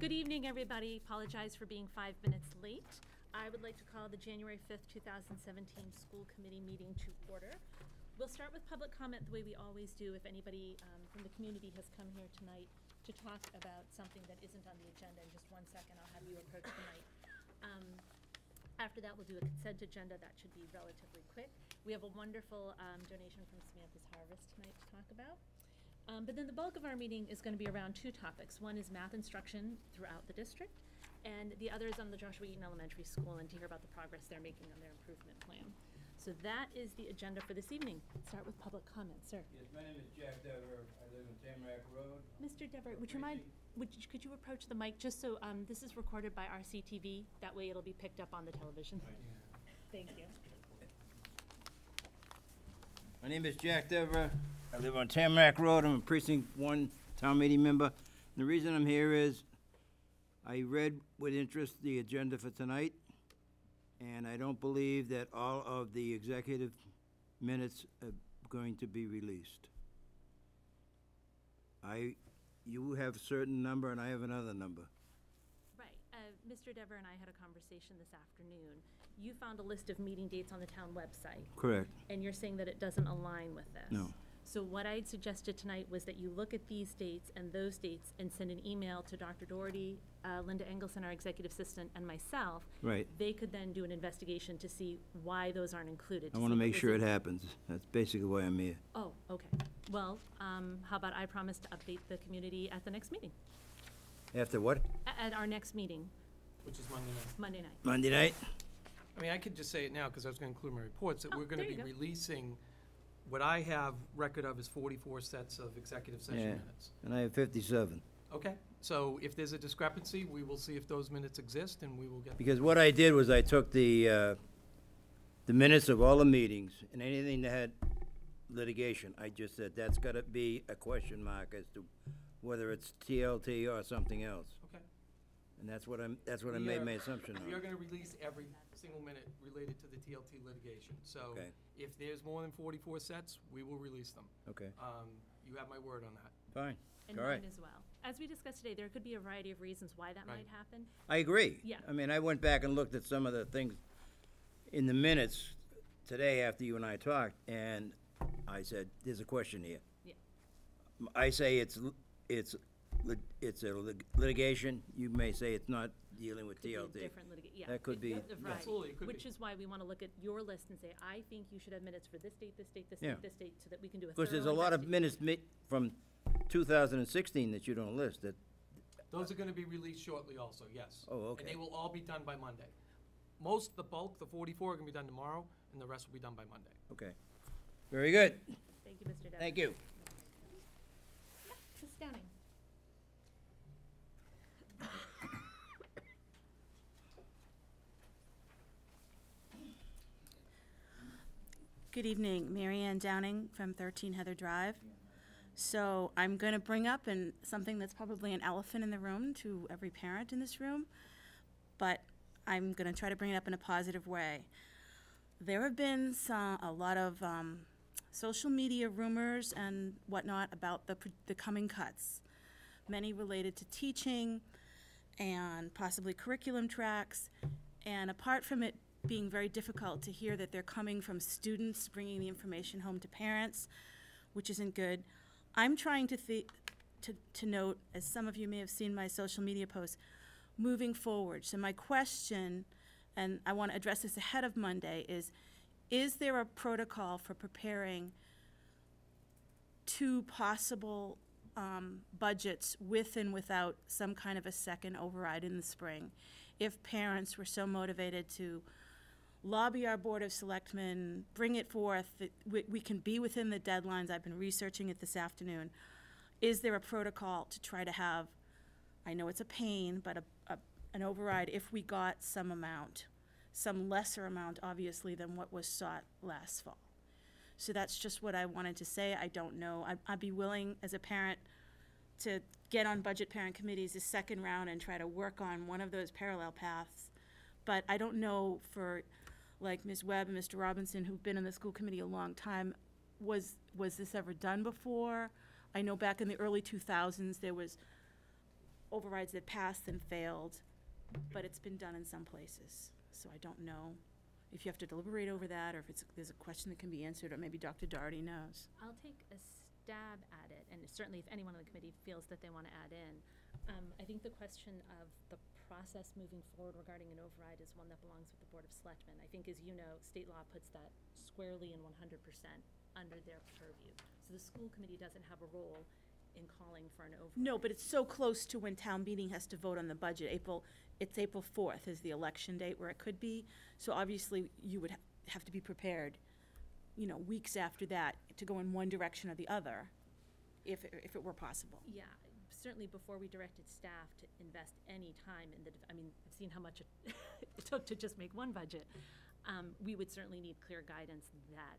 Good evening, everybody. Apologize for being five minutes late. I would like to call the January 5th, 2017 School Committee meeting to order. We'll start with public comment the way we always do. If anybody um, from the community has come here tonight to talk about something that isn't on the agenda, in just one second, I'll have you approach the mic. Um, After that, we'll do a consent agenda. That should be relatively quick. We have a wonderful um, donation from Samantha's Harvest tonight to talk about. Um, but then the bulk of our meeting is gonna be around two topics. One is math instruction throughout the district, and the other is on the Joshua Eaton Elementary School, and to hear about the progress they're making on their improvement plan. So that is the agenda for this evening. Start with public comment, sir. Yes, my name is Jack Dever. I live in Tamarack Road. Mr. Dever, would you mind, would, you- could you approach the mic, just so, um, this is recorded by RCTV, that way it'll be picked up on the television. Thank you. My name is Jack Dever. I live on Tamarack Road. I'm a precinct one town meeting member. The reason I'm here is I read with interest the agenda for tonight, and I don't believe that all of the executive minutes are going to be released. I, you have a certain number and I have another number. Right, uh, Mr. Dever and I had a conversation this afternoon. You found a list of meeting dates on the town website, Correct. and you're saying that it doesn't align with this. No. So what I had suggested tonight was that you look at these dates and those dates and send an email to Dr. Doherty, uh, Linda Engelson, our executive assistant, and myself. Right. They could then do an investigation to see why those aren't included. I want to see, make is sure it happens. That's basically why I'm here. Oh, okay. Well, um, how about I promise to update the community at the next meeting? After what? A- At our next meeting, which is Monday night. Monday night. Monday night? I mean, I could just say it now, because I was gonna include my reports, that Oh, we're gonna there be go. releasing, what I have record of is forty-four sets of executive session Yeah. minutes. And I have fifty-seven. Okay, so if there's a discrepancy, we will see if those minutes exist, and we will get, Because what I did was I took the, uh, the minutes of all the meetings and anything that had litigation, I just said, that's gotta be a question mark as to whether it's TLT or something else. okay. And that's what I'm, that's what I We made are- my assumption We are on. gonna release every single minute related to the TLT litigation, so Okay. if there's more than forty-four sets, we will release them. Okay, Um, you have my word on that. fine. And All right. mine as well. As we discussed today, there could be a variety of reasons why that Right. might happen. I agree. Yeah. I mean, I went back and looked at some of the things in the minutes today after you and I talked, and I said, there's a question here. Yeah. M- I say it's, l- it's, lit- it's a lit- litigation, you may say it's not dealing with Could be a TLT. different litiga- yeah. That could be- a variety. Absolutely, it could Which be. is why we want to look at your list and say, I think you should have minutes for this date, this date, this Yeah. date, this date, so that we can do a Because there's a lot of investigation. minutes mi- from two thousand and sixteen that you don't list, that, Those are gonna be released shortly also, yes. Oh, okay. And they will all be done by Monday. Most, the bulk, the forty-four are gonna be done tomorrow, and the rest will be done by Monday. okay. Very good, Thank you, Mr. Dever. thank you. Ms. Downing. Good evening, Mary Ann Downing from 13 Heather Drive. So I'm going to bring up and something that's probably an elephant in the room to every parent in this room, but I'm going to try to bring it up in a positive way. There have been some, a lot of um, social media rumors and whatnot about the, the coming cuts, many related to teaching and possibly curriculum tracks. And apart from it being very difficult to hear that they're coming from students bringing the information home to parents, which isn't good, I'm trying to, to, to note, as some of you may have seen my social media posts, moving forward. So my question, and I want to address this ahead of Monday, is, is there a protocol for preparing two possible um, budgets with and without some kind of a second override in the spring? If parents were so motivated to lobby our Board of Selectmen, bring it forth, we, we can be within the deadlines, I've been researching it this afternoon. Is there a protocol to try to have, I know it's a pain, but a, a, an override if we got some amount, some lesser amount, obviously, than what was sought last fall? So that's just what I wanted to say. I don't know. I, I'd be willing, as a parent, to get on budget parent committees a second round and try to work on one of those parallel paths. But I don't know for, like Ms. Webb and Mr. Robinson, who've been in the school committee a long time, was, was this ever done before? I know back in the early two thousands, there was overrides that passed and failed, but it's been done in some places. So I don't know if you have to deliberate over that, or if it's, there's a question that can be answered, or maybe Dr. Doherty knows. I'll take a stab at it, and certainly if anyone on the committee feels that they want to add in. Um, I think the question of the process moving forward regarding an override is one that belongs with the Board of Selectmen. I think, as you know, state law puts that squarely and one hundred percent under their purview. So the school committee doesn't have a role in calling for an override. No, but it's so close to when town meeting has to vote on the budget. April, it's April fourth is the election date where it could be. So obviously, you would ha- have to be prepared, you know, weeks after that to go in one direction or the other, if, it- if it were possible. Yeah, certainly before we directed staff to invest any time in the, I mean, I've seen how much it it took to just make one budget. Um, we would certainly need clear guidance that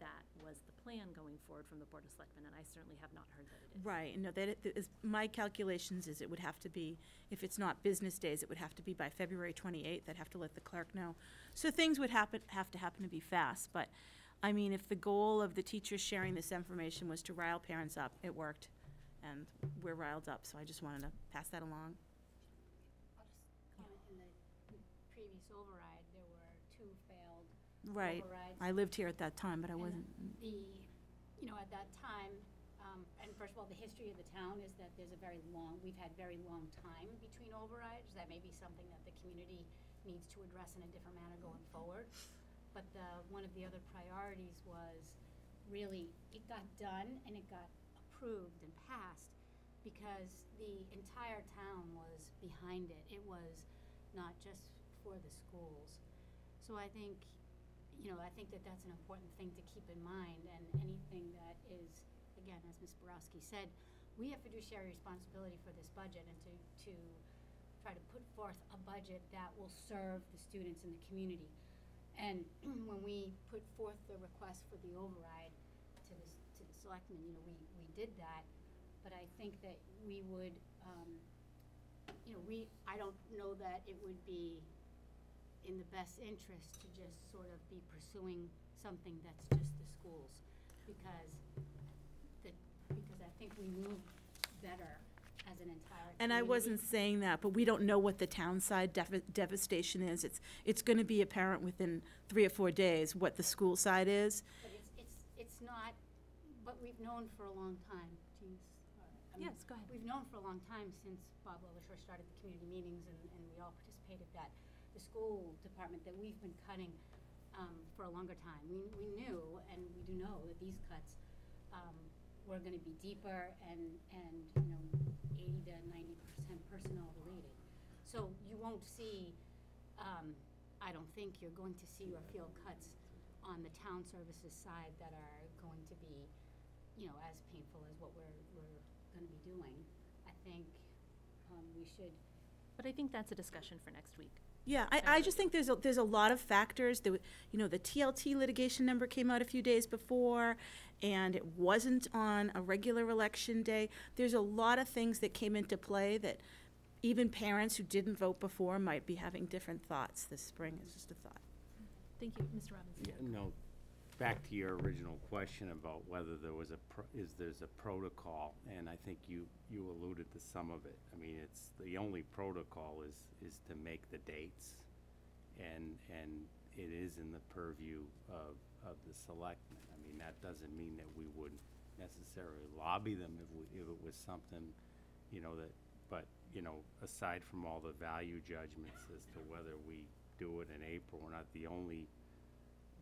that was the plan going forward from the Board of Selectmen, and I certainly have not heard that it is. Right, no, that, that is, my calculations is it would have to be, if it's not business days, it would have to be by February twenty-eighth, I'd have to let the clerk know. So things would happen, have to happen to be fast, but, I mean, if the goal of the teachers sharing this information was to rile parents up, it worked. And we're riled up, so I just wanted to pass that along. I'll just comment, in the previous override, there were two failed Right, overrides. I lived here at that time, but I And wasn't, The, you know, at that time, um, and first of all, the history of the town is that there's a very long, we've had very long time between overrides. That may be something that the community needs to address in a different manner going forward. But the, one of the other priorities was really, it got done and it got approved and passed because the entire town was behind it. It was not just for the schools. So I think, you know, I think that that's an important thing to keep in mind, and anything that is, again, as Ms. Borawski said, we have fiduciary responsibility for this budget and to, to try to put forth a budget that will serve the students in the community. And when we put forth the request for the override to the, s- to the selectmen, you know, we, we did that, but I think that we would, um, you know, we, I don't know that it would be in the best interest to just sort of be pursuing something that's just the schools. Because the, because I think we move better as an entire and I wasn't saying that, but we don't know what the town side dev- devastation is. It's, it's gonna be apparent within three or four days what the school side is. But it's, it's, it's not, but we've known for a long time, Jean's, uh, I mean, Yes, go ahead. We've known for a long time since Bob LeLacheur started the community meetings and, and we all participated, that the school department, that we've been cutting, um, for a longer time. We, we knew, and we do know, that these cuts, um, were gonna be deeper and, and, you know, eighty to ninety percent personnel related. So you won't see, um, I don't think you're going to see or feel cuts on the town services side that are going to be, you know, as painful as what we're, we're gonna be doing. I think, um, we should, But I think that's a discussion for next week. Yeah, I, I just think there's a, there's a lot of factors. There, wa- you know, the TLT litigation number came out a few days before, and it wasn't on a regular election day. There's a lot of things that came into play that even parents who didn't vote before might be having different thoughts this spring. It's just a thought. Thank you, Mr. Robinson. Yeah, No, back to your original question about whether there was a, pro- is there's a protocol, and I think you, you alluded to some of it. I mean, it's, the only protocol is, is to make the dates, and, and it is in the purview of, of the selectmen. I mean, that doesn't mean that we wouldn't necessarily lobby them if, we- if it was something, you know, that, but, you know, aside from all the value judgments as to whether we do it in April or not, the only,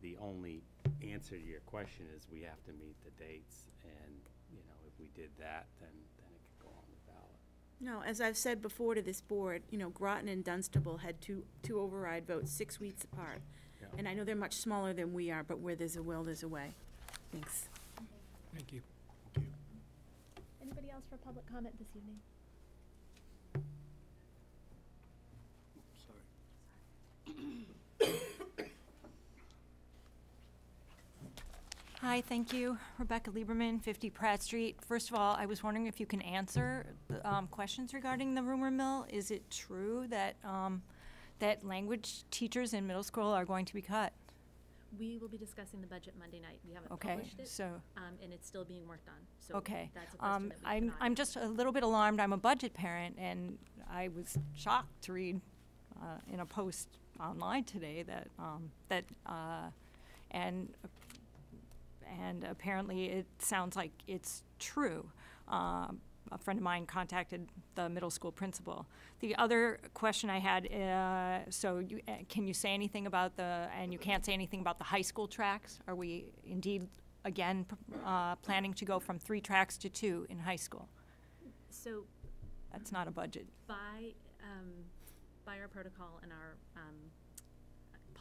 the only answer to your question is we have to meet the dates, and, you know, if we did that, then, then it could go on the ballot. No, as I've said before to this board, you know, Groton and Dunstable had two, two override votes six weeks apart. Yeah. And I know they're much smaller than we are, but where there's a will, there's a way. Thanks. Thank you. Thank you. Anybody else for public comment this evening? Hi, thank you. Rebecca Lieberman, 50 Pratt Street. First of all, I was wondering if you can answer the, um, questions regarding the rumor mill. Is it true that, um, that language teachers in middle school are going to be cut? We will be discussing the budget Monday night. We haven't Okay, published it, so, um, and it's still being worked on. So okay. that's a question Um, that I'm, cannot. I'm just a little bit alarmed. I'm a budget parent, and I was shocked to read uh, in a post online today that, um, that, uh, and, and apparently it sounds like it's true. Um, a friend of mine contacted the middle school principal. The other question I had, uh, so you, uh, can you say anything about the, and you can't say anything about the high school tracks? Are we indeed, again, uh, planning to go from three tracks to two in high school? So That's not a budget. by, um, by our protocol and our, um,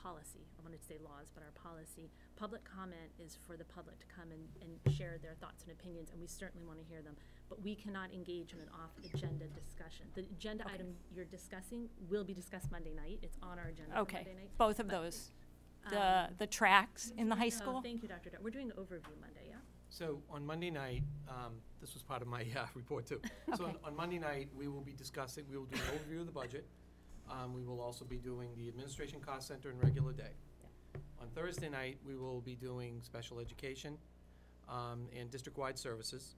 policy, I wanted to say laws, but our policy, public comment is for the public to come and, and share their thoughts and opinions, and we certainly want to hear them. But we cannot engage in an off-agenda discussion. The agenda Okay. item you're discussing will be discussed Monday night. It's on our agenda for Okay, Monday night. both of but, those. The, um, the tracks in the high Oh, school? thank you, Dr. Dar. We're doing overview Monday, yeah? So on Monday night, um, this was part of my uh, report too. So on- Okay. on Monday night, we will be discussing, we will do an overview of the budget. Um, We will also be doing the administration cost center and regular day. On Thursday night, we will be doing special education um, and district-wide services.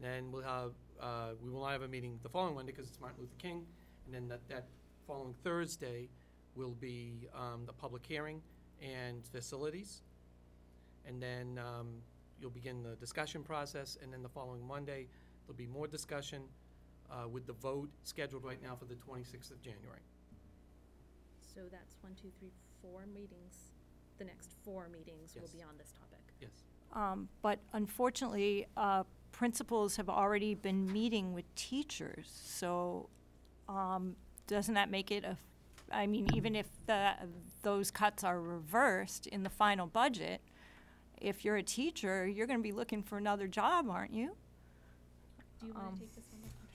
Then we'll have, uh, we will not have a meeting the following Monday because it's Martin Luther King. And then that, that following Thursday will be um, the public hearing and facilities. And then um, you'll begin the discussion process, and then the following Monday, there'll be more discussion uh, with the vote scheduled right now for the 26th of January. So that's one, two, three, four meetings. The next four meetings will Yes. be on this topic. Yes. Um, But unfortunately, uh, principals have already been meeting with teachers, so um, doesn't that make it a, I mean, even if the, those cuts are reversed in the final budget, if you're a teacher, you're gonna be looking for another job, aren't you? Do you want Um, to take this one? Dr.?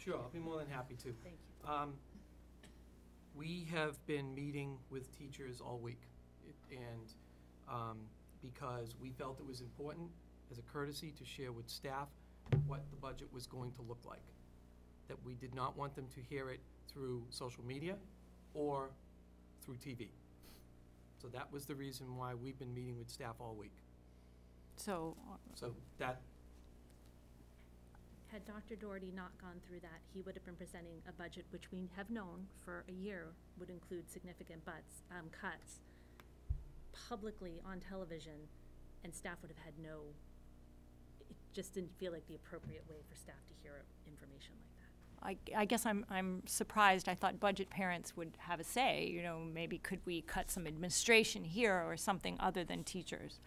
Sure, I'll be more than happy to. Thank you. Um, We have been meeting with teachers all week, It- and um, because we felt it was important, as a courtesy, to share with staff what the budget was going to look like. That we did not want them to hear it through social media or through TV. So that was the reason why we've been meeting with staff all week. So, uh, So that, Had Dr. Doherty not gone through that, he would have been presenting a budget which we have known for a year would include significant buts, um, cuts publicly on television, and staff would have had no, it just didn't feel like the appropriate way for staff to hear information like that. I, I guess I'm, I'm surprised. I thought budget parents would have a say, you know, maybe could we cut some administration here or something other than teachers?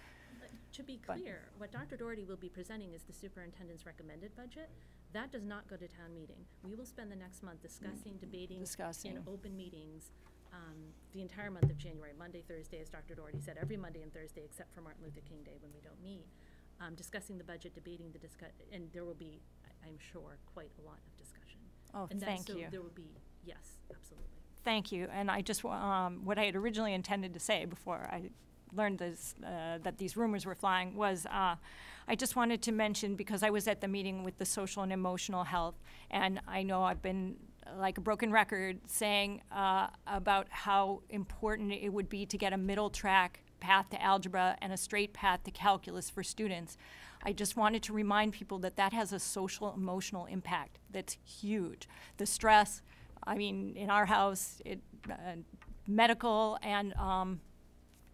To be But- clear, what Dr. Doherty will be presenting is the superintendent's recommended budget. That does not go to town meeting. We will spend the next month discussing, debating. Discussing. In open meetings, um, the entire month of January, Monday, Thursday, as Dr. Doherty said, every Monday and Thursday, except for Martin Luther King Day when we don't meet. Um, discussing the budget, debating the discuss, and there will be, I- I'm sure, quite a lot of discussion. Oh, And thank so you. there will be, yes, absolutely. Thank you. And I just, wa- um, what I had originally intended to say before I learned this, uh, that these rumors were flying was, uh, I just wanted to mention, because I was at the meeting with the social and emotional health, and I know I've been like a broken record saying, uh, about how important it would be to get a middle track path to algebra and a straight path to calculus for students. I just wanted to remind people that that has a social emotional impact that's huge. The stress, I mean, in our house, it, uh, medical and um,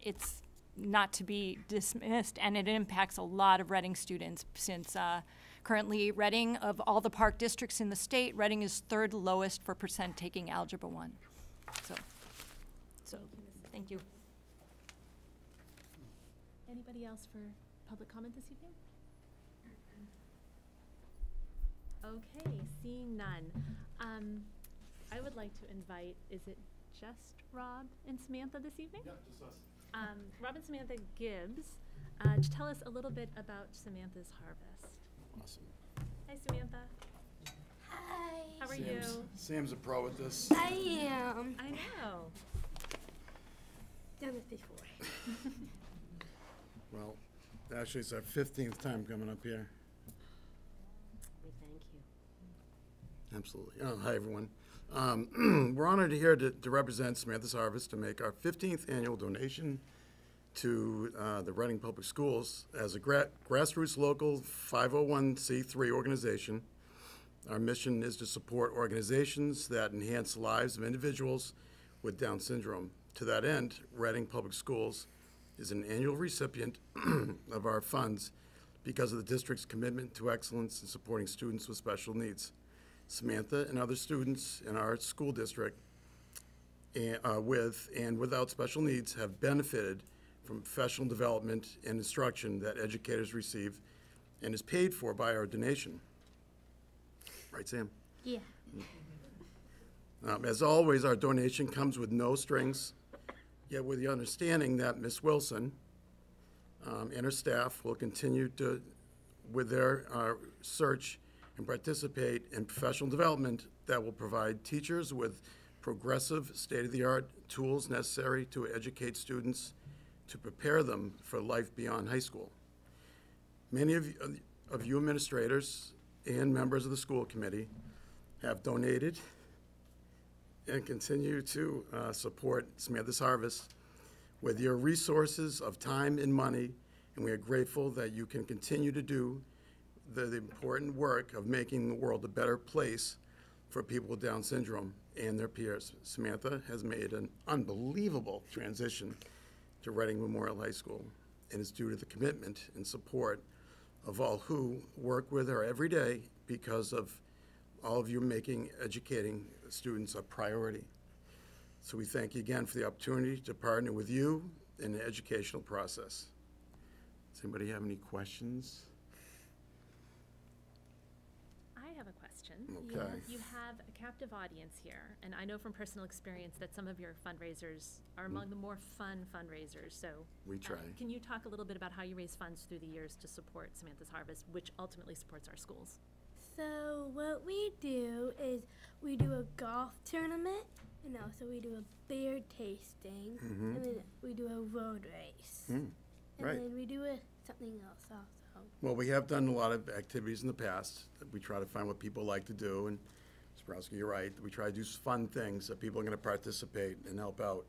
it's not to be dismissed, and it impacts a lot of Reading students since uh, currently Reading, of all the park districts in the state, Reading is third lowest for percent taking Algebra 1. So, so, thank you. Anybody else for public comment this evening? Okay, seeing none. Um, I would like to invite, is it just Rob and Samantha this evening? Yep, just us. Um, Rob and Samantha Gibbs, uh, to tell us a little bit about Samantha's Harvest. Awesome. Hi Samantha, Hi. how are Sam's, you? Sam's a pro at this. I am. I know. Done it before. Well, actually, it's our 15th time coming up here. We thank you. Absolutely. Oh, hi, everyone. Um, we're honored to here to, to represent Samantha's Harvest to make our 15th annual donation to uh, the Reading Public Schools as a gra- grassroots local 501c3 organization. Our mission is to support organizations that enhance lives of individuals with Down syndrome. To that end, Reading Public Schools is an annual recipient of our funds because of the district's commitment to excellence in supporting students with special needs. Samantha and other students in our school district and, uh, with and without special needs have benefited from professional development and instruction that educators receive and is paid for by our donation. Right, Sam? Yeah. Um, As always, our donation comes with no strings, yet with the understanding that Ms. Wilson um, and her staff will continue to, with their uh, search and participate in professional development that will provide teachers with progressive, state-of-the-art tools necessary to educate students to prepare them for life beyond high school. Many of of you administrators and members of the school committee have donated and continue to uh, support Samantha's Harvest with your resources of time and money, and we are grateful that you can continue to do the the important work of making the world a better place for people with Down syndrome and their peers. Samantha has made an unbelievable transition to Reading Memorial High School, and it's due to the commitment and support of all who work with her every day because of all of you making educating students a priority. So we thank you again for the opportunity to partner with you in the educational process. Does anybody have any questions? I have question. Okay. You have a captive audience here, and I know from personal experience that some of your fundraisers are among the more fun fundraisers, so. We uh, try. Can you talk a little bit about how you raise funds through the years to support Samantha's Harvest, which ultimately supports our schools? So what we do is we do a golf tournament, and also we do a beer tasting, and then we do a road race, Mm, and right. then we do a, something else also. Well, we have done a lot of activities in the past. We try to find what people like to do, and Sprowski, you're right. We try to do fun things that people are gonna participate and help out.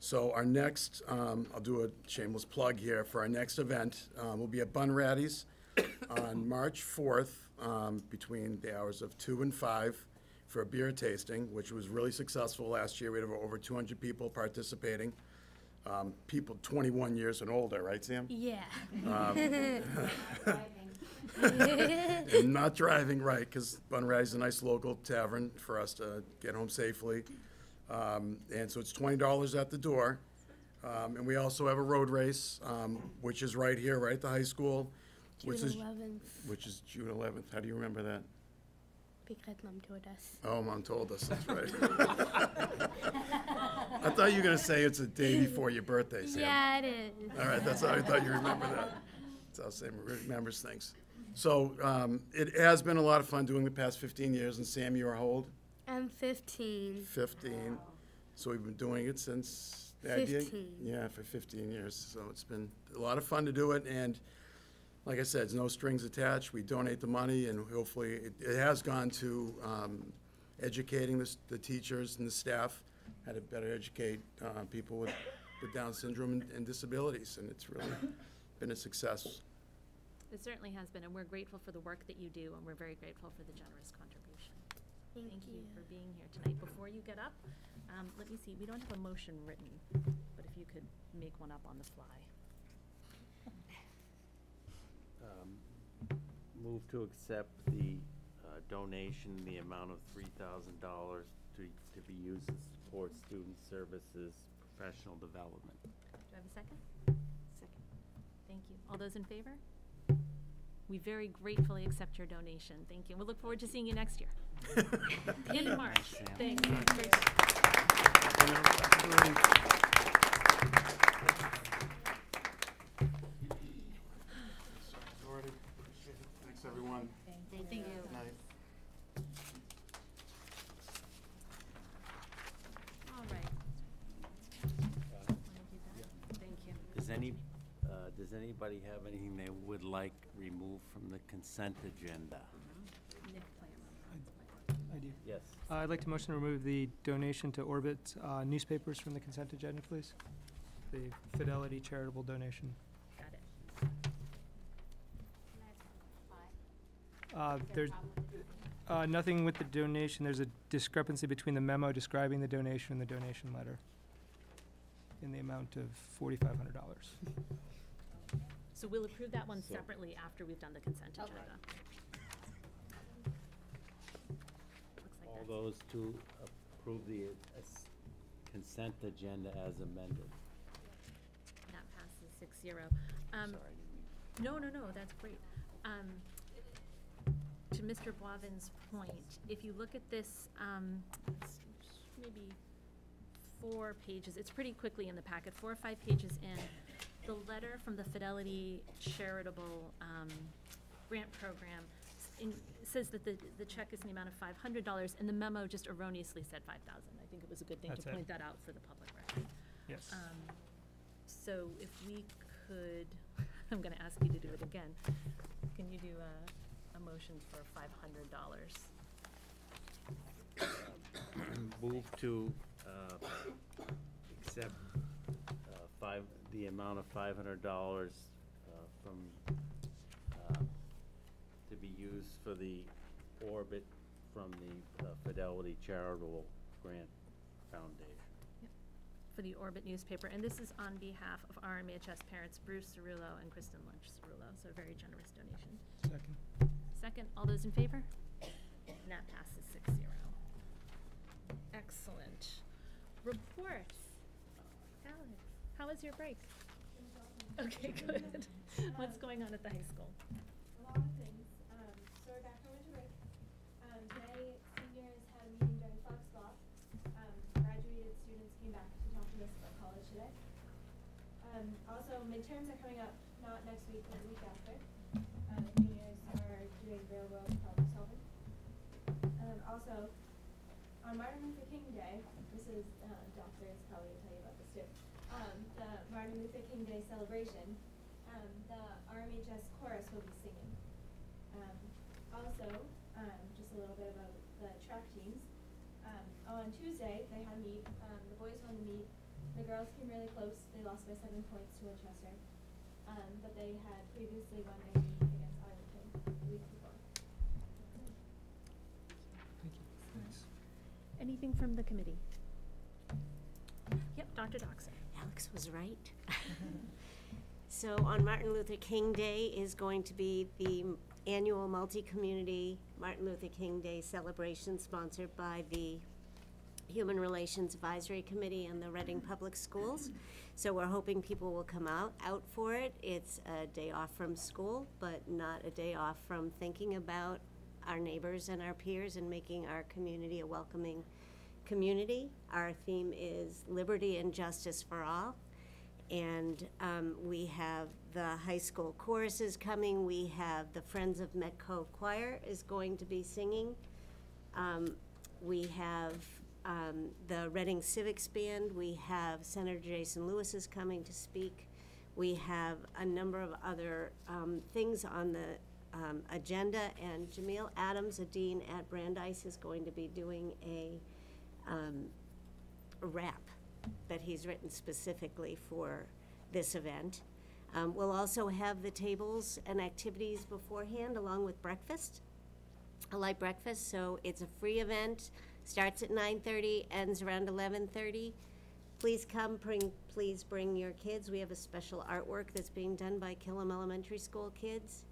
So our next, um, I'll do a shameless plug here, for our next event, um, will be at Bunratty's on March fourth, um, between the hours of two and five for a beer tasting, which was really successful last year. We had over two hundred people participating. Um, people twenty-one years and older, right, Sam? Yeah. and not driving right, because Bunratty's a nice local tavern for us to get home safely. Um, and so it's twenty dollars at the door. Um, and we also have a road race, um, which is right here, right at the high school, which is, 11th, which is June eleventh. How do you remember that? Because mom told us. Oh, mom told us, that's right. I thought you were gonna say it's a day before your birthday, Sam. Yeah, it is. All right, that's how I thought you remember that. That's how Sam remembers things. So, um, it has been a lot of fun doing the past fifteen years, and Sam, you are how old? I'm 15. Fifteen. So we've been doing it since the idea? 15. Yeah, for fifteen years. So it's been a lot of fun to do it, and like I said, there's no strings attached. We donate the money, and hopefully, it, it has gone to, um, educating the, the teachers and the staff how to better educate, uh, people with, with Down syndrome and- and disabilities, and it's really been a success. It certainly has been, and we're grateful for the work that you do, and we're very grateful for the generous contribution. Thank, Thank you you. for being here tonight. Before you get up, um, let me see, we don't have a motion written, but if you could make one up on the fly. Um, Move to accept the uh, donation, the amount of three thousand dollars to, to be used to support student services, professional development. Do I have a second? Second. Thank you. All those in favor? We very gratefully accept your donation. Thank you. We look forward to seeing you next year. In March. Sam. Thank you. Great. Thanks, everyone. Thank you. All right. Wanna do that? Thank you. Does any, uh, does anybody have anything they would like removed from the consent agenda? I do. Yes. Uh, I'd like to motion to remove the donation to Orbit uh, newspapers from the consent agenda, please. the Fidelity charitable donation. Got it. And that's fine. Uh, Is there a There's problem with the- uh, nothing with the donation. There's a discrepancy between the memo describing the donation and the donation letter in the amount of $4,500. So we'll approve that one So- separately after we've done the consent Okay. agenda. Looks like All that's- those to approve the uh, s- consent agenda as amended. That passes six zero. Um, Sorry. no, no, no, that's great. Um, to Mr. Boivin's point, if you look at this, um, it's maybe four pages, it's pretty quickly in the packet, four or five pages in, the letter from the Fidelity Charitable, um, grant program s- in, says that the, the check is in the amount of five hundred dollars, and the memo just erroneously said five thousand. I think it was a good thing to That's it. point that out for the public record. Yes. Um, So if we could, I'm gonna ask you to do it again. Can you do a, a motion for five hundred dollars? Move to, uh, accept, uh, five, the amount of five hundred dollars, uh, from, uh, to be used for the orbit from the uh, Fidelity Charitable Grant Foundation. For the Orbit newspaper, and this is on behalf of RMHS parents Bruce Cerullo and Kristen Lynch Cerullo, so a very generous donation. Second. Second, all those in favor? And that passes six zero. Excellent. Reports. Alex, how was your break? Okay, good. What's going on at the high school? A lot of things. Um, so we're back from winter break. Um, today, seniors had a meeting during Fox Block. Um, graduated students came back to talk to us about college today. Um, also, midterms are coming up, not next week, but the week after. Uh, juniors are doing real world problem solving. Um, also, on Martin Luther King Day, this is, uh, doctors probably will tell you about this too. Um, the Martin Luther King Day celebration, um, the RMHS chorus will be singing. Um, also, um, just a little bit about the track teams. Um, on Tuesday, they had a meet, um, the boys won the meet, the girls came really close, they lost by seven points to Winchester. Um, but they had previously won their meet against Arlington the week before. Thank you. Thanks. Anything from the committee? Yep, Dr. Doxer. Alex was right. So on Martin Luther King Day is going to be the annual multi-community Martin Luther King Day celebration sponsored by the Human Relations Advisory Committee and the Reading Public Schools. So we're hoping people will come out, out for it. It's a day off from school, but not a day off from thinking about our neighbors and our peers and making our community a welcoming community. Our theme is liberty and justice for all. And um, we have the high school choruses coming. We have the Friends of Metco Choir is going to be singing. Um, we have um, the Reading Civics Band. We have Senator Jason Lewis is coming to speak. We have a number of other um, things on the um, agenda, and Jamele Adams, a dean at Brandeis, is going to be doing a um, a rap that he's written specifically for this event. Um, we'll also have the tables and activities beforehand along with breakfast, a light breakfast. So it's a free event, starts at 9:30, ends around 11:30. Please come, bring, please bring your kids. We have a special artwork that's being done by Killam Elementary School kids.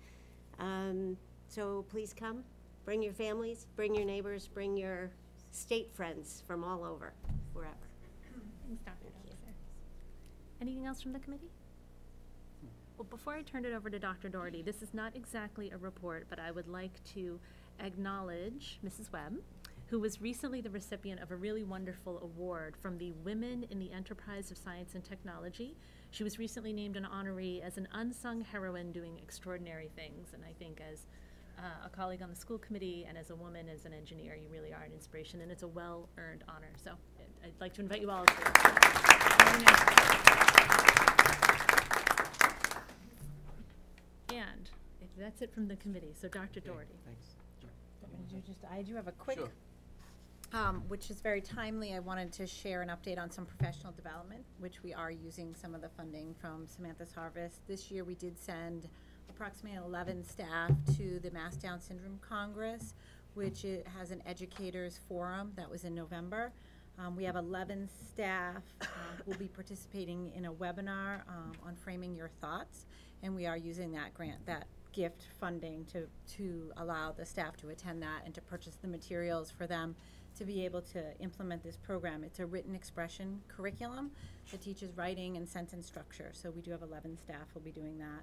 Um, so please come, bring your families, bring your neighbors, bring your state friends from all over, wherever. Dr. Doxer. Anything else from the committee? Well, before I turn it over to Dr. Doherty, this is not exactly a report, but I would like to acknowledge Mrs. Webb, who was recently the recipient of a really wonderful award from the Women in the Enterprise of Science and Technology. She was recently named an honoree as an unsung heroine doing extraordinary things, and I think as uh, a colleague on the school committee and as a woman, as an engineer, you really are an inspiration, and it's a well-earned honor. So I'd- I'd like to invite you all to. Very nice. And if that's it from the committee, so Dr. Doherty. Thanks. Want me just, I do have a quick Sure. um, which is very timely. I wanted to share an update on some professional development, which we are using some of the funding from Samantha's Harvest. This year, we did send approximately 11 staff to the Mass Down Syndrome Congress, which it has an educators forum that was in November. Um, we have 11 staff uh, who will be participating in a webinar um, on framing your thoughts, and we are using that grant, that gift funding to, to allow the staff to attend that and to purchase the materials for them to be able to implement this program. It's a written expression curriculum that teaches writing and sentence structure, so we do have 11 staff who'll be doing that.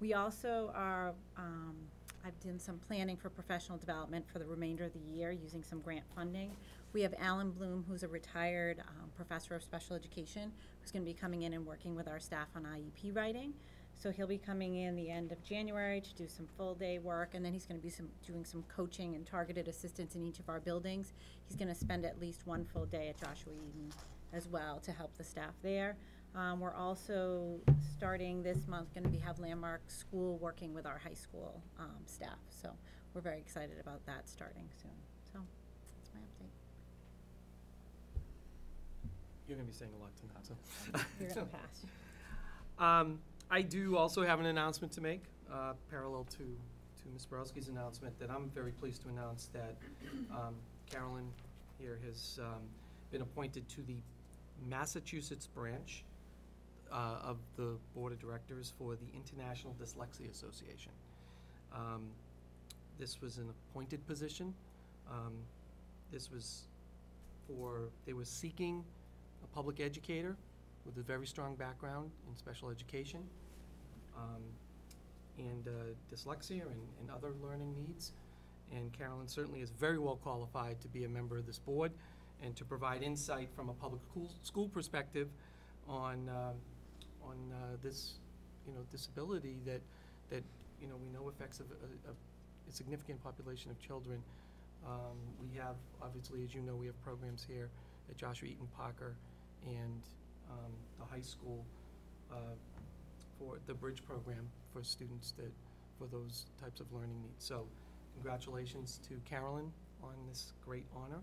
We also are, um, I've done some planning for professional development for the remainder of the year using some grant funding. We have Alan Bloom, who's a retired um, professor of special education, who's going to be coming in and working with our staff on IEP writing. So he'll be coming in the end of January to do some full-day work, and then he's going to be some, doing some coaching and targeted assistance in each of our buildings. He's going to spend at least one full day at Joshua Eaton as well to help the staff there. Um, we're also starting this month, going to be have Landmark School working with our high school um, staff. So we're very excited about that starting soon. So that's my update. You're gonna be saying a lot tonight, so. You're going to pass. Um, I do also have an announcement to make, uh, parallel to, to Ms. Borawski's announcement, that I'm very pleased to announce that, um, Carolyn here has, um, been appointed to the Massachusetts branch, uh, of the Board of Directors for the International Dyslexia Association. Um, this was an appointed position. Um, this was for, they were seeking a public educator with a very strong background in special education um, and uh, dyslexia and, and other learning needs. And Carolyn certainly is very well qualified to be a member of this board and to provide insight from a public school, perspective on, uh, on uh, this, you know, disability that, that, you know, we know affects a, a, a significant population of children. Um, we have, obviously, as you know, we have programs here at Joshua Eaton Parker and um, the high school uh, for the bridge program for students that, for those types of learning needs. So congratulations to Carolyn on this great honor.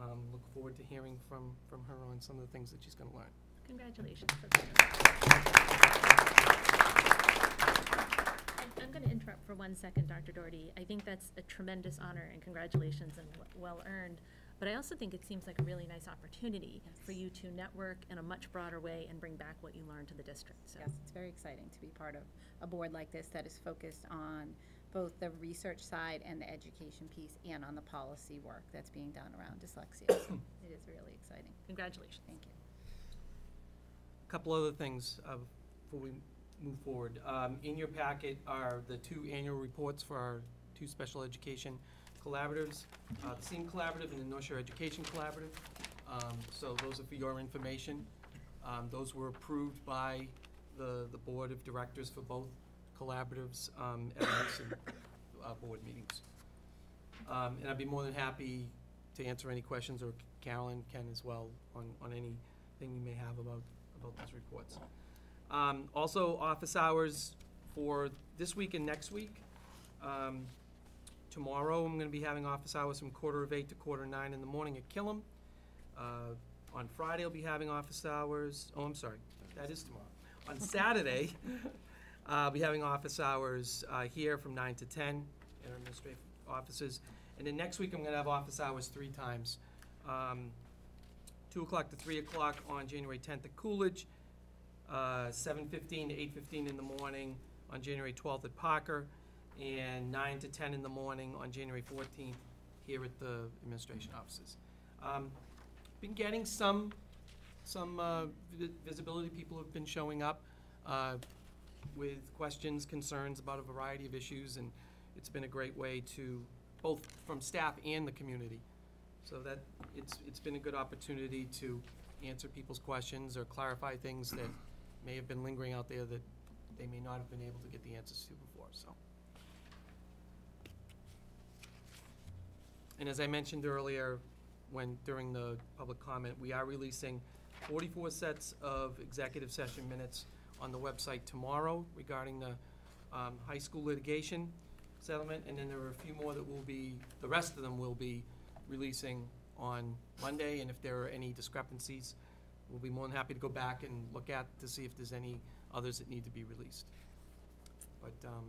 Um, Look forward to hearing from, from her on some of the things that she's going to learn. Congratulations. I'm- I'm going to interrupt for one second, Dr. Doherty. I think that's a tremendous honor and congratulations and w- well-earned. But I also think it seems like a really nice opportunity for you to network in a much broader way and bring back what you learned to the district, so. Yes, it's very exciting to be part of a board like this that is focused on both the research side and the education piece and on the policy work that's being done around dyslexia. So It is really exciting. Congratulations. Thank you. A couple other things uh, before we move forward. Um, In your packet are the two annual reports for our two special education collaboratives, uh, the SEEM Collaborative and the North Shore Education Collaborative. Um, So those are for your information. Um, Those were approved by the, the Board of Directors for both collaboratives um, at our recent uh, board meetings. Um, And I'd be more than happy to answer any questions, or Carolyn can as well, on, on anything you may have about, about those reports. Um, Also, office hours for this week and next week. Um, Tomorrow, I'm gonna be having office hours from quarter of eight to quarter nine in the morning at Killam. Uh, On Friday, I'll be having office hours, oh, I'm sorry, that is tomorrow. On Saturday, I'll be having office hours uh, here from nine to ten in our administrative offices. And then next week, I'm gonna have office hours three times. Um, Two o'clock to three o'clock on January tenth at Coolidge, uh, seven fifteen to eight fifteen in the morning on January twelfth at Parker, and nine to ten in the morning on January fourteenth here at the administration offices. Um, Been getting some, some uh, vi- visibility, people have been showing up uh, with questions, concerns about a variety of issues, and it's been a great way to, both from staff and the community. So that, it's, it's been a good opportunity to answer people's questions or clarify things that may have been lingering out there that they may not have been able to get the answers to before, so. And as I mentioned earlier, when, during the public comment, we are releasing forty-four sets of executive session minutes on the website tomorrow regarding the, um, high school litigation settlement, and then there are a few more that will be, the rest of them will be releasing on Monday, and if there are any discrepancies, we'll be more than happy to go back and look at to see if there's any others that need to be released. But, um,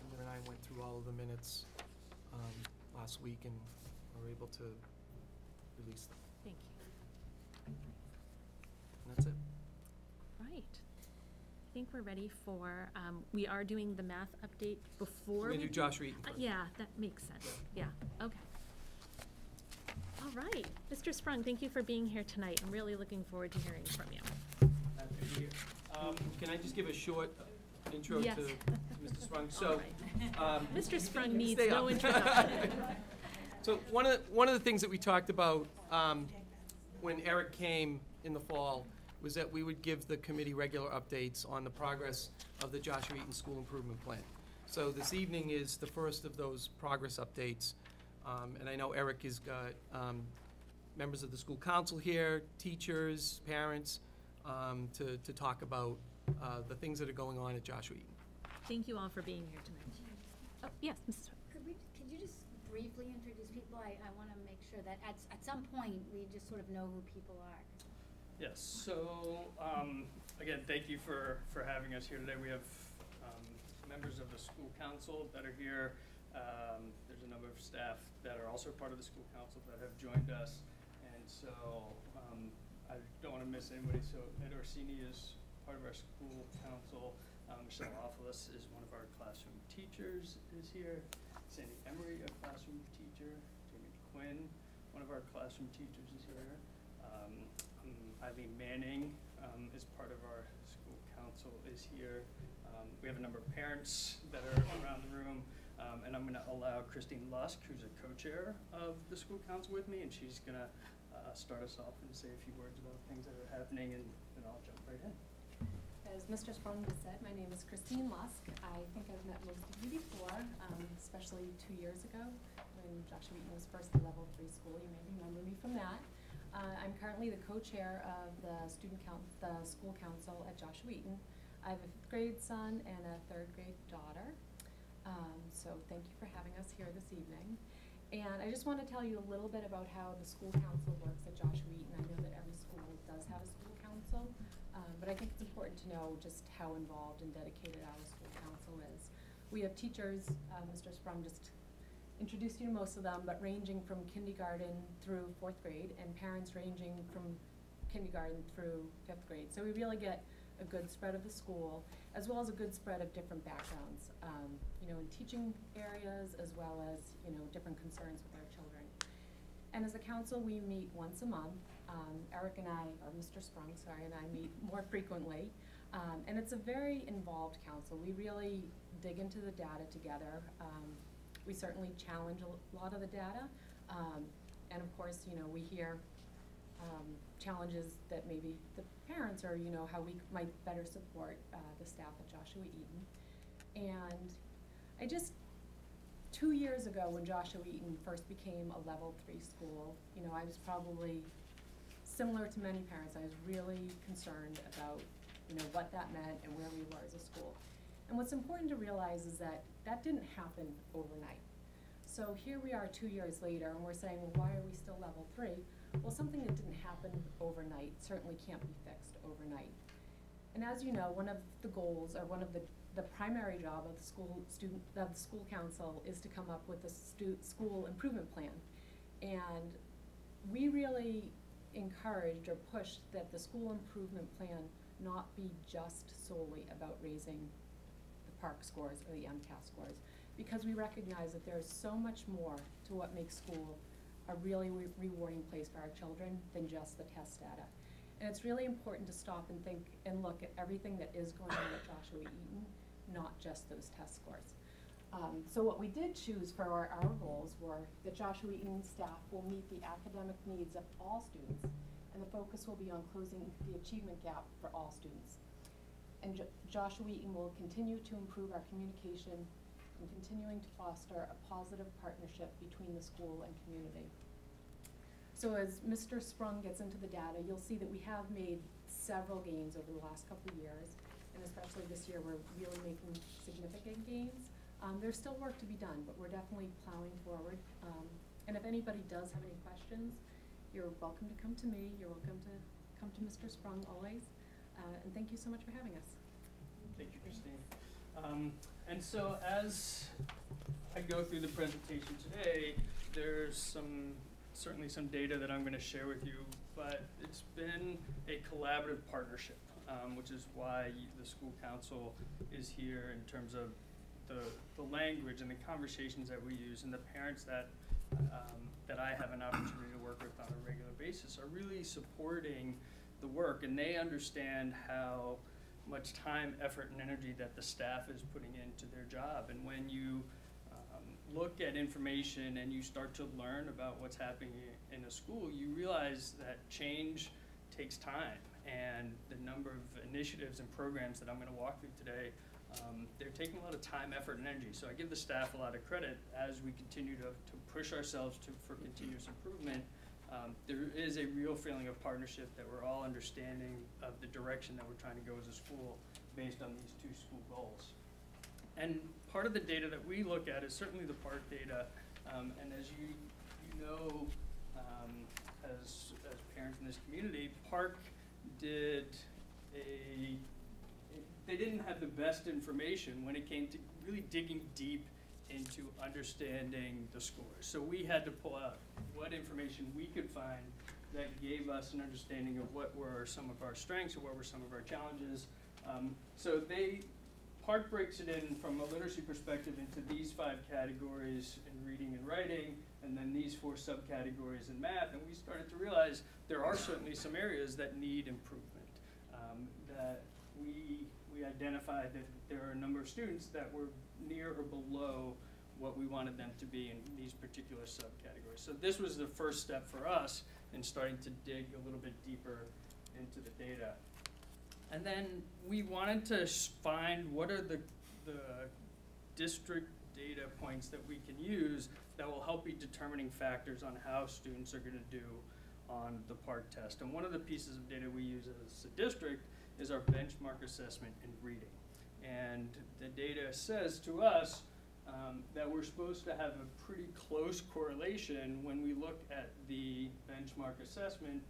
Linda and I went through all of the minutes, um, last week and were able to release them, Thank you. and that's it. Right. I think we're ready for, um, we are doing the math update before We're we. do Josh Reed Uh, first. Yeah, that makes sense. Yeah, okay. All right. Mr. Sprung, thank you for being here tonight. I'm really looking forward to hearing from you. Happy to be here. Um, Can I just give a short intro to Yes. to Mr. Sprung? So, um, Mr. Sprung needs Stay no up. introduction. So one of, the- one of the things that we talked about um, when Eric came in the fall was that we would give the committee regular updates on the progress of the Joshua Eaton School Improvement Plan. So this evening is the first of those progress updates. Um, And I know Eric has got um, members of the school council here, teachers, parents, um, to, to talk about uh, the things that are going on at Joshua Eaton. Thank you all for being here tonight. Oh, yes, Mrs. Could we, could you just briefly introduce people? I, I want to make sure that at, at some point, we just sort of know who people are. Yes, so, um, again, thank you for, for having us here today. We have, um, members of the school council that are here. Um, there's a number of staff that are also part of the school council that have joined us. And so, um, I don't wanna miss anybody, so Ed Orsini is part of our school council. Um, Michelle Ofelis is one of our classroom teachers is here. Sandy Emery, a classroom teacher. Jamie Quinn, one of our classroom teachers is here. Um, um, Eileen Manning, um, is part of our school council is here. Um, we have a number of parents that are around the room. Um, and I'm gonna allow Christine Lusk, who's a co-chair of the school council with me, and she's gonna, uh, start us off and say a few words about things that are happening, and then I'll jump right in. As Mr. Sprung just said, my name is Christine Lusk. I think I've met most of you before, um, especially two years ago when Joshua Eaton was first a level three school. You may remember me from that. Uh, I'm currently the co-chair of the student coun- the school council at Joshua Eaton. I have a fifth grade son and a third grade daughter. Um, so thank you for having us here this evening. And I just want to tell you a little bit about how the school council works at Joshua Eaton. I know that every school does have a school council, um, but I think it's important to know just how involved and dedicated our school council is. We have teachers, uh, Mr. Sprung just introduced you to most of them, but ranging from kindergarten through fourth grade, and parents ranging from kindergarten through fifth grade. So we really get a good spread of the school, as well as a good spread of different backgrounds, um, you know, in teaching areas, as well as, you know, different concerns with our children. And as a council, we meet once a month. Um, Eric and I, or Mr. Sprung, sorry, and I meet more frequently. Um, and it's a very involved council. We really dig into the data together. Um, we certainly challenge a lot of the data. Um, and of course, you know, we hear, um, challenges that maybe the parents or, you know, how we might better support, uh, the staff at Joshua Eaton. And I just, two years ago, when Joshua Eaton first became a level three school, you know, I was probably similar to many parents, I was really concerned about, you know, what that meant and where we were as a school. And what's important to realize is that that didn't happen overnight. So here we are two years later, and we're saying, well, why are we still level three? Well, something that didn't happen overnight certainly can't be fixed overnight. And as you know, one of the goals, or one of the, the primary job of the school student, of the school council is to come up with a school improvement plan. And we really encouraged or pushed that the school improvement plan not be just solely about raising the PARCC scores or the MCAS scores, because we recognize that there's so much more to what makes school a really re- rewarding place for our children than just the test data. And it's really important to stop and think and look at everything that is going on at Joshua Eaton, not just those test scores. Um, so what we did choose for our, our goals were that Joshua Eaton staff will meet the academic needs of all students, and the focus will be on closing the achievement gap for all students. And Jo- Joshua Eaton will continue to improve our communication and continuing to foster a positive partnership between the school and community. So as Mr. Sprung gets into the data, you'll see that we have made several gains over the last couple of years, and especially this year, we're really making significant gains. Um, there's still work to be done, but we're definitely plowing forward. Um, And if anybody does have any questions, you're welcome to come to me, you're welcome to come to Mr. Sprung always. Uh, and thank you so much for having us. Thank you, Christine. Um, and so as I go through the presentation today, there's some, certainly some data that I'm gonna share with you, but it's been a collaborative partnership, um, which is why the school council is here in terms of the, the language and the conversations that we use and the parents that, um, that I have an opportunity to work with on a regular basis are really supporting the work and they understand how much time, effort, and energy that the staff is putting into their job. And when you um, look at information and you start to learn about what's happening in a school, you realize that change takes time. And the number of initiatives and programs that I'm going to walk through today, um, they're taking a lot of time, effort, and energy. So I give the staff a lot of credit as we continue to, to push ourselves to, for continuous improvement. Um, there is a real feeling of partnership that we're all understanding of the direction that we're trying to go as a school based on these two school goals. And part of the data that we look at is certainly the PARCC data. Um, and as you, you know, um, as, as parents in this community, PARCC did a, they didn't have the best information when it came to really digging deep into understanding the scores. So we had to pull out what information we could find that gave us an understanding of what were some of our strengths or what were some of our challenges. Um, so they, PARCC breaks it in from a literacy perspective into these five categories in reading and writing, and then these four subcategories in math. And we started to realize there are certainly some areas that need improvement. Um, that we we identified that there are a number of students that were near or below what we wanted them to be in these particular subcategories. So this was the first step for us in starting to dig a little bit deeper into the data. And then we wanted to find what are the, the district data points that we can use that will help be determining factors on how students are gonna do on the PARCC test. And one of the pieces of data we use as a district is our benchmark assessment in reading. And the data says to us um, that we're supposed to have a pretty close correlation when we look at the benchmark assessment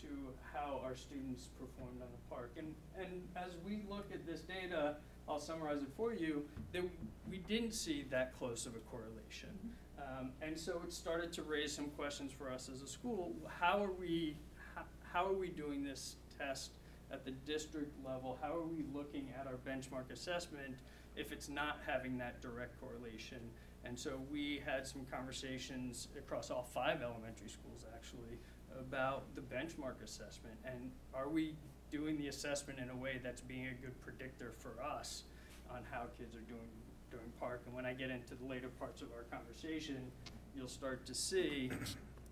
to how our students performed on the PARCC. And, and as we look at this data, I'll summarize it for you, that we didn't see that close of a correlation. Um, and so it started to raise some questions for us as a school. How are we, how, how are we doing this test at the district level? How are we looking at our benchmark assessment if it's not having that direct correlation? And so we had some conversations across all five elementary schools actually about the benchmark assessment and are we doing the assessment in a way that's being a good predictor for us on how kids are doing PARCC. And when I get into the later parts of our conversation, you'll start to see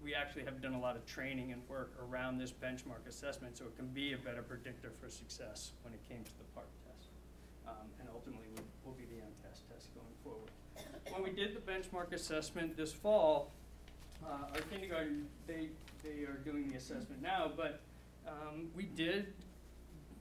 we actually have done a lot of training and work around this benchmark assessment so it can be a better predictor for success when it came to the PARCC test. Um, and ultimately will, will be the MCAS test going forward. When we did the benchmark assessment this fall, uh, our kindergarten, they, they are doing the assessment now, but um, we did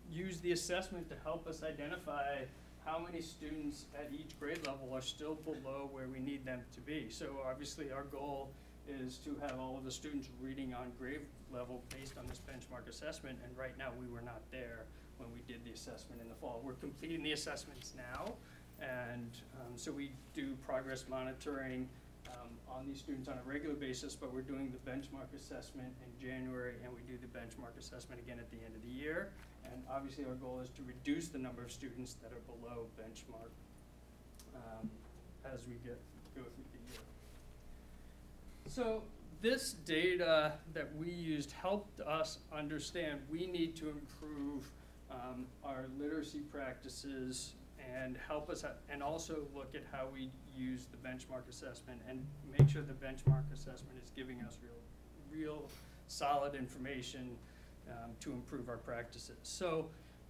use the assessment to help us identify how many students at each grade level are still below where we need them to be. So obviously, our goal is to have all of the students reading on grade level based on this benchmark assessment, and right now, we were not there when we did the assessment in the fall. We're completing the assessments now, and um, so we do progress monitoring um, on these students on a regular basis, but we're doing the benchmark assessment in January, and we do the benchmark assessment again at the end of the year. And obviously, our goal is to reduce the number of students that are below benchmark um, as we get, go through the year. So this data that we used helped us understand we need to improve um, our literacy practices and help us, and also look at how we use the benchmark assessment and make sure the benchmark assessment is giving us real, real solid information um, to improve our practices. So,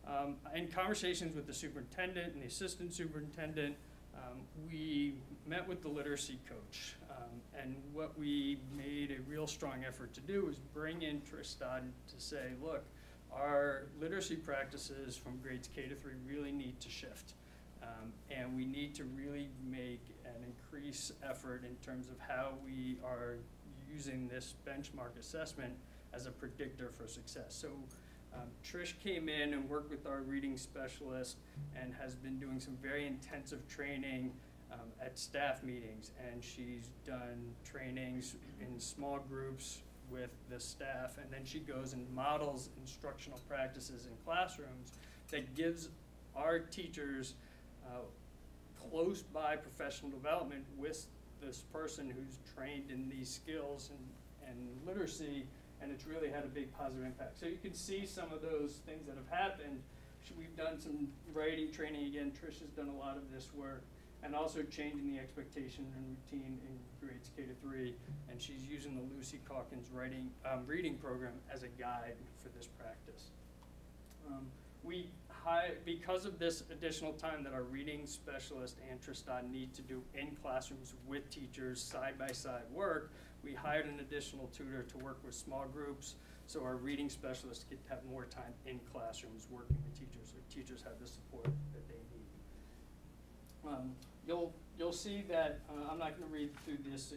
um, in conversations with the superintendent and the assistant superintendent, um, we met with the literacy coach. Um, and what we made a real strong effort to do was bring in Tristan to say, look, our literacy practices from grades K to three really need to shift. Um, and we need to really make an increase effort in terms of how we are using this benchmark assessment as a predictor for success. So um, Trish came in and worked with our reading specialist and has been doing some very intensive training um, at staff meetings. And she's done trainings in small groups with the staff. And then she goes and models instructional practices in classrooms that gives our teachers uh, close by professional development with this person who's trained in these skills and, and literacy and it's really had a big positive impact. So you can see some of those things that have happened. We've done some writing training again. Trish has done a lot of this work, and also changing the expectation and routine in grades K to three. And she's using the Lucy Calkins writing um, reading program as a guide for this practice. Um, we because of this additional time that our reading specialist and Tristan need to do in classrooms with teachers side by side work, we hired an additional tutor to work with small groups so our reading specialists get have more time in classrooms working with teachers, so teachers have the support that they need. Um, you'll, you'll see that, uh, I'm not gonna read through this,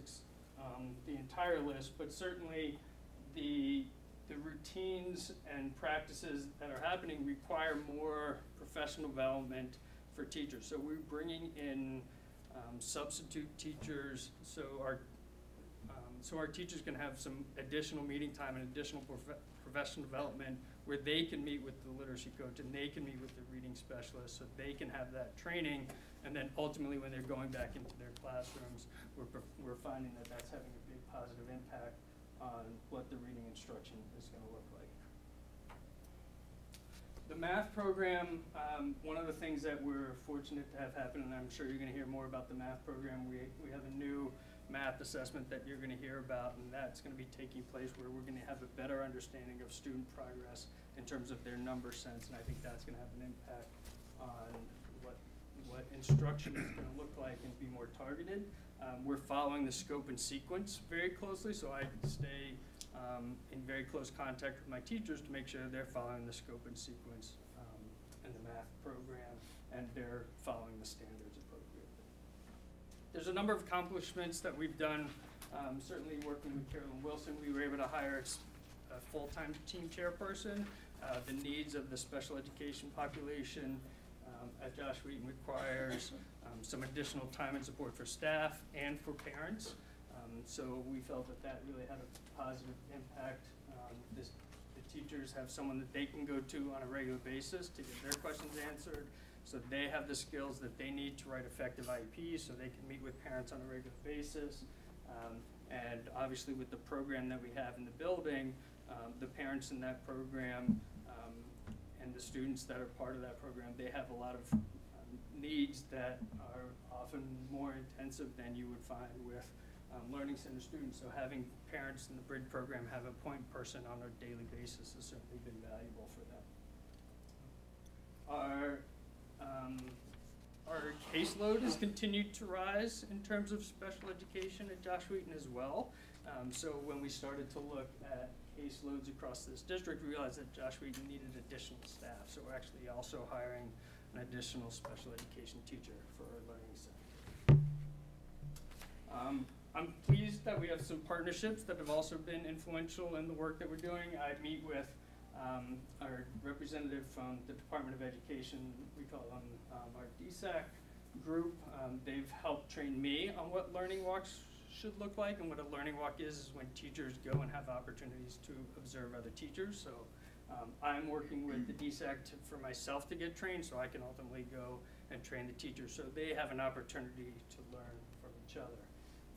um, the entire list, but certainly the, the routines and practices that are happening require more professional development for teachers. So we're bringing in, um, substitute teachers, so our so our teachers can have some additional meeting time and additional prof- professional development where they can meet with the literacy coach and they can meet with the reading specialist, so they can have that training. And then ultimately, when they're going back into their classrooms, we're, we're finding that that's having a big positive impact on what the reading instruction is gonna look like. The math program, um, one of the things that we're fortunate to have happen, and I'm sure you're gonna hear more about the math program, we, we have a new math assessment that you're gonna hear about, and that's gonna be taking place where we're gonna have a better understanding of student progress in terms of their number sense, and I think that's gonna have an impact on what, what instruction is gonna look like and be more targeted. Um, we're following the scope and sequence very closely, so I stay, um, in very close contact with my teachers to make sure they're following the scope and sequence, um, in the math program, and they're following the standards. There's a number of accomplishments that we've done, um, certainly working with Carolyn Wilson, we were able to hire a full-time team chairperson. Uh, the needs of the special education population, um, at Joshua Eaton requires, um, some additional time and support for staff and for parents. Um, so we felt that that really had a positive impact. Um, this, the teachers have someone that they can go to on a regular basis to get their questions answered. So they have the skills that they need to write effective IEPs, so they can meet with parents on a regular basis. Um, and obviously with the program that we have in the building, um, the parents in that program, um, and the students that are part of that program, they have a lot of um, needs that are often more intensive than you would find with um, learning center students. So having parents in the bridge program have a point person on a daily basis has certainly been valuable for them. Our, um, our caseload has continued to rise in terms of special education at Joshua Eaton as well. Um, so when we started to look at caseloads across this district, we realized that Joshua Eaton needed additional staff. So we're actually also hiring an additional special education teacher for our learning center. Um, I'm pleased that we have some partnerships that have also been influential in the work that we're doing. I meet with um, our representative from the Department of Education, we call them um, our DSAC group. Um, they've helped train me on what learning walks should look like, and what a learning walk is, is when teachers go and have opportunities to observe other teachers. So um, I'm working with the DSAC to, for myself to get trained, so I can ultimately go and train the teachers, so they have an opportunity to learn from each other.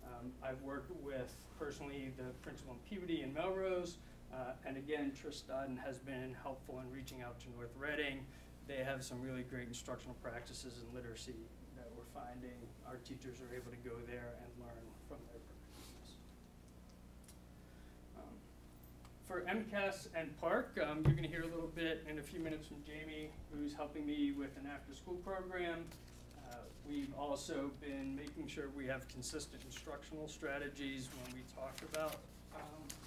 Um, I've worked with personally the principal in Peabody and Melrose, uh, and again, Tristan has been helpful in reaching out to North Reading. They have some really great instructional practices in literacy that we're finding our teachers are able to go there and learn from their practices. Um, For MCAS and PARCC, um, you're gonna hear a little bit in a few minutes from Jamie, who's helping me with an after-school program. Uh, We've also been making sure we have consistent instructional strategies when we talk about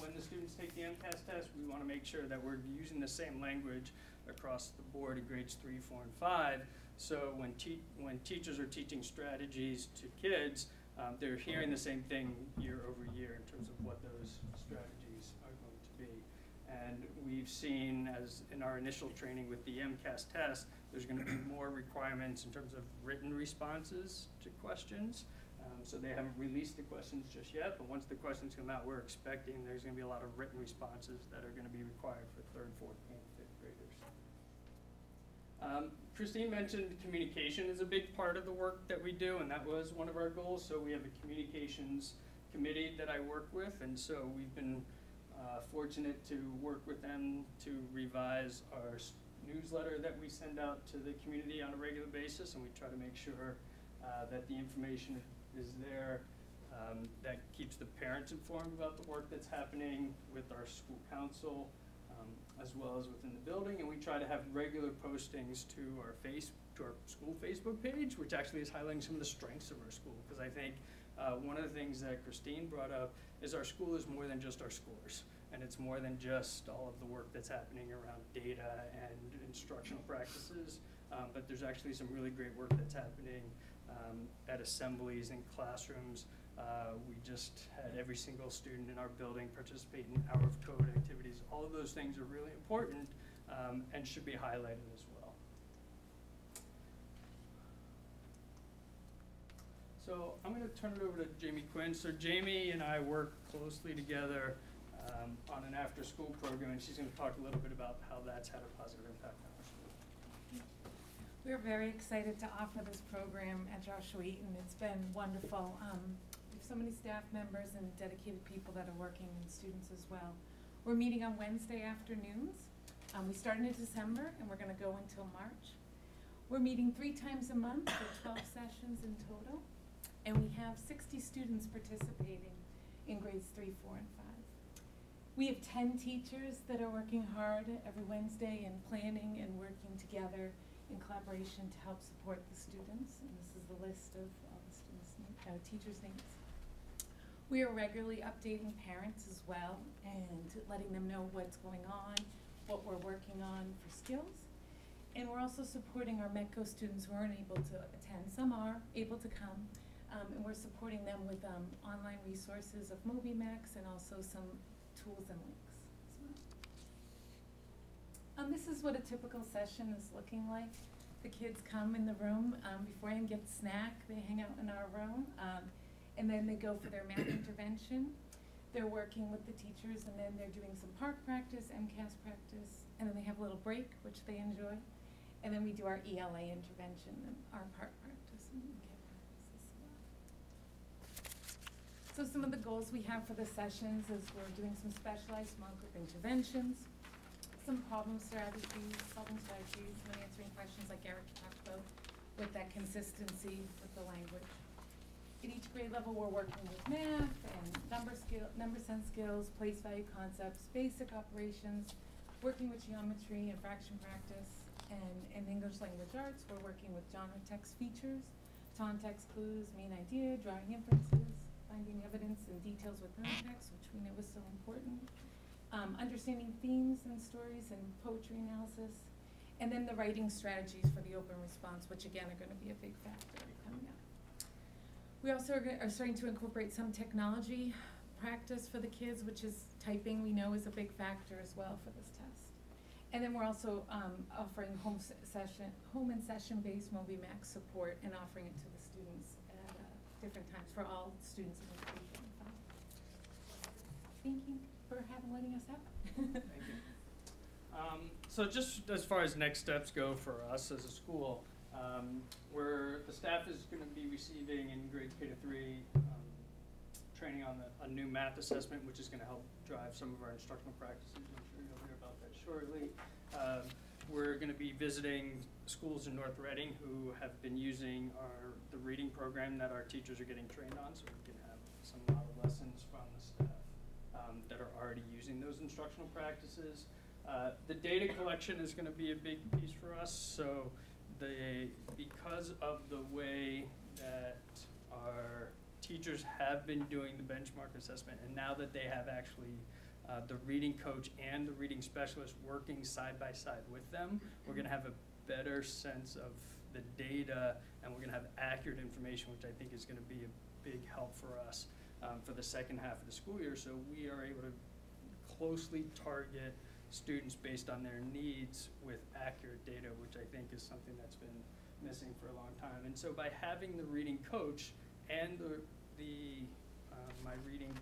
when the students take the MCAS test. We want to make sure that we're using the same language across the board in grades three, four, and five. So when te- when teachers are teaching strategies to kids, um, they're hearing the same thing year over year in terms of what those strategies are going to be. And we've seen, as in our initial training with the MCAS test, there's gonna be more requirements in terms of written responses to questions. So they haven't released the questions just yet, but once the questions come out, we're expecting there's gonna be a lot of written responses that are gonna be required for third, fourth, and fifth graders. Um, Christine mentioned communication is a big part of the work that we do, and that was one of our goals. So we have a communications committee that I work with, and so we've been uh, fortunate to work with them to revise our newsletter that we send out to the community on a regular basis, and we try to make sure uh, that the information is there um, that keeps the parents informed about the work that's happening with our school council, um, as well as within the building, and we try to have regular postings to our face, to our school Facebook page, which actually is highlighting some of the strengths of our school, because I think, uh, one of the things that Christine brought up is our school is more than just our scores, and it's more than just all of the work that's happening around data and instructional practices, um, but there's actually some really great work that's happening, um, at assemblies and classrooms, uh, we just had every single student in our building participate in hour of code activities. All of those things are really important um, and should be highlighted as well. So I'm going to turn it over to Jamie Quinn. So Jamie and I work closely together um, on an after-school program, and she's going to talk a little bit about how that's had a positive impact on. We're very excited to offer this program at Joshua Eaton. It's been wonderful. Um, we have so many staff members and dedicated people that are working and students as well. We're meeting on Wednesday afternoons. Um, we start in December and we're gonna go until March. We're meeting three times a month for twelve sessions in total. And we have sixty students participating in grades three, four, and five. We have ten teachers that are working hard every Wednesday and planning and working together in collaboration to help support the students, and this is the list of all the students' uh, teachers' needs. We are regularly updating parents as well and letting them know what's going on, what we're working on for skills. And we're also supporting our METCO students who aren't able to attend, some are able to come, um, and we're supporting them with, um, online resources of MobyMax and also some tools and links. Um, this is what a typical session is looking like. The kids come in the room, um, beforehand get snack, they hang out in our room, um, and then they go for their math intervention. They're working with the teachers, and then they're doing some PARCC practice, MCAS practice, and then they have a little break, which they enjoy. And then we do our ELA intervention and our PARCC practice and MCAS practice as well. So some of the goals we have for the sessions is we're doing some specialized small group interventions, some problem strategies, solving strategies, when answering questions like Eric talked about, with that consistency with the language. At each grade level, we're working with math and number skill, number sense skills, place value concepts, basic operations, working with geometry and fraction practice, and in English language arts, we're working with genre text features, tone text clues, main idea, drawing inferences, finding evidence and details within the text, which we know is so important um, understanding themes and stories and poetry analysis, and then the writing strategies for the open response, which again are gonna be a big factor coming up. We also are, are starting to incorporate some technology practice for the kids, which is typing, we know is a big factor as well for this test. And then we're also, um, offering home se- session, home and session-based MobyMax support and offering it to the students at, uh, different times for all students in the. Thank you for having, letting us you. Um, so just as far as next steps go for us as a school, um, we're, the staff is gonna be receiving in grades K to three, um, training on the, a new math assessment, which is gonna help drive some of our instructional practices. I'm sure you'll hear about that shortly. Um, we're gonna be visiting schools in North Reading who have been using our, the reading program that our teachers are getting trained on, so we can have some model lessons from the um, that are already using those instructional practices. Uh, the data collection is gonna be a big piece for us, so the, because of the way that our teachers have been doing the benchmark assessment, and now that they have actually, uh, the reading coach and the reading specialist working side by side with them, we're gonna have a better sense of the data, and we're gonna have accurate information, which I think is gonna be a big help for us um, for the second half of the school year, so we are able to closely target students based on their needs with accurate data, which I think is something that's been missing for a long time. And so by having the reading coach and the, the, uh, my reading,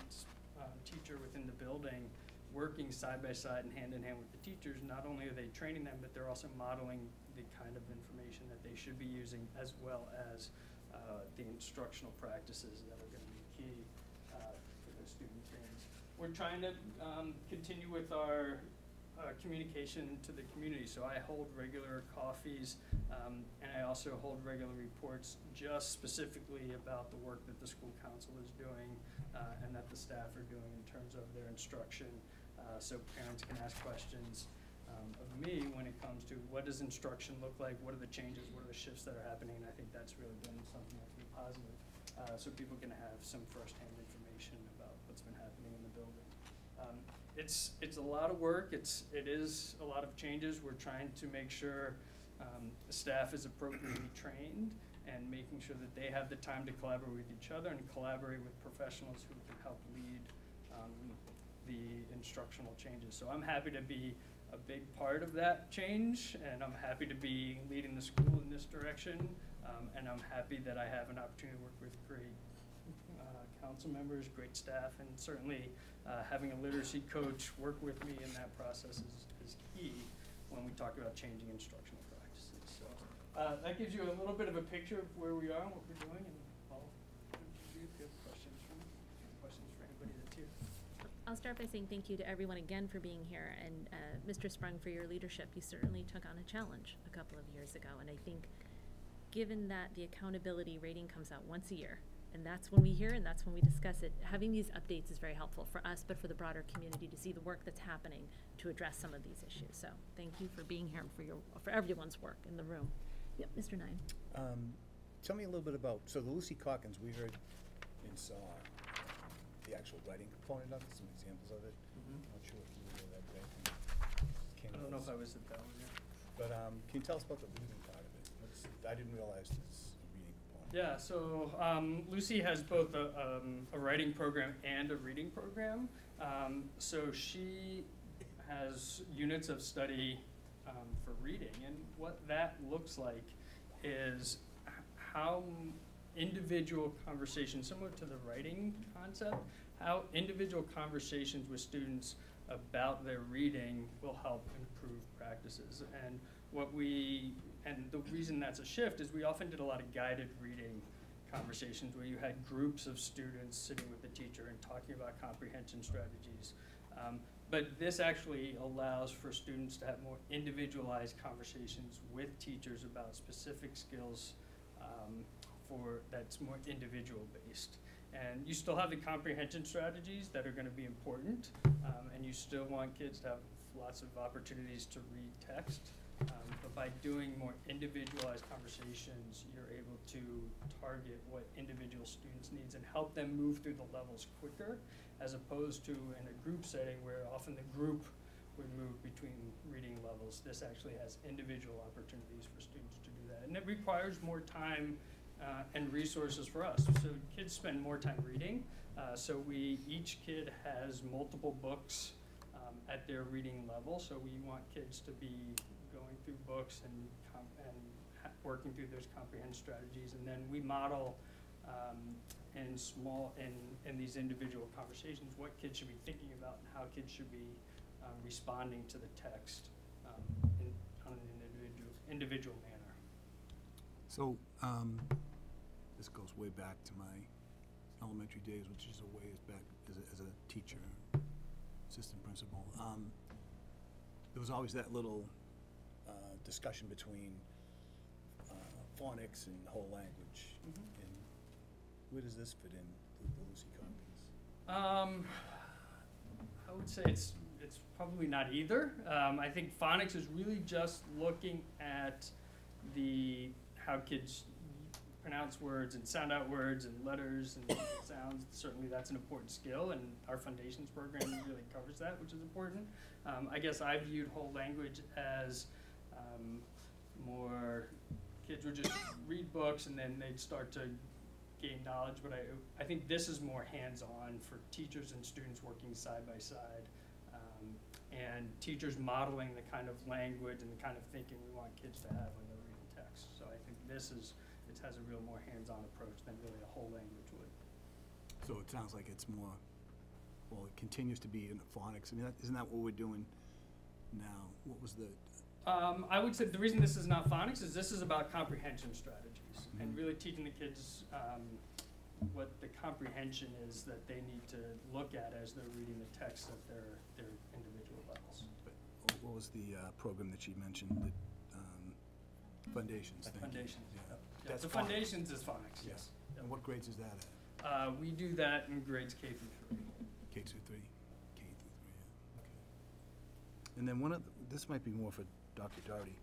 uh, teacher within the building, working side by side and hand in hand with the teachers, not only are they training them, but they're also modeling the kind of information that they should be using, as well as, uh, the instructional practices that are gonna be key, uh, for the student trainings. We're trying to, um, continue with our, uh, communication to the community, so I hold regular coffees, um, and I also hold regular reports just specifically about the work that the school council is doing, uh, and that the staff are doing in terms of their instruction, uh, so parents can ask questions, um, of me when it comes to what does instruction look like, what are the changes, what are the shifts that are happening, and I think that's really been something that's been positive, uh, so people can have some firsthand information about what's been happening in the building. Um, it's, it's a lot of work, it's, it is a lot of changes, we're trying to make sure, um, staff is appropriately trained and making sure that they have the time to collaborate with each other and collaborate with professionals who can help lead, um, the instructional changes. So I'm happy to be a big part of that change, and I'm happy to be leading the school in this direction. Um, and I'm happy that I have an opportunity to work with great council members, great staff, and certainly uh, having a literacy coach work with me in that process is, is key when we talk about changing instructional practices. So uh, that gives you a little bit of a picture of where we are and what we're doing, and I'll if you have questions for me, questions for anybody that's here. I'll start by saying thank you to everyone again for being here, and uh, Mr. Sprung for your leadership. You certainly took on a challenge a couple of years ago, and I think, given that the accountability rating comes out once a year, and that's when we hear and that's when we discuss it, having these updates is very helpful for us, but for the broader community to see the work that's happening to address some of these issues. So thank you for being here and for your for everyone's work in the room. Yep, Mr. Nine. Um, tell me a little bit about, so the Lucy Calkins, we heard and saw the actual writing component of it, some examples of it. Mhm. Not sure if you were there that day. I don't know if I was at that one yet. But, um, can you tell us about the reading part of it? What's, I didn't realize this reading component. Yeah, so um, Lucy has both a, um, a writing program and a reading program. Um, so she has units of study um, for reading, and what that looks like is how individual conversations, similar to the writing concept, how individual conversations with students about their reading will help improve practices. And what we, and the reason that's a shift is we often did a lot of guided reading conversations where you had groups of students sitting with the teacher and talking about comprehension strategies. Um, but this actually allows for students to have more individualized conversations with teachers about specific skills um, for that's more individual based. And you still have the comprehension strategies that are going to be important, um, and you still want kids to have lots of opportunities to read text. Um, but by doing more individualized conversations, you're able to target what individual students' needs and help them move through the levels quicker, as opposed to in a group setting where often the group would move between reading levels. This actually has individual opportunities for students to do that, and it requires more time uh, and resources for us. So kids spend more time reading. Uh, so we each kid has multiple books um, at their reading level. So we want kids to be through books and and working through those comprehension strategies. And then we model um, in small in in these individual conversations what kids should be thinking about and how kids should be um, responding to the text um, in, on an individual individual manner. So, um, this goes way back to my elementary days, which is a ways back as a, as a teacher, assistant principal. Um, there was always that little, uh, discussion between, uh, phonics and whole language. Mhm. And where does this fit in, the the Lucy Calkins? Um, I would say it's it's probably not either. Um, I think phonics is really just looking at the how kids pronounce words and sound out words and letters and sounds. Certainly, that's an important skill, and our foundations program really covers that, which is important. Um, I guess I viewed whole language as um, more kids would just read books and then they'd start to gain knowledge, but I, I think this is more hands-on for teachers and students working side by side. Um, and teachers modeling the kind of language and the kind of thinking we want kids to have when they're reading text. So I think this is, it has a real more hands-on approach than really a whole language would. So it sounds like it's more, well, it continues to be in phonics. I mean, that- isn't that what we're doing now? What was the, Um, I would say the reason this is not phonics is this is about comprehension strategies and Mhm. really teaching the kids um, what the comprehension is that they need to look at as they're reading the text at their, their individual levels. what- what was the uh, program that you mentioned, the um, foundations? The thank you. foundations, Yeah. Yeah, That's the phonics. foundations is phonics, Yeah. yes. And what grades is that at? Uh, we do that in grades K through three. K through three? K through three, yeah, okay. And then one of, the- this might be more for Dr. Doherty.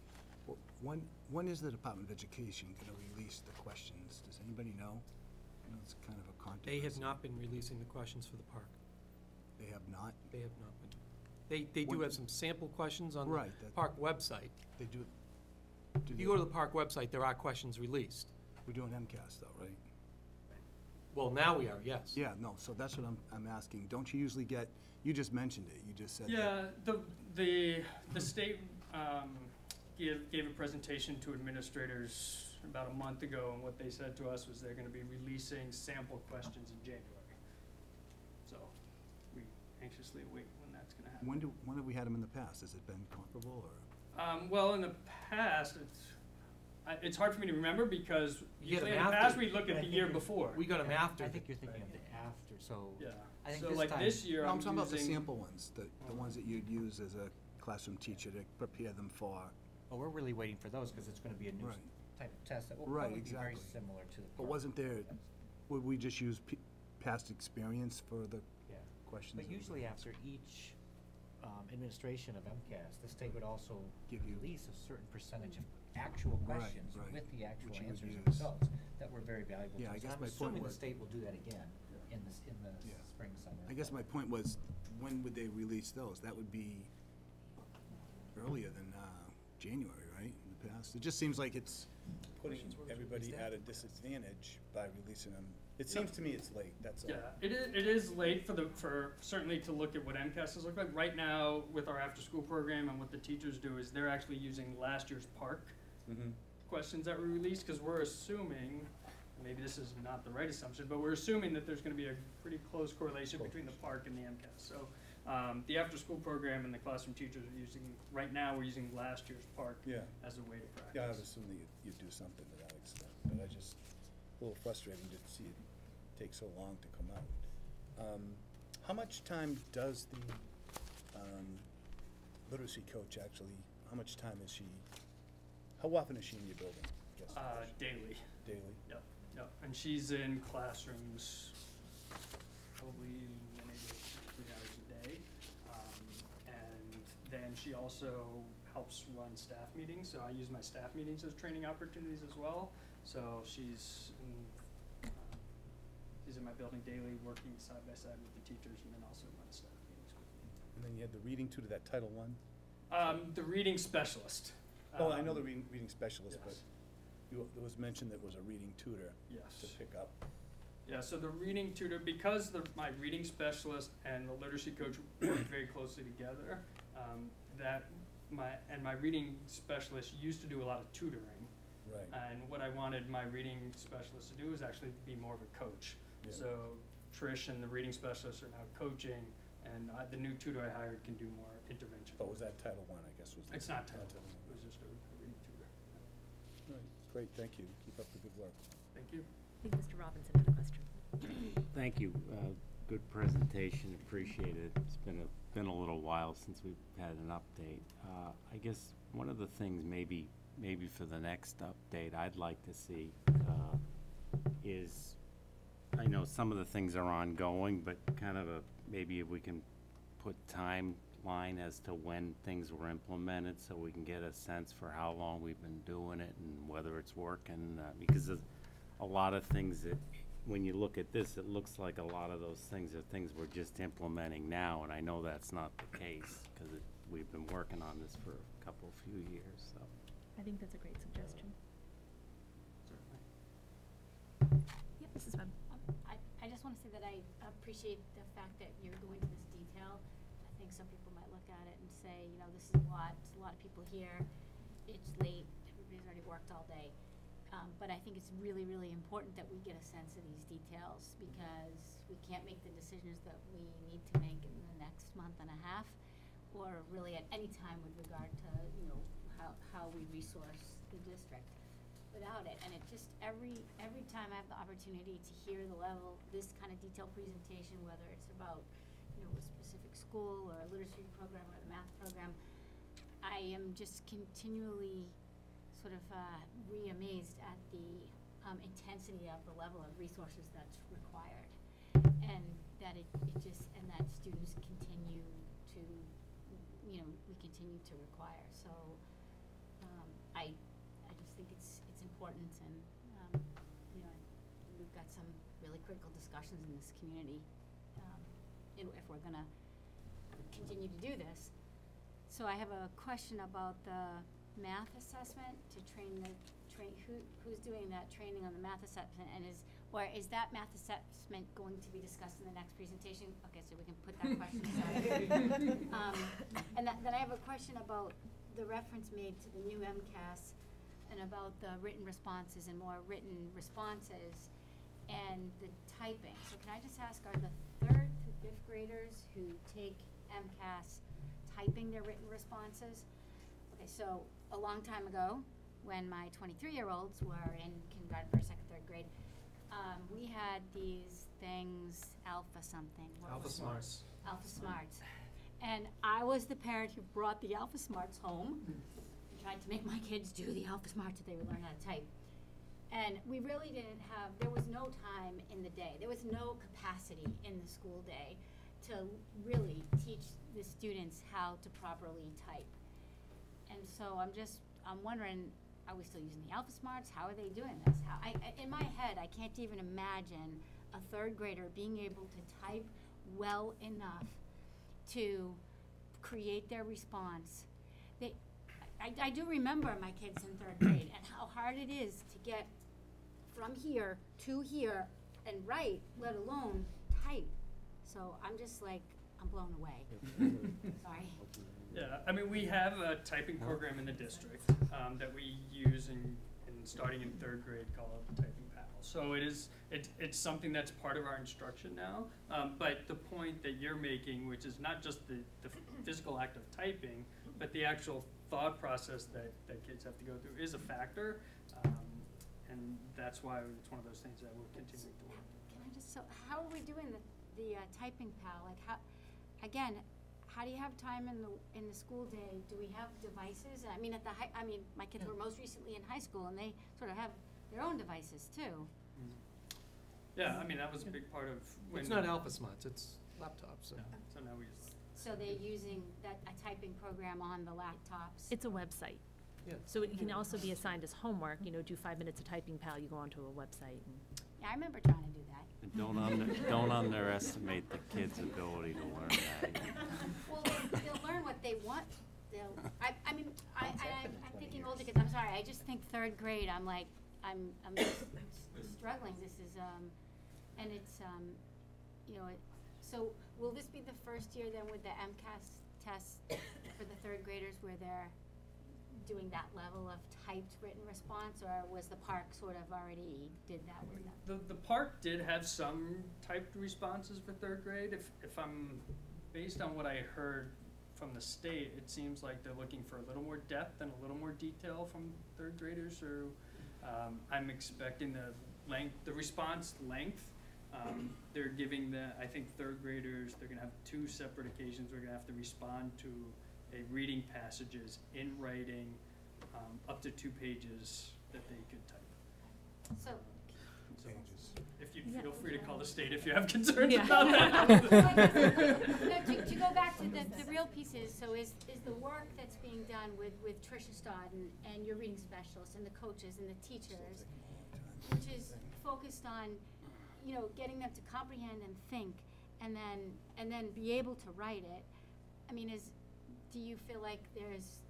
Wh- When, when is the Department of Education gonna release the questions? Does anybody know? I know it's kind of a controversy. They have not been releasing the questions for the PARCC. They have not? They have not been. They, they do When- have some sample questions on the Right, that- PARCC website. They do. do If you go to the PARCC website, there are questions released. We're doing MCAS though, right? Well, now we are, yes. Yeah, no, so that's what I'm, I'm asking. Don't you usually get, you just mentioned it, you just said that. Yeah, the, the, the state, um, gave, gave a presentation to administrators about a month ago, and what they said to us was they're gonna be releasing sample questions in January. So, we anxiously await when that's gonna happen. When do, when have we had them in the past? Has it been comparable or? Um, well, in the past, it's, I, it's hard for me to remember because You get in the after. past, we look But I at the year before. We got them after. I think you're thinking of the after, so. Yeah, I think so this like time- this year, No, I'm I'm talking about the sample ones, the, the ones that you'd use as a classroom teacher to prepare them for. Well, we're really waiting for those, because it's gonna be a new Right. type of test that will Right, probably be very exactly. similar to the. But wasn't there, test. would we just use p- past experience for the Yeah. questions? But that we- usually after each um, administration of MCAS, the state would also Give you- release a certain percentage of actual Right, questions right, with the actual which you would answers and use. results that were very valuable to Yeah, I us. guess I'm my point assuming the was- state will do that again in the, s- in the Yeah. spring, summer. I guess my point was, when would they release those? That would be earlier than, uh, January, right, in the past? It just seems like it's putting everybody at a disadvantage by releasing them. It seems to me it's late, that's all. Yeah, it is, it is late for the, for, certainly to look at what MCAS has looked like. Right now, with our after-school program and what the teachers do is they're actually using last year's PARCC Mhm. questions that were released, because we're assuming, and maybe this is not the right assumption, but we're assuming that there's gonna be a pretty close correlation between the PARCC and the MCAS. So, um, the after-school program and the classroom teachers are using, right now, we're using last year's PARCC Yeah. as a way to practice. Yeah, I would assume that you'd, you'd do something to that extent, but I just, a little frustrating to see it take so long to come out. Um, how much time does the, um, literacy coach actually, how much time is she, how often is she in your building? I guess the Uh, question. daily. Daily? Yep, yep, and she's in classrooms probably maybe three hours a day. Um, and then she also helps run staff meetings, so I use my staff meetings as training opportunities as well. So she's in, uh, she's in my building daily, working side by side with the teachers and then also run staff meetings with me. And then you had the reading tutor, that Title One? Um, the reading specialist. Oh, I know the um, reading, reading specialist, but you, it was mentioned that was a reading tutor Yes. to pick up. Yeah, so the reading tutor, because the, my reading specialist and the literacy coach work very closely together, um, that my, and my reading specialist used to do a lot of tutoring. Right. And what I wanted my reading specialist to do is actually be more of a coach. Yeah. So Trish and the reading specialist are now coaching, and I, the new tutor I hired can do more intervention. But was that Title One, I guess, was the? It's not Title One. It was just a a reading tutor. Right, Great, thank you. Keep up the good work. Thank you. I think Mr. Robinson had a question. Thank you. Uh, Good presentation, appreciate it. It's been a, been a little while since we've had an update. Uh, I guess one of the things maybe, maybe for the next update I'd like to see uh, is, I know some of the things are ongoing, but kind of a, maybe if we can put timeline as to when things were implemented, so we can get a sense for how long we've been doing it and whether it's working, uh, because of a lot of things that, when you look at this, it looks like a lot of those things are things we're just implementing now, and I know that's not the case, because we've been working on this for a couple, few years, so. I think that's a great suggestion. Yep, Mrs. Webb. Um, I, I just want to say that I appreciate the fact that you're going to this detail. I think some people might look at it and say, you know, this is a lot, it's a lot of people here, it's late, everybody's already worked all day. But I think it's really, really important that we get a sense of these details, because we can't make the decisions that we need to make in the next month and a half, or really at any time with regard to, you know, how, how we resource the district without it. And it just, every, every time I have the opportunity to hear the level, this kind of detailed presentation, whether it's about, you know, a specific school or a literacy program or the math program, I am just continually sort of uh, re-amazed at the um, intensity of the level of resources that's required. And that it, it just, and that students continue to, you know, we continue to require. So um, I, I just think it's, it's important and, um, you know, we've got some really critical discussions in this community, um, if we're gonna continue to do this. So I have a question about the math assessment to train the, train, who, who's doing that training on the math assessment? And is, or is that math assessment going to be discussed in the next presentation? Okay, so we can put that question aside. Um, and that, then I have a question about the reference made to the new MCAS and about the written responses and more written responses and the typing. So can I just ask, are the third through fifth graders who take MCAS typing their written responses? Okay, so a long time ago, when my twenty-three-year-olds were in kindergarten, first, second, third grade, um, we had these things, Alpha something. what Alpha was it? Smarts. AlphaSmarts. And I was the parent who brought the AlphaSmarts home, and tried to make my kids do the AlphaSmarts so they would learn how to type. And we really didn't have, there was no time in the day, there was no capacity in the school day to really teach the students how to properly type. And so I'm just, I'm wondering, are we still using the AlphaSmarts? How are they doing this? How, I, I, in my head, I can't even imagine a third grader being able to type well enough to create their response. They, I, I do remember my kids in third grade and how hard it is to get from here to here and write, let alone type. So I'm just like, I'm blown away. Sorry. Yeah, I mean, we have a typing program in the district, um, that we use in, in, starting in third grade called the Typing Pal. So it is, it, it's something that's part of our instruction now, um, but the point that you're making, which is not just the, the physical act of typing, but the actual thought process that, that kids have to go through is a factor, um, and that's why it's one of those things that we'll continue to work. Can I just, so how are we doing the, the uh, typing pal? Like how, again, how do you have time in the, in the school day? Do we have devices? I mean, at the high, I mean, my kids were most recently in high school and they sort of have their own devices too. Mm-hmm. Yeah, I mean, that was a big part of when. It's not AlphaSmarts, it's laptops, so. Yeah, so now we use that. So they're using that, a typing program on the laptops? It's a website. Yeah. So it can mm-hmm. also be assigned as homework, you know, do five minutes of typing pal, you go onto a website and. Yeah, I remember trying to do that. Don't under, don't underestimate the kid's ability to learn that. Well, they- they'll learn what they want. They'll, I, I mean, I, I, I'm- I'm thinking older kids, I'm sorry, I just think third grade, I'm like, I'm, I'm just struggling. This is, um, and it's, um, you know, it, so will this be the first year then with the MCAS test for the third graders where they're doing that level of typed written response, or was the PARCC sort of already did that with them? The, the PARCC did have some typed responses for third grade. If, if I'm, based on what I heard from the state, it seems like they're looking for a little more depth and a little more detail from third graders, so, um, I'm expecting the length, the response length. Um, they're giving the, I think third graders, they're gonna have two separate occasions, we're gonna have to respond to a reading passages in writing, um, up to two pages that they could type. So, So, if you Yeah. feel free to call the state if you have concerns Yeah. about No, that. to, to go back to the, the real pieces, so is, is the work that's being done with, with Tricia Stott and, and your reading specialists and the coaches and the teachers, which is focused on, you know, getting them to comprehend and think, and then, and then be able to write it. I mean, is, do you feel like there's,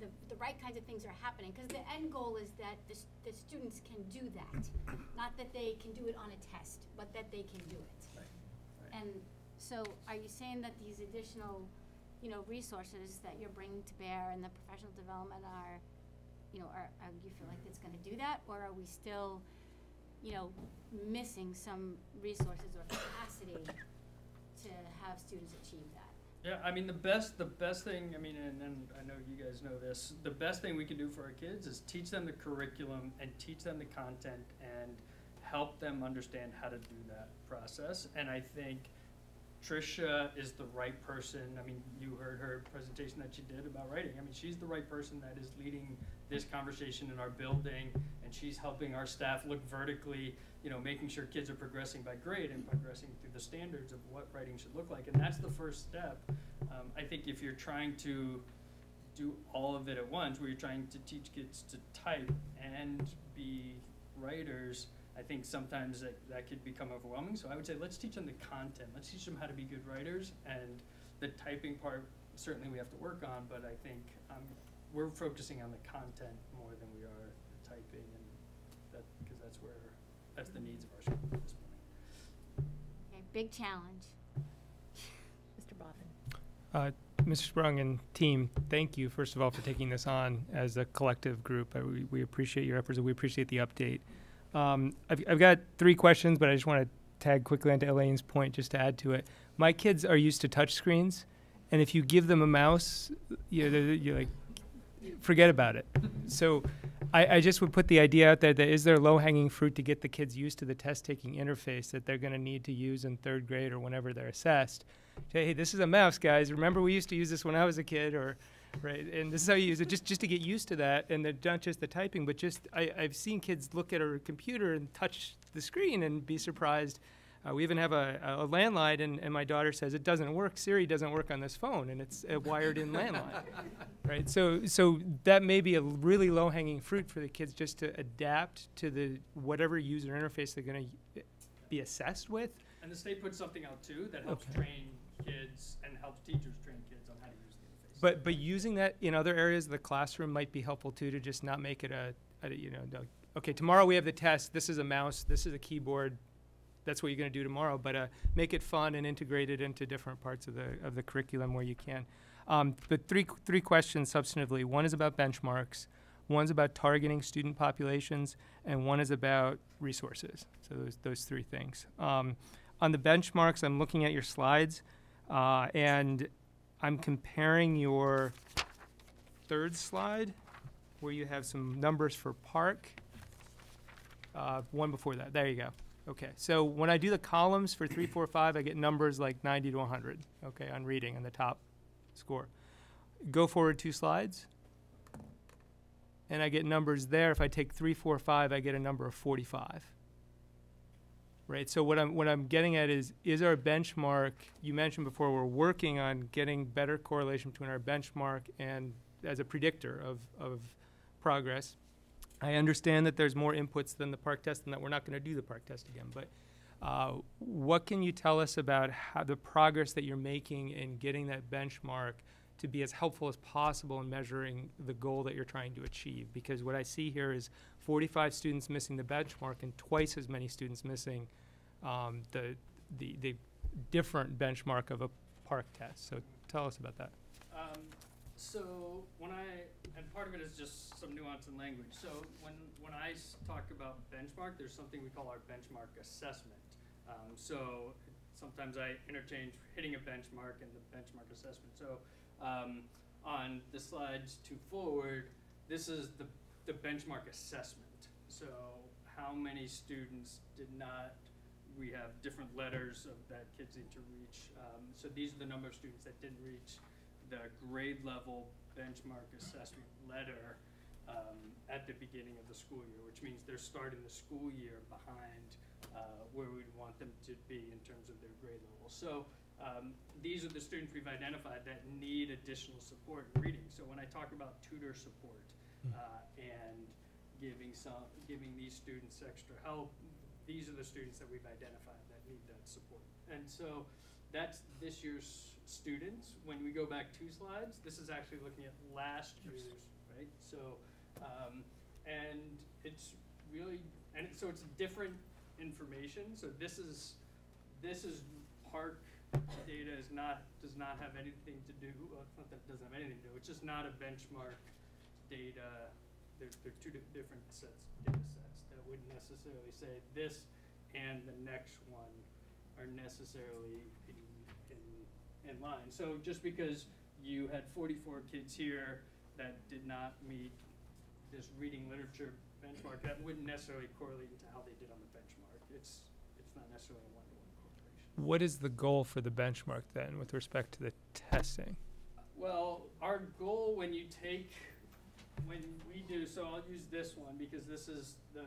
the, the right kinds of things are happening? Because the end goal is that the, s- the students can do that, not that they can do it on a test, but that they can do it. And so are you saying that these additional, you know, resources that you're bringing to bear in the professional development are, you know, are, are, you feel like it's gonna do that? Or are we still, you know, missing some resources or capacity to have students achieve that? Yeah, I mean, the best, the best thing, I mean, and, and I know you guys know this, the best thing we can do for our kids is teach them the curriculum and teach them the content and help them understand how to do that process. And I think Tricia is the right person. I mean, you heard her presentation that she did about writing. I mean, she's the right person that is leading this conversation in our building, and she's helping our staff look vertically, you know, making sure kids are progressing by grade and progressing through the standards of what writing should look like. And that's the first step. Um, I think if you're trying to do all of it at once, where you're trying to teach kids to type and be writers, I think sometimes that, that could become overwhelming. So I would say let's teach them the content. Let's teach them how to be good writers. And the typing part, certainly we have to work on, but I think um, we're focusing on the content more than we are the typing. And that, because that's where, that's the needs of our school at this point. Okay, big challenge. Mr. Boffin. Uh, Mr. Sprung and team, thank you, first of all, for taking this on as a collective group. Uh, We, we appreciate your efforts and we appreciate the update. Um, I've, I've got three questions, but I just want to tag quickly onto Elaine's point just to add to it. My kids are used to touch screens, and if you give them a mouse, you know, they're- you're like, forget about it. So I, I just would put the idea out there that is there low hanging fruit to get the kids used to the test taking interface that they're going to need to use in third grade or whenever they're assessed? Say, hey, this is a mouse, guys. Remember we used to use this when I was a kid, or right? And this is how you use it, just just to get used to that, and then not just the typing, but just I, I've seen kids look at a computer and touch the screen and be surprised. Uh, we even have a, a landline, and, and my daughter says it doesn't work. Siri doesn't work on this phone, and it's a wired-in landline, right? So, so that may be a really low-hanging fruit for the kids just to adapt to the whatever user interface they're going to be assessed with. And the state puts something out too that helps Okay. train kids and helps teachers train kids on how to use the interface. But but using that in other areas of the classroom might be helpful too to just not make it a, a you know no, okay tomorrow we have the test this is a mouse this is a keyboard that's what you're going to do tomorrow but uh, make it fun and integrate it into different parts of the of the curriculum where you can. Um, but three three questions substantively. One is about benchmarks. One's about targeting student populations, and one is about resources. So those those three things. Um, on the benchmarks, I'm looking at your slides, uh, and I'm comparing your third slide, where you have some numbers for PARCC. Uh, one before that. There you go. Okay. So when I do the columns for three, four, five, I get numbers like 90 to 100. Okay, on reading on the top score. Go forward two slides, and I get numbers there. If I take three, four, five, I get a number of 45 right? So what I'm what I'm getting at is is our benchmark. You mentioned before we're working on getting better correlation between our benchmark and as a predictor of of progress. I understand that there's more inputs than the PARCC test, and that we're not going to do the PARCC test again. But uh, what can you tell us about how the progress that you're making in getting that benchmark to be as helpful as possible in measuring the goal that you're trying to achieve? Because what I see here is 45 students missing the benchmark and twice as many students missing um, the, the the different benchmark of a PARCC test. So tell us about that. Um, so when I, and part of it is just some nuance in language. So when, when I talk about benchmark, there's something we call our benchmark assessment. Um, so sometimes I interchange hitting a benchmark and the benchmark assessment. So um, on the slides to forward, this is the, the benchmark assessment. So how many students did not, we have different letters of that kids need to reach. Um, so these are the number of students that didn't reach the grade level benchmark assessment letter um, at the beginning of the school year, which means they're starting the school year behind uh, where we'd want them to be in terms of their grade level. So um, these are the students we've identified that need additional support in reading. So when I talk about tutor support uh, and giving some, giving these students extra help, these are the students that we've identified that need that support. And so that's this year's students. When we go back two slides, this is actually looking at last year's, right? So, um, and it's really, and it, so it's different information. So this is, this is PARCC data is not, does not have anything to do, well, it's not that it doesn't have anything to do, it's just not a benchmark data. There's, they're two di- different sets, of data sets that wouldn't necessarily say this and the next one are necessarily in, in, in line. So just because you had forty-four kids here that did not meet this reading literature benchmark, that wouldn't necessarily correlate into how they did on the benchmark. It's, it's not necessarily a one-to-one correlation. What is the goal for the benchmark then with respect to the testing? Well, our goal when you take, when we do, so I'll use this one because this is the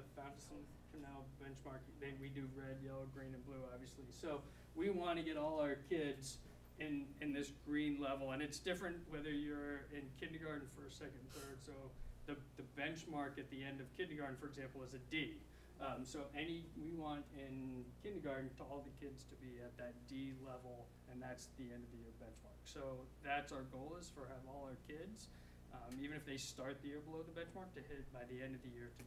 Canal benchmark. They, we do red, yellow, green, and blue, obviously. So we want to get all our kids in, in this green level, and it's different whether you're in kindergarten, first, second, third. So the, the benchmark at the end of kindergarten, for example, is a D. Um, so any, we want in kindergarten to all the kids to be at that D level, and that's the end of the year benchmark. So that's our goal is for have all our kids, um, even if they start the year below the benchmark, to hit by the end of the year to.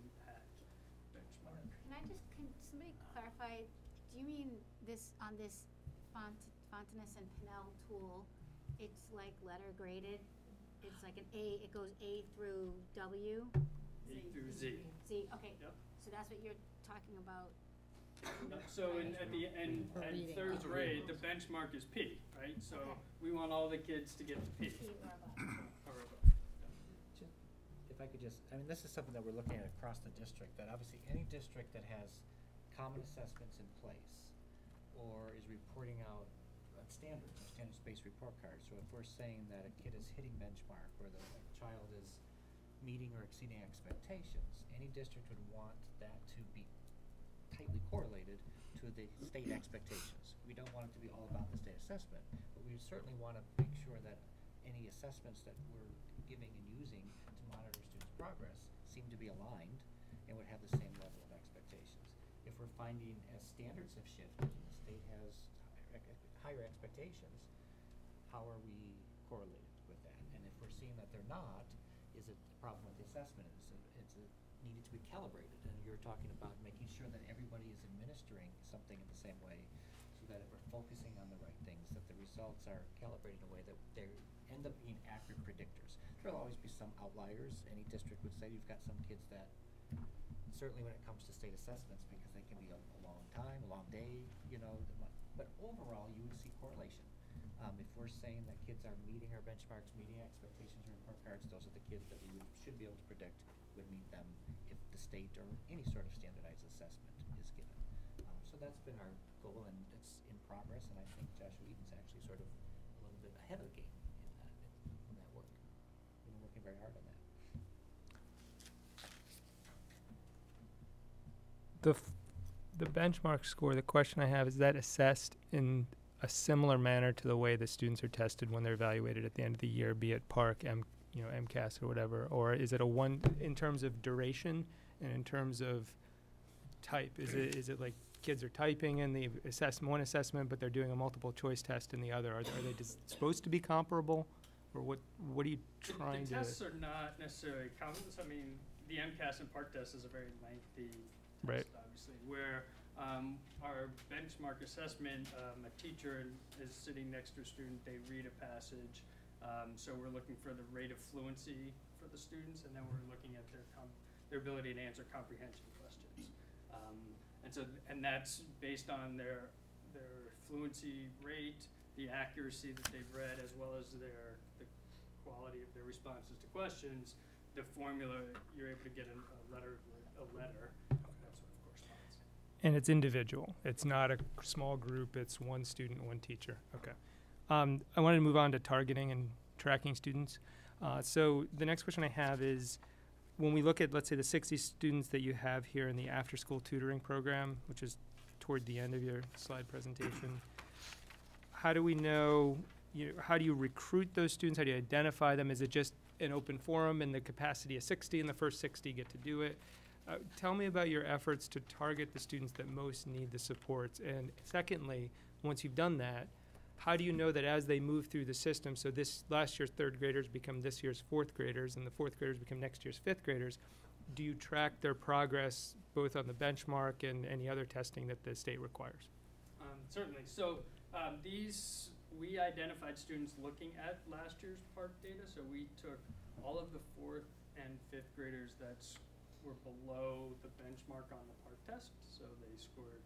Can I just, can somebody clarify, do you mean this, on this font, Fountas and Pinnell tool, it's like letter graded? It's like an A, it goes A through W? A through Z. Z, okay. Yep. So that's what you're talking about? Uh, So in, at the end, For at reading. third grade, the benchmark is P, right? So we want all the kids to get to P. P or above. or above. If I could just, I mean, this is something that we're looking at across the district, that obviously any district that has common assessments in place or is reporting out uh, standards, standards-based report cards. So if we're saying that a kid is hitting benchmark or the child is meeting or exceeding expectations, any district would want that to be tightly correlated to the state expectations. We don't want it to be all about the state assessment, but we certainly want to make sure that assessments that we're giving and using to monitor students' progress seem to be aligned and would have the same level of expectations. If we're finding as standards have shifted and the state has higher expectations, how are we correlated with that? And if we're seeing that they're not, is it a problem with the assessment? Is it, is it needed to be calibrated? And you're talking about making sure that everybody is administering something in the same way, that if we're focusing on the right things, that the results are calibrated in a way that they end up being accurate predictors. There'll always be some outliers. Any district would say you've got some kids that, certainly when it comes to state assessments, because they can be a, a long time, a long day, you know, but overall, you would see correlation. Um, if we're saying that kids are meeting our benchmarks, meeting expectations or report cards, those are the kids that we would, should be able to predict would meet them if the state or any sort of standardized assessment is given. Um, so that's been our goal and it's in progress and I think Joshua Eaton's actually sort of a little bit ahead of the game in that, in that work. We've been working very hard on that. The, f- the benchmark score, the question I have, is that assessed in a similar manner to the way the students are tested when they're evaluated at the end of the year, be it PARCC, M, you know, MCAS or whatever? Or is it a one, in terms of duration and in terms of type? Is it, is it like kids are typing in the assessment, one assessment, but they're doing a multiple choice test in the other? Are, are they supposed to be comparable? Or what, what are you The- trying to? The tests are not necessarily common, I mean, the MCAS and PARCC test is a very lengthy Right. test, obviously, where, um, our benchmark assessment, um, a teacher is sitting next to a student, they read a passage. Um, so we're looking for the rate of fluency for the students, and then we're looking at their their ability to answer comprehension questions. And so, and that's based on their, their fluency rate, the accuracy that they've read, as well as their, the quality of their responses to questions. The formula, you're able to get a, a letter, a letter, that sort of corresponds. And it's individual. It's not a small group. It's one student, one teacher. Okay. Um, I wanted to move on to targeting and tracking students. Uh, so the next question I have is, when we look at, let's say, the 60 students that you have here in the after-school tutoring program, which is toward the end of your slide presentation, how do we know? You how do you recruit those students? How do you identify them? Is it just an open forum and the capacity of 60 and the first 60 get to do it? Uh, tell me about your efforts to target the students that most need the supports. And secondly, once you've done that, how do you know that as they move through the system, so this last year's third graders become this year's fourth graders, and the fourth graders become next year's fifth graders, do you track their progress both on the benchmark and any other testing that the state requires? Um, certainly. So um, these, we identified students looking at last year's PARCC data. So we took all of the fourth and fifth graders that were below the benchmark on the PARCC test. So they scored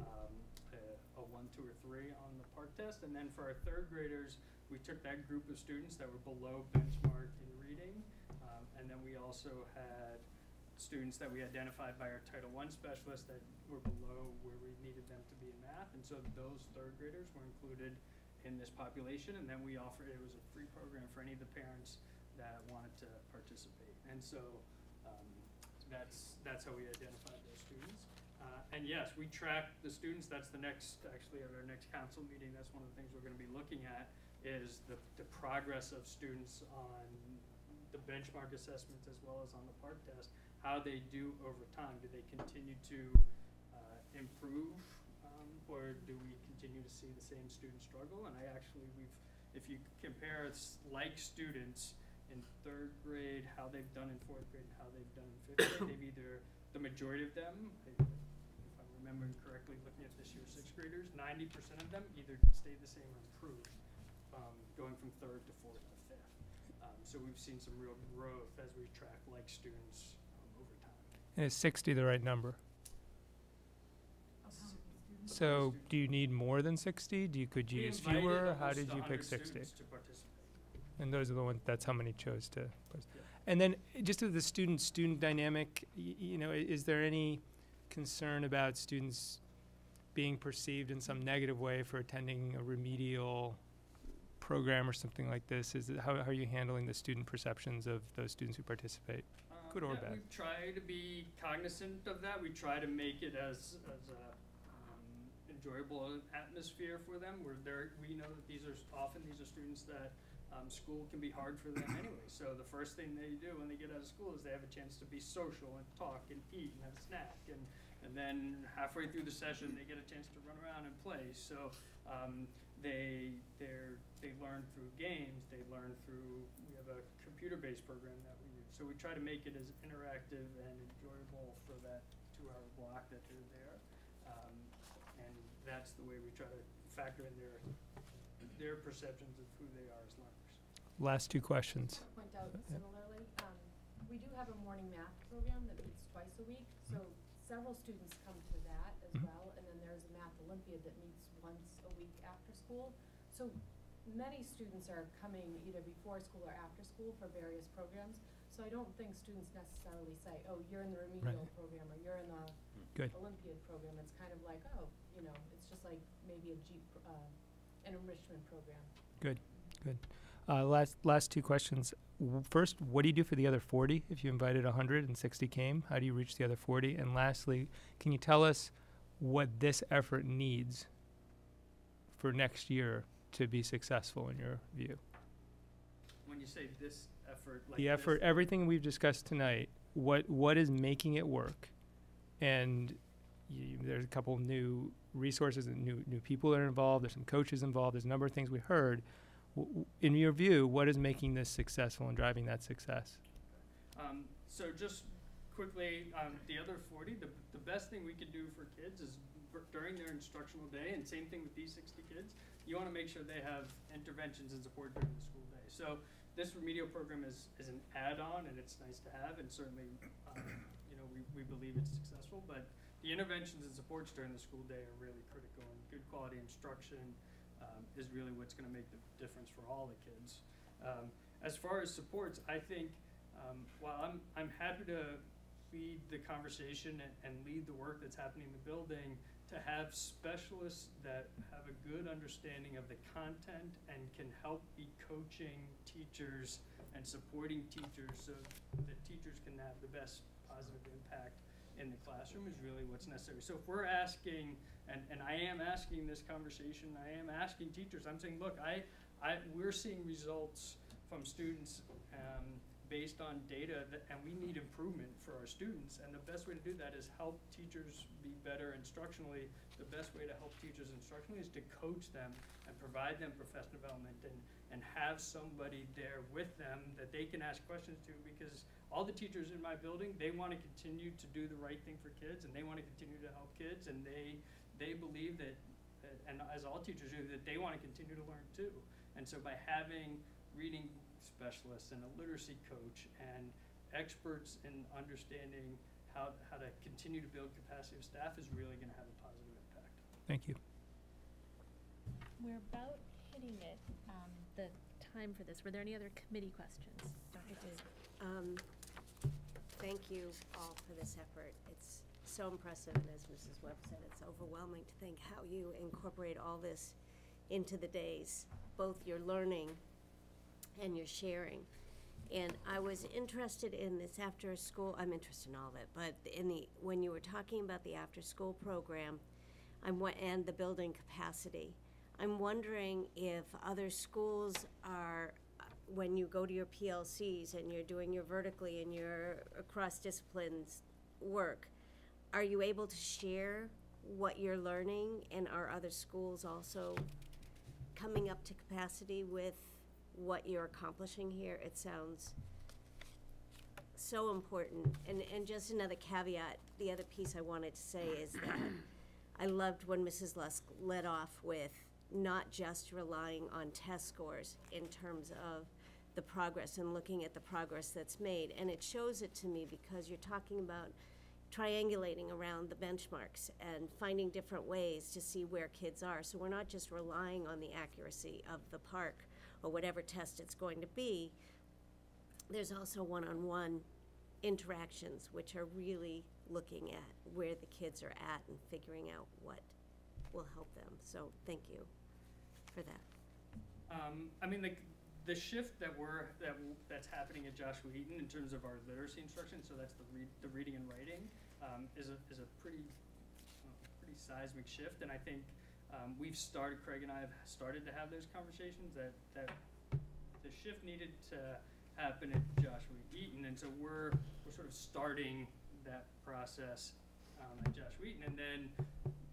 um, a, a one, two, or three on the PARCC test. And then for our third graders, we took that group of students that were below benchmark in reading. Um, and then we also had students that we identified by our Title I specialist that were below where we needed them to be in math. And so those third graders were included in this population. And then we offered, it was a free program for any of the parents that wanted to participate. And so um, that's, that's how we identified those students. Uh, and yes, we track the students. That's the next, actually, at our next council meeting, that's one of the things we're going to be looking at is the, the progress of students on the benchmark assessments as well as on the PARCC test, how they do over time. Do they continue to uh, improve, um, or do we continue to see the same student struggle? And I actually, we've, if you compare it's like students in third grade, how they've done in fourth grade, and how they've done in fifth grade, they've either, the majority of them, remembering correctly, looking at this year's sixth graders, ninety percent of them either stayed the same or improved, um, going from third to fourth to fifth. Um, so we've seen some real growth as we track like students um, over time. And is 60 the right number? So do you need more than 60? Do you, could you We use fewer? How did you pick 60? students to participate. And those are the ones, that's how many chose to. Yeah. And then just with the student-student dynamic, y- you know, is there any concern about students being perceived in some negative way for attending a remedial program or something like this? Is it, how, how are you handling the student perceptions of those students who participate? Um, Good or yeah, bad? We try to be cognizant of that. We try to make it as, as a um, enjoyable atmosphere for them. Where we know that these are, often these are students that um, school can be hard for them anyway. So the first thing they do when they get out of school is they have a chance to be social and talk and eat and have a snack. And, and then halfway through the session, they get a chance to run around and play. So um, they, they're, they learn through games, they learn through, we have a computer-based program that we use. So we try to make it as interactive and enjoyable for that two-hour block that they're there. Um, and that's the way we try to factor in their, their perceptions of who they are as learners. Last two questions. Point out Yeah. similarly, um, we do have a morning math program that meets twice a week, so several students come to that as Mhm. well, and then there's a math Olympiad that meets once a week after school. So many students are coming either before school or after school for various programs, so I don't think students necessarily say, oh, you're in the remedial program, or you're in the Good. Olympiad program, it's kind of like, oh, you know, it's just like maybe a Jeep." uh, an enrichment program. Good, good. Uh, last, last two questions. W- First, what do you do for the other 40 if you invited 100 and 60 came? How do you reach the other 40? And lastly, can you tell us what this effort needs for next year to be successful in your view? When you say this effort, like the this- effort, everything we've discussed tonight, what what is making it work? And you, there's a couple new resources and new new people that are involved. There's some coaches involved. There's a number of things we heard. W- in your view, what is making this successful and driving that success? Um, so just quickly, um, the other forty, the, the best thing we can do for kids is during their instructional day, and same thing with these sixty kids, you wanna make sure they have interventions and support during the school day. So this remedial program is, is an add-on, and it's nice to have, and certainly, um, you know, we, we believe it's successful, but the interventions and supports during the school day are really critical, and good quality instruction, um, is really what's gonna make the difference for all the kids. Um, as far as supports, I think, um, while I'm, I'm happy to lead the conversation and, and lead the work that's happening in the building, to have specialists that have a good understanding of the content and can help be coaching teachers and supporting teachers so that teachers can have the best positive impact in the classroom is really what's necessary. So if we're asking, and, and I am asking this conversation, I am asking teachers, I'm saying, look, I, I, we're seeing results from students, um, based on data that, and we need improvement for our students. And the best way to do that is help teachers be better instructionally. The best way to help teachers instructionally is to coach them and provide them professional development and, and have somebody there with them that they can ask questions to because all the teachers in my building, they want to continue to do the right thing for kids and they want to continue to help kids and they, they believe that and as all teachers do, that they want to continue to learn too. And so by having reading specialists and a literacy coach and experts in understanding how, how to continue to build capacity of staff is really going to have a positive impact. Thank you. We're about hitting it, um, the time for this. Were there any other committee questions? Dr. Dave? Um, Thank you all for this effort. It's so impressive, and as Mrs. Webb said, it's overwhelming to think how you incorporate all this into the days, both your learning and your sharing. And I was interested in this after-school, I'm interested in all of it, but in the, when you were talking about the after-school program, I'm, and the building capacity, I'm wondering if other schools are, when you go to your PLCs and you're doing your vertically and your across disciplines work, are you able to share what you're learning and are other schools also coming up to capacity with what you're accomplishing here? It sounds so important. And, and just another caveat, the other piece I wanted to say is that I loved when Mrs. Lusk led off with not just relying on test scores in terms of the progress and looking at the progress that's made. And it shows it to me because you're talking about triangulating around the benchmarks and finding different ways to see where kids are. So we're not just relying on the accuracy of the PARCC or whatever test it's going to be. There's also one-on-one interactions, which are really looking at where the kids are at and figuring out what will help them. So thank you for that. Um, I mean, the, the shift that we're, that, that's happening at Joshua Eaton in terms of our literacy instruction, so that's the read, the reading and writing, um, is a, is a pretty, uh, pretty seismic shift, and I think, um, we've started, Craig and I have started to have those conversations, that, that the shift needed to happen at Joshua Eaton, and so we're, we're sort of starting that process, um, at Joshua Eaton, and then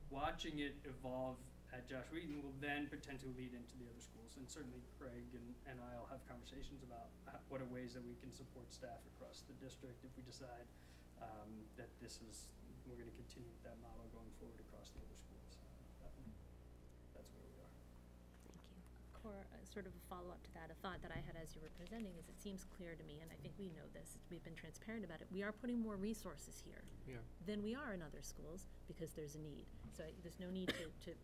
watching it evolve at Joshua Eaton will then potentially lead into the other schools. And certainly Craig and, and I'll have conversations about what are ways that we can support staff across the district if we decide um, that this is, we're gonna continue with that model going forward across the other schools. Uh, That's where we are. Cor, uh, sort of a follow-up to that, a thought that I had as you were presenting is it seems clear to me, and I think we know this, we've been transparent about it, we are putting more resources here Yeah. than we are in other schools because there's a need. So I- there's no need to, to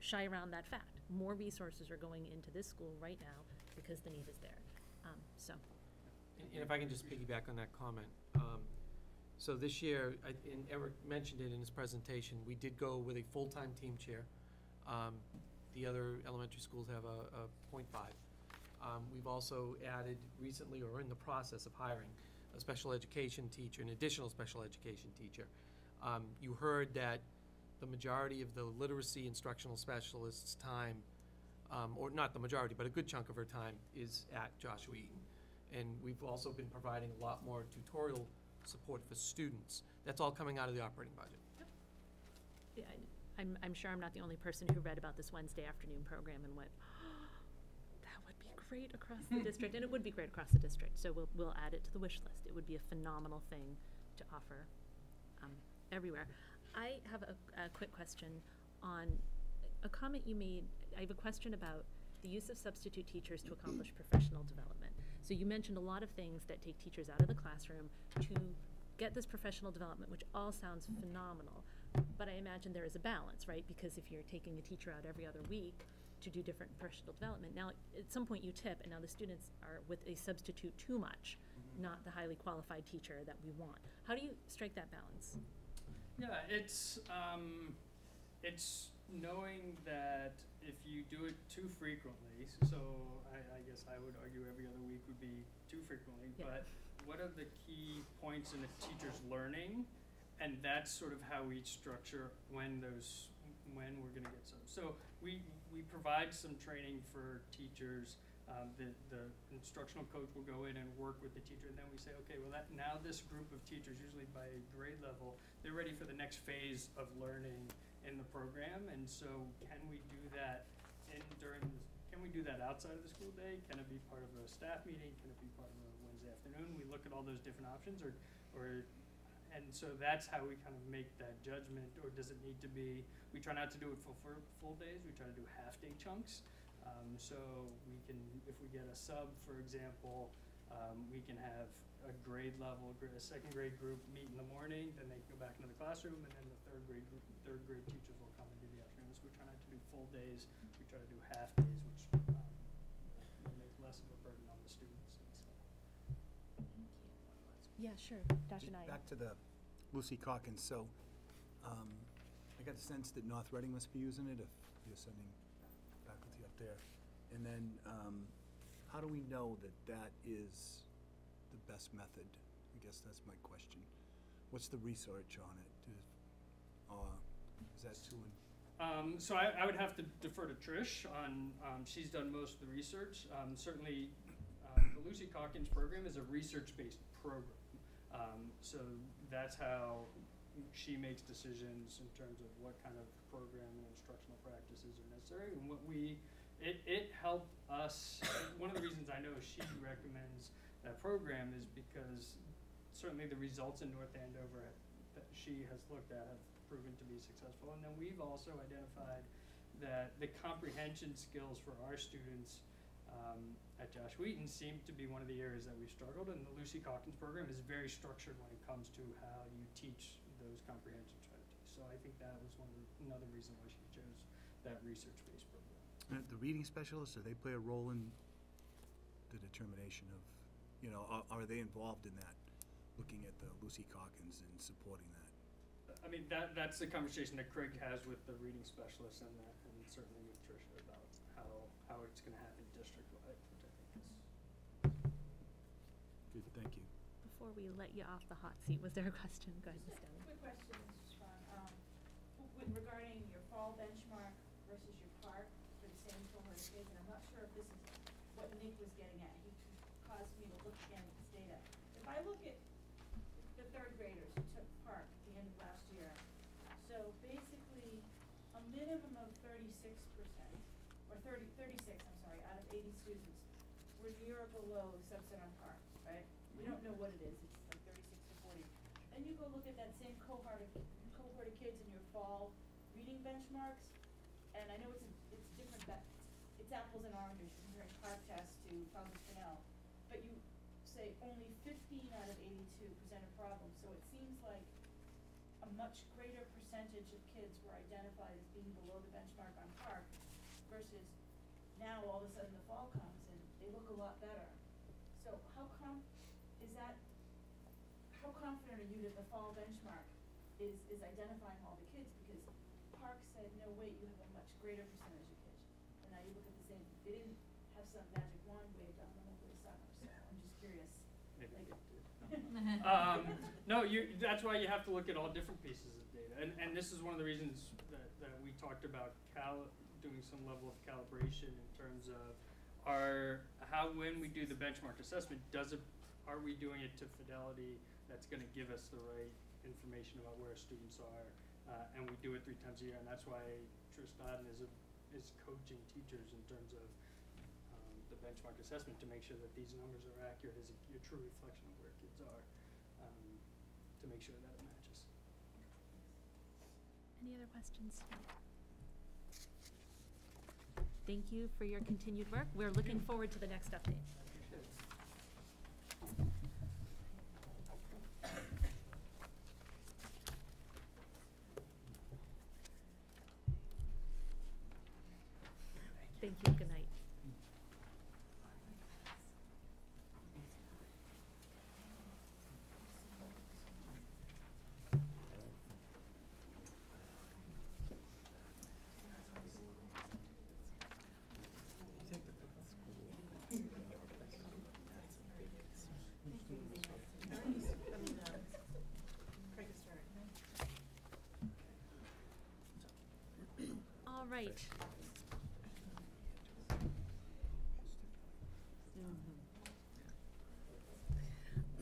shy around that fact. More resources are going into this school right now because the need is there. Um, so, And and if I can just piggyback on that comment. um, So this year, I- and Eric mentioned it in his presentation, we did go with a full-time team chair. Um, The other elementary schools have a a point five. Um, We've also added recently, or in the process of hiring, a special education teacher, an additional special education teacher. Um, You heard that the majority of the literacy instructional specialist's time, um, or not the majority, but a good chunk of her time is at Joshua Eaton. And we've also been providing a lot more tutorial support for students. That's all coming out of the operating budget. yeah, I- I'm, I'm sure I'm not the only person who read about this Wednesday afternoon program and went, that would be great across the district, and it would be great across the district, so we'll, we'll add it to the wish list. It would be a phenomenal thing to offer, um, everywhere. I have a, a quick question on a comment you made. I have a question about the use of substitute teachers to accomplish professional development. So you mentioned a lot of things that take teachers out of the classroom to get this professional development, which all sounds phenomenal. But I imagine there is a balance, right? Because if you're taking a teacher out every other week to do different professional development, now, at some point you tip, and now the students are with a substitute too much, not the highly qualified teacher that we want. How do you strike that balance? Yeah, it's, um, it's knowing that if you do it too frequently, so I, I guess I would argue every other week would be too frequently, Yeah. but what are the key points in a teacher's learning? And that's sort of how we structure when those, when we're gonna get some. So we, we provide some training for teachers. Um, the, the instructional coach will go in and work with the teacher, and then we say, okay, well, that, now this group of teachers, usually by grade level, they're ready for the next phase of learning in the program, and so can we do that in, during, the- can we do that outside of the school day? Can it be part of a staff meeting? Can it be part of a Wednesday afternoon? We look at all those different options, or, or, and so that's how we kind of make that judgment, or does it need to be, we try not to do it for, for full days, we try to do half-day chunks. Um, so we can, if we get a sub, for example, um, we can have a grade level, a second grade group meet in the morning, then they can go back into the classroom, and then the third grade group, third grade teachers will come and do the afternoons. We try not to do full days, we try to do half days, which, um, will make less of a burden on the students and stuff. Yeah, sure, Dr. Knight. Back to the Lucy Calkins, so, um, I got the sense that North Reading must be using it if you're sending faculty up there. And then, um, how do we know that that is the best method? I guess that's my question. What's the research on it? Or is that too, in- Um, so I, I would have to defer to Trish on, um, she's done most of the research. Um, certainly, um, the Lucy Calkins program is a research-based program. Um, so that's how she makes decisions in terms of what kind of program and instructional practices are necessary. And what we, it, it helped us, one of the reasons I know she recommends that program is because certainly the results in North Andover that she has looked at have proven to be successful. And then we've also identified that the comprehension skills for our students um, at Joshua Eaton seemed to be one of the areas that we've struggled. And the Lucy Calkins program is very structured when it comes to how you teach those comprehension strategies. So I think that was one of the, another reason why she chose that research-based program. Uh, the reading specialists, do they play a role in the determination of, you know, are, are they involved in that? Looking at the Lucy Calkins and supporting that? I mean, that, that's the conversation that Craig has with the reading specialists and that, and certainly with Tricia about how, how it's gonna happen district-wide, which I think is. Good, thank you. Before we let you off the hot seat, was there a question? Go ahead, Ms. Downing. Quick question, Mrs. Strong, um, w- with regarding your fall benchmark versus your PARCC for the same cohort of kids, and I'm not sure if this is what Nick was getting at, he caused me to look again at this data. If I look at the third graders who took PARCC at the end of last year, so basically, a minimum of thirty-six percent, or 30 36, I'm sorry, out of eighty students were near or below subset on PARCC, right? We don't know what it is, it's like thirty-six to forty. Then you go look at that same cohort of, cohort of kids in your fall reading benchmarks, and I know it's, a- it's different, that, it's apples and oranges, comparing PARCC test to Fountas and Pinnell. But you say only fifteen out of eighty-two presented problems, so it seems like a much greater percentage of kids were identified as being below the benchmark on PARCC versus now all of a sudden the fall comes and they look a lot better. So how com, is that, how confident are you that the fall benchmark is, is identifying all the kids? Because PARCC said, no, wait, you have a much greater percentage of kids. And now you look at the same, they didn't have some magic wand waved on them over the summer, so I'm just curious. Maybe Like- it. Um, no, you, that's why you have to look at all different pieces of data, and, and this is one of the reasons that, that we talked about cal, doing some level of calibration in terms of our, how, when we do the benchmark assessment, does it, are we doing it to fidelity that's gonna give us the right information about where students are? Uh, and we do it three times a year, and that's why Trish Stodden is, a, is coaching teachers in terms of um, the benchmark assessment to make sure that these numbers are accurate as a, a true reflection of where kids are, um, to make sure that it matches. Any other questions? Thank you for your continued work. We're looking forward to the next update. Thank you, good night. All right.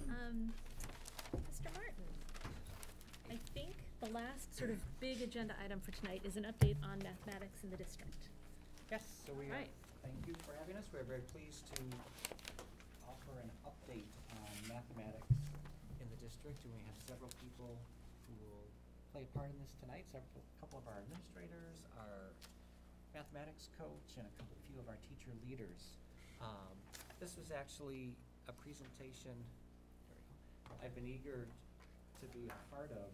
Um, Mr. Martin, I think the last sort of big agenda item for tonight is an update on mathematics in the district. Yes, so we, uh, Right. thank you for having us. We're very pleased to offer an update on mathematics in the district, and we have several people who will play a part in this tonight. Several, a couple of our administrators, our mathematics coach, and a couple, few of our teacher leaders. Um, this was actually a presentation, I've been eager to be a part of.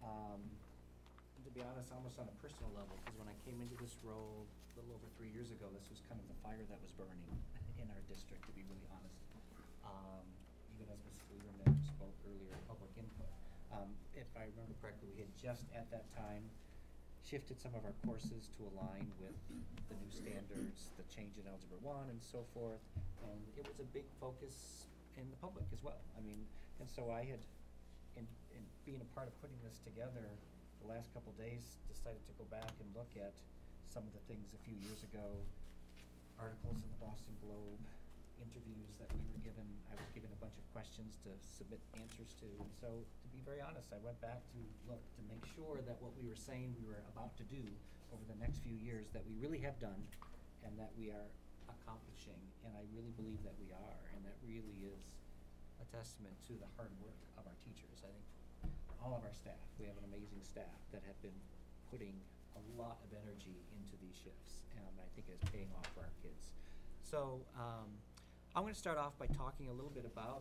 Um, to be honest, almost on a personal level, because when I came into this role a little over three years ago, this was kind of the fire that was burning in our district, to be really honest. Um, even as Mrs. Lieberman spoke earlier, public input. Um, if I remember correctly, we had just at that time shifted some of our courses to align with the new standards, the change in Algebra One and so forth. And it was a big focus in the public as well. I mean, and so I had, in, in being a part of putting this together, the last couple of days, decided to go back and look at some of the things a few years ago, articles in the Boston Globe, interviews that we were given. I was given a bunch of questions to submit answers to. And so, to be very honest, I went back to look to make sure that what we were saying we were about to do over the next few years that we really have done and that we are accomplishing. And I really believe that we are. And that really is a testament to the hard work of our teachers. I think all of our staff, we have an amazing staff that have been putting a lot of energy into these shifts. And I think it's paying off for our kids. So, um, I'm going to start off by talking a little bit about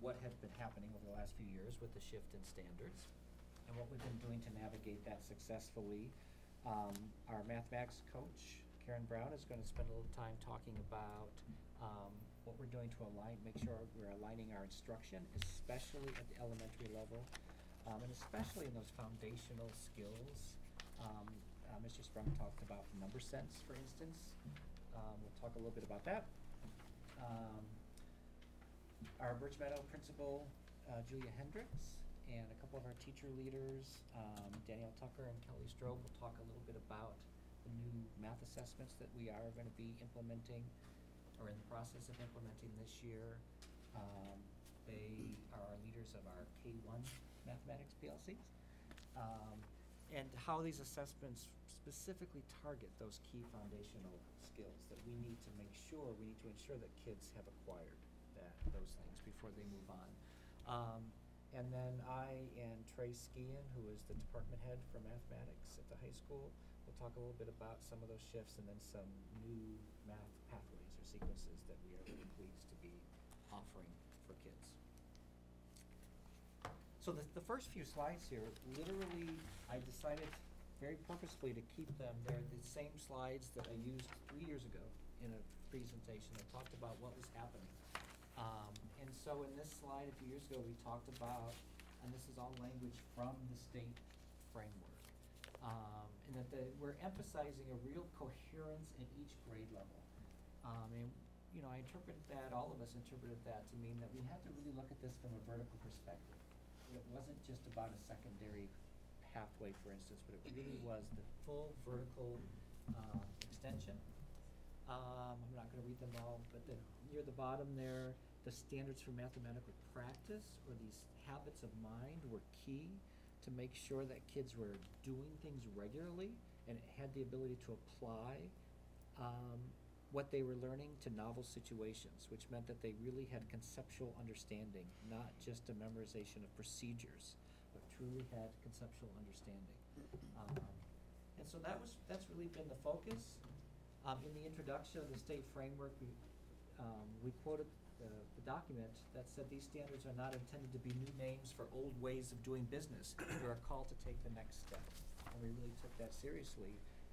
what has been happening over the last few years with the shift in standards and what we've been doing to navigate that successfully. Um, our mathematics coach, Karen Brown, is going to spend a little time talking about um, what we're doing to align, make sure we're aligning our instruction, especially at the elementary level, um, and especially in those foundational skills. Um, uh, Mr. Sprung talked about number sense, for instance. Um, we'll talk a little bit about that. Um, our Birch Meadow principal, uh, Julia Hendricks, and a couple of our teacher leaders, um, Danielle Tucker and Kelly Strobe, will talk a little bit about the new math assessments that we are going to be implementing or in the process of implementing this year. Um, they are our leaders of our K-1 mathematics PLCs. Um, and how these assessments specifically target those key foundational skills that we need to make sure, we need to ensure that kids have acquired that, those things before they move on. Um, and then I and Trey Skian, who is the department head for mathematics at the high school, will talk a little bit about some of those shifts and then some new math pathways or sequences that we are really pleased to be offering for kids. So the, the first few slides here, literally, I decided very purposefully to keep them. They're the same slides that I used three years ago in a presentation that talked about what was happening. Um, and so in this slide, a few years ago, we talked about, and this is all language from the state framework, um, and that the, we're emphasizing a real coherence in each grade level. Um, and, you know, I interpreted that, all of us interpreted that to mean that we had to really look at this from a vertical perspective. It wasn't just about a secondary pathway, for instance, but it really was the full vertical uh, extension. Um, I'm not going to read them all, but the, near the bottom there, the standards for mathematical practice or these habits of mind were key to make sure that kids were doing things regularly and had the ability to apply um, what they were learning to novel situations, which meant that they really had conceptual understanding, not just a memorization of procedures, but truly had conceptual understanding. Um, and so that was that's really been the focus. Um, in the introduction of the state framework, we um, we quoted the, the document that said these standards are not intended to be new names for old ways of doing business. They're a call to take the next step, and we really took that seriously,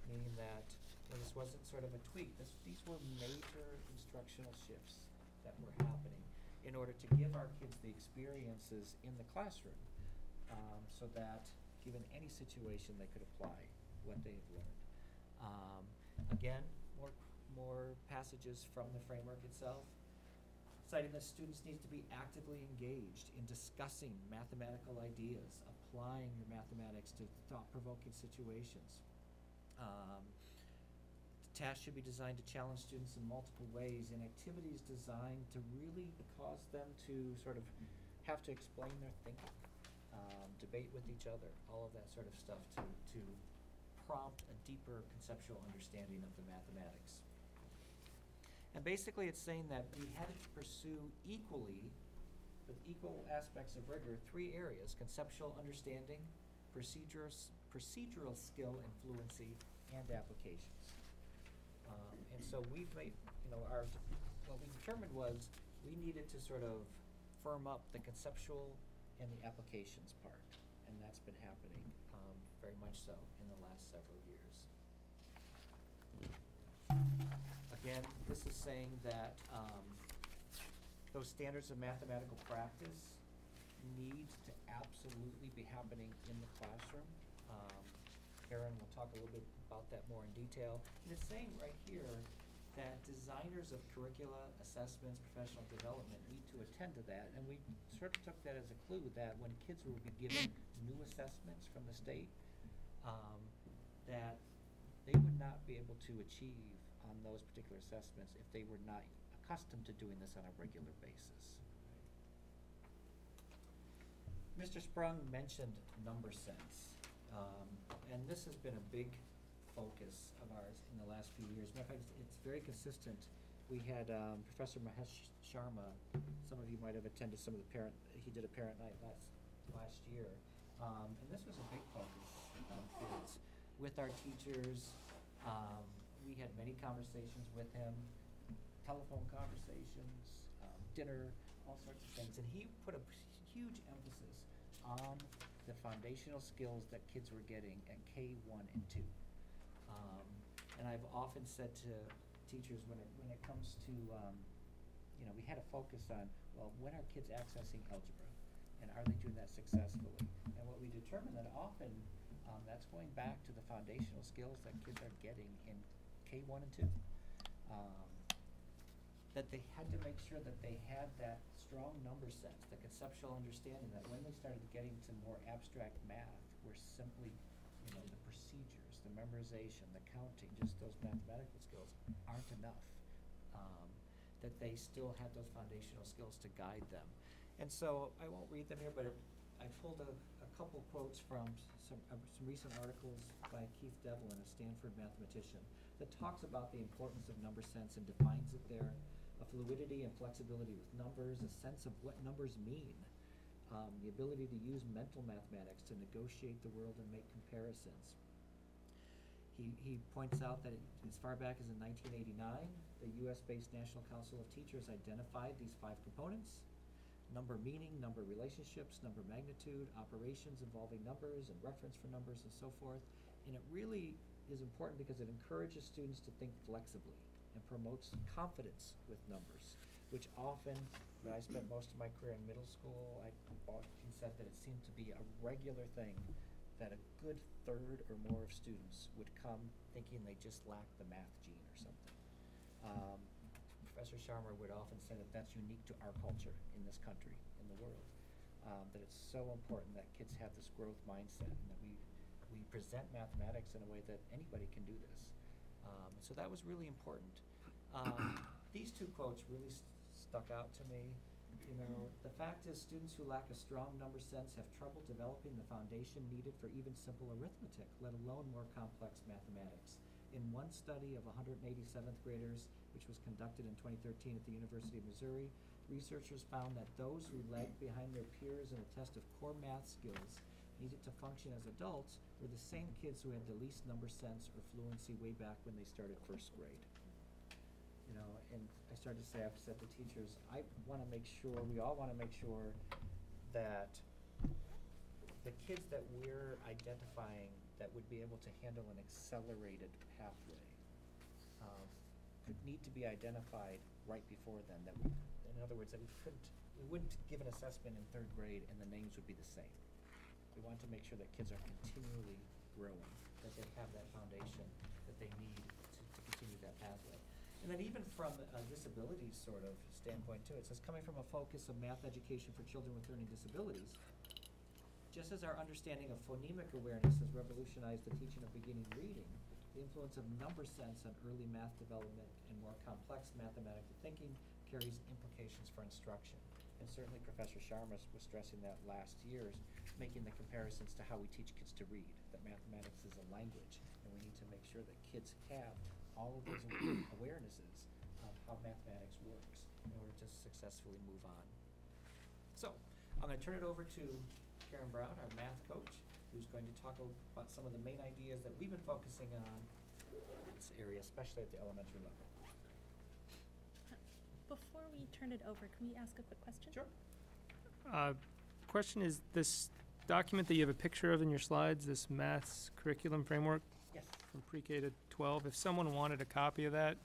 meaning that and this wasn't sort of a tweak. This, these were major instructional shifts that were happening in order to give our kids the experiences in the classroom um, so that, given any situation, they could apply what they have learned. Um, again, more, more passages from the framework itself, citing that students need to be actively engaged in discussing mathematical ideas, applying your mathematics to thought-provoking situations. Um, tasks should be designed to challenge students in multiple ways and activities designed to really cause them to sort of have to explain their thinking, um, debate with each other, all of that sort of stuff to, to prompt a deeper conceptual understanding of the mathematics. And basically it's saying that we had to pursue equally with equal aspects of rigor, three areas, conceptual understanding, procedures, procedural skill and fluency, and applications. And so we've made, you know, our, what we determined was, we needed to sort of firm up the conceptual and the applications part. And that's been happening, um, very much so in the last several years. Again, this is saying that, um, those standards of mathematical practice need to absolutely be happening in the classroom. Um, Karen will talk a little bit about that more in detail. And it's saying right here that designers of curricula, assessments, professional development need to attend to that. And we sort of took that as a clue that when kids will be given new assessments from the state, um, that they would not be able to achieve on those particular assessments if they were not accustomed to doing this on a regular basis. Mr. Sprung mentioned number sense, um, and this has been a big focus of ours in the last few years. Matter of fact, it's- very consistent. We had um, Professor Mahesh Sharma, some of you might have attended some of the parent, he did a parent night last, last year. Um, and this was a big focus kids with our teachers. Um, we had many conversations with him, telephone conversations, um, dinner, all sorts of things. And he put a huge emphasis on the foundational skills that kids were getting at K one and two. Um, and I've often said to teachers when it, when it comes to, um, you know, we had a focus on, well, when are kids accessing algebra? And are they doing that successfully? And what we determined that often, um, that's going back to the foundational skills that kids are getting in K one and two. Um, that they had to make sure that they had that strong number sense, the conceptual understanding that when they started getting to more abstract math, were simply, you know, the procedures, the memorization, the counting, just those mathematical skills aren't enough. Um, that they still had those foundational skills to guide them. And so I won't read them here, but I pulled a, a couple quotes from some, uh, some recent articles by Keith Devlin, a Stanford mathematician, that talks about the importance of number sense and defines it there. A fluidity and flexibility with numbers, a sense of what numbers mean, um, the ability to use mental mathematics to negotiate the world and make comparisons. He, he points out that as far back as in nineteen eighty-nine, the US-based National Council of Teachers identified these five components. Number meaning, number relationships, number magnitude, operations involving numbers and reference for numbers and so forth. And it really is important because it encourages students to think flexibly and promotes confidence with numbers, which often, when I spent most of my career in middle school, I often said that it seemed to be a regular thing that a good third or more of students would come thinking they just lacked the math gene or something. Um, Professor Sharma would often say that that's unique to our culture in this country, in the world. Um, that it's so important that kids have this growth mindset and that we, we present mathematics in a way that anybody can do this. Um, so that was really important. Um, these two quotes really st- stuck out to me. You know, the fact is students who lack a strong number sense have trouble developing the foundation needed for even simple arithmetic, let alone more complex mathematics. In one study of 187th graders, which was conducted in 2013 at the University of Missouri, researchers found that those who lagged behind their peers in a test of core math skills needed to function as adults were the same kids who had the least number sense or fluency way back when they started first grade. You know, and I started to say, I've said to teachers, I want to make sure, we all want to make sure that the kids that we're identifying that would be able to handle an accelerated pathway um, could need to be identified right before then. That we, in other words, that we couldn't, we wouldn't give an assessment in third grade and the names would be the same. We want to make sure that kids are continually growing, that they have that foundation that they need to, to continue that pathway. And then even from a disability sort of standpoint too, it says coming from a focus of math education for children with learning disabilities, just as our understanding of phonemic awareness has revolutionized the teaching of beginning reading, the influence of number sense on early math development and more complex mathematical thinking carries implications for instruction. And certainly Professor Sharma was stressing that last year, making the comparisons to how we teach kids to read, that mathematics is a language, and we need to make sure that kids have all of those awarenesses of how mathematics works in order to successfully move on. So, I'm gonna turn it over to Karen Brown, our math coach, who's going to talk about some of the main ideas that we've been focusing on in this area, especially at the elementary level. Before we turn it over, can we ask a quick question? Sure. Uh, Question is, this document that you have a picture of in your slides, this maths curriculum framework Yes, from pre-K to 12, if someone wanted a copy of that,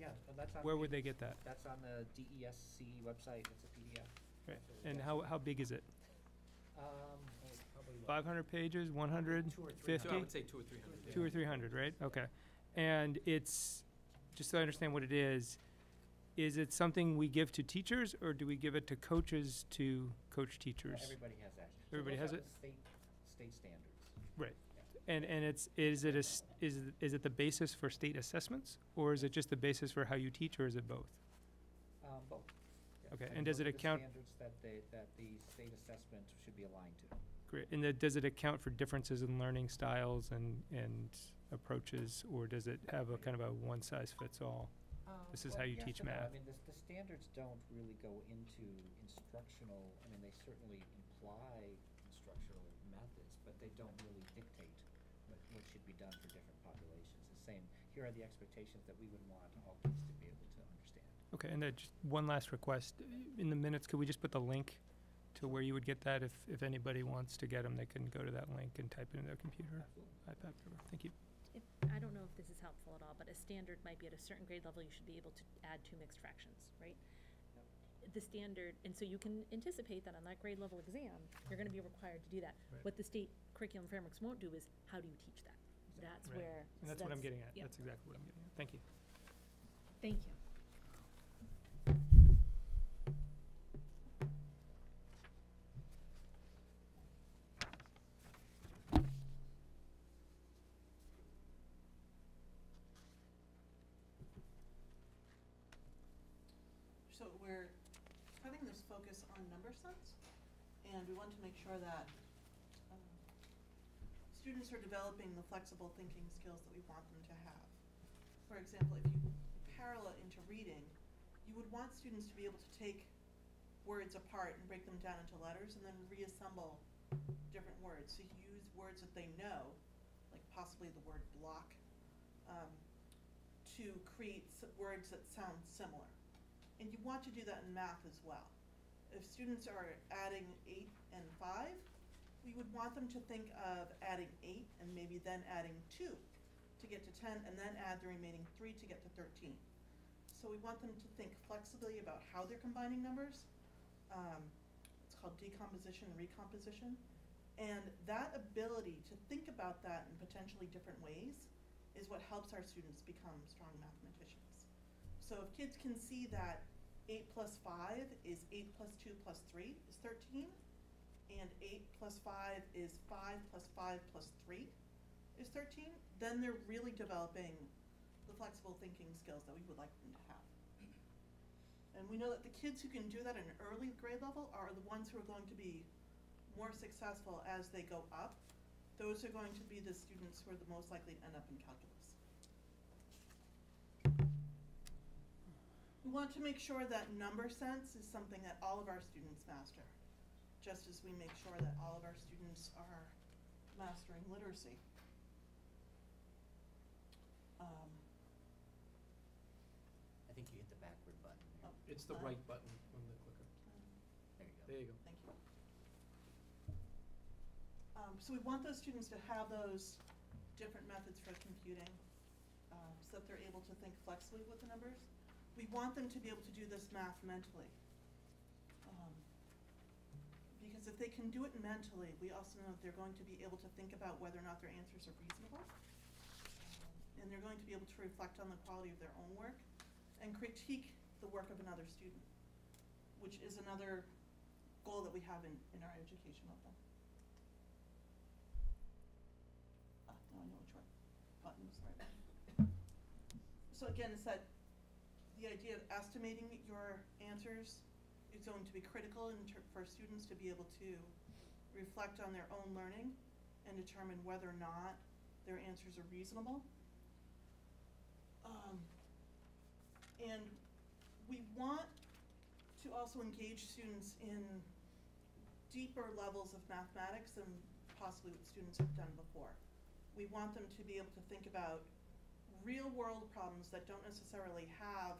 yeah, and that's on. where the- would they get that? That's on the DESE website, it's a PDF. Right. So And how, how big is it? Um, probably what? 500 pages, 100, Two or three 50? So I would say two or three hundred. Two or 300, right? Okay. And it's, just so I understand what it is, is it something we give to teachers, or do we give it to coaches to coach teachers? Everybody has that. So Everybody those has are it? the State, state standards. Right. And, and it's, is it a, s- is, it- is it the basis for state assessments, or is it just the basis for how you teach, or is it both? Um, both. Yeah. Okay, So and does it the account- Standards that they, that the state assessment should be aligned to. Great. And that, does it account for differences in learning styles and, and approaches, or does it have a kind of a one-size-fits-all? Um, this is Well, how you yes teach and no. I mean, the, the standards don't really go into instructional, I mean, they certainly imply instructional methods, but they don't really dictate what, what should be done for different populations. The same, here are the expectations that we would want all kids to be able to understand. Okay, and then just one last request. In the minutes, could we just put the link to where you would get that? If, if anybody wants to get them, they can go to that link and type it in their computer, iPad, whatever. Thank you. If, I don't know if this is helpful at all, but a standard might be at a certain grade level, you should be able to add two mixed fractions, right? The standard, and so you can anticipate that on that grade level exam, you're gonna be required to do that. Right. What the state curriculum frameworks won't do is, how do you teach that? That's Right. where. And that's what I'm getting at. yeah. That's exactly what I'm getting at. Thank you. Thank you. So we're putting this focus on number sense, and we want to make sure that um, students are developing the flexible thinking skills that we want them to have. For example, if you parallel into reading, you would want students to be able to take words apart and break them down into letters and then reassemble different words. So you use words that they know, like possibly the word block, um, to create words that sound similar. And you want to do that in math as well. If students are adding eight and five, we would want them to think of adding eight and maybe then adding two to get to ten, and then add the remaining three to get to thirteen. So we want them to think flexibly about how they're combining numbers. Um, it's called decomposition and recomposition. And that ability to think about that in potentially different ways is what helps our students become strong mathematicians. So if kids can see that eight plus five is eight plus two plus three is thirteen, and eight plus five is five plus five plus three is thirteen, then they're really developing the flexible thinking skills that we would like them to have. And we know that the kids who can do that at an early grade level are the ones who are going to be more successful as they go up. Those are going to be the students who are the most likely to end up in calculus. We want to make sure that number sense is something that all of our students master, just as we make sure that all of our students are mastering literacy. Um, I think you hit the backward button. oh, It's the uh, right button on the clicker. There you go. There you go. Thank you. Um, so we want those students to have those different methods for computing, um, so that they're able to think flexibly with the numbers. We want them to be able to do this math mentally. Um, because if they can do it mentally, we also know that they're going to be able to think about whether or not their answers are reasonable. And they're going to be able to reflect on the quality of their own work and critique the work of another student, which is another goal that we have in, in our education of them. Ah, now I know which one, buttons, right. So again, it's that, the idea of estimating your answers is going to be critical for students to be able to reflect on their own learning and determine whether or not their answers are reasonable. Um, and we want to also engage students in deeper levels of mathematics than possibly what students have done before. We want them to be able to think about real-world problems that don't necessarily have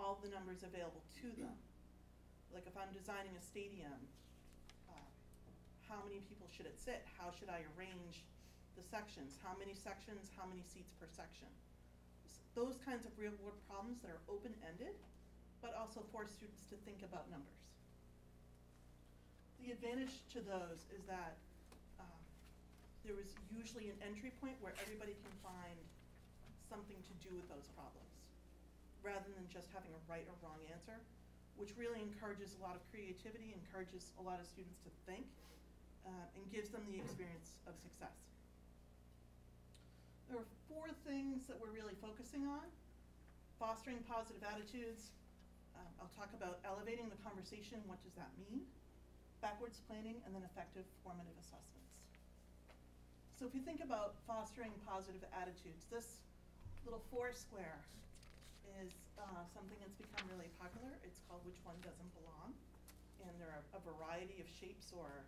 all the numbers available to them. Like if I'm designing a stadium, uh, how many people should it sit? How should I arrange the sections? How many sections, how many seats per section? S- Those kinds of real-world problems that are open-ended, but also force students to think about numbers. The advantage to those is that um, there is usually an entry point where everybody can find something to do with those problems, rather than just having a right or wrong answer, which really encourages a lot of creativity, encourages a lot of students to think, uh, and gives them the experience of success. There are four things that we're really focusing on. Fostering positive attitudes. Um, I'll talk about elevating the conversation, what does that mean? Backwards planning, and then effective formative assessments. So if you think about fostering positive attitudes, this little four square is uh, something that's become really popular. It's called Which One Doesn't Belong. And there are a variety of shapes or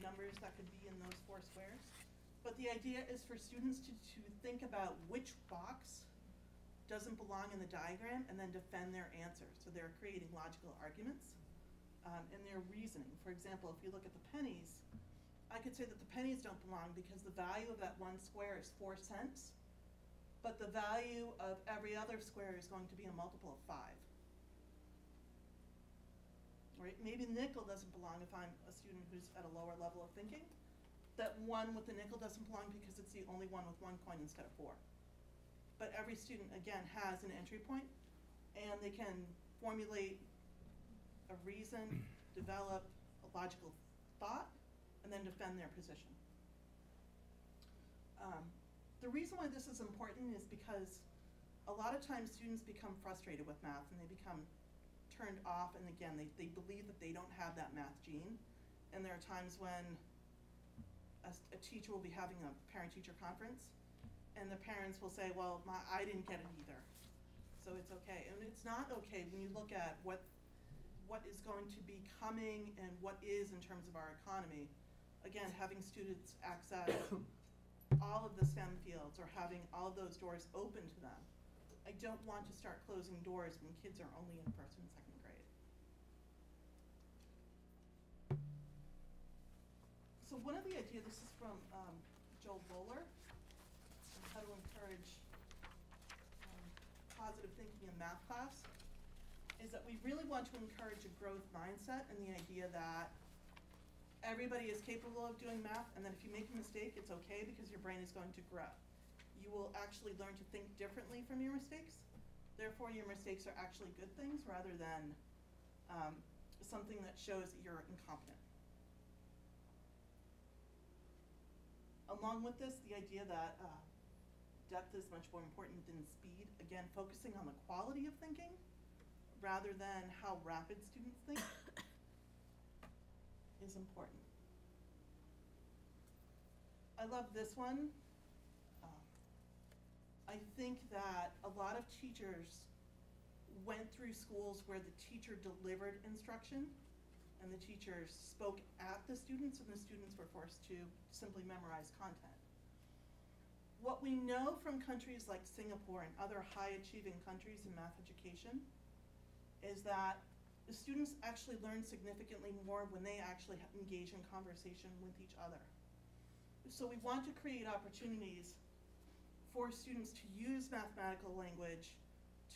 numbers that could be in those four squares. But the idea is for students to, to think about which box doesn't belong in the diagram and then defend their answer. So they're creating logical arguments um, and their reasoning. For example, if you look at the pennies, I could say that the pennies don't belong because the value of that one square is four cents, but the value of every other square is going to be a multiple of five. Right? Maybe nickel doesn't belong if I'm a student who's at a lower level of thinking. That one with the nickel doesn't belong because it's the only one with one coin instead of four. But every student, again, has an entry point, and they can formulate a reason, develop a logical thought, and then defend their position. Um, the reason why this is important is because a lot of times students become frustrated with math and they become turned off, and again, they, they believe that they don't have that math gene. And there are times when a teacher will be having a parent-teacher conference, and the parents will say, well, my, I didn't get it either. So it's okay, and it's not okay when you look at what, what is going to be coming and what is in terms of our economy. Again, having students access all of the STEM fields or having all those doors open to them. I don't want to start closing doors when kids are only in first and second grade. So one of the ideas, this is from um, Jo Boaler, how to encourage um, positive thinking in math class, is that we really want to encourage a growth mindset and the idea that everybody is capable of doing math, and that if you make a mistake, it's okay because your brain is going to grow. You will actually learn to think differently from your mistakes. Therefore, your mistakes are actually good things rather than um, something that shows that you're incompetent. Along with this, the idea that uh, depth is much more important than speed. Again, focusing on the quality of thinking rather than how rapid students think is important. I love this one. Um, I think that a lot of teachers went through schools where the teacher delivered instruction and the teachers spoke at the students and the students were forced to simply memorize content. What we know from countries like Singapore and other high achieving countries in math education is that the students actually learn significantly more when they actually engage in conversation with each other. So we want to create opportunities for students to use mathematical language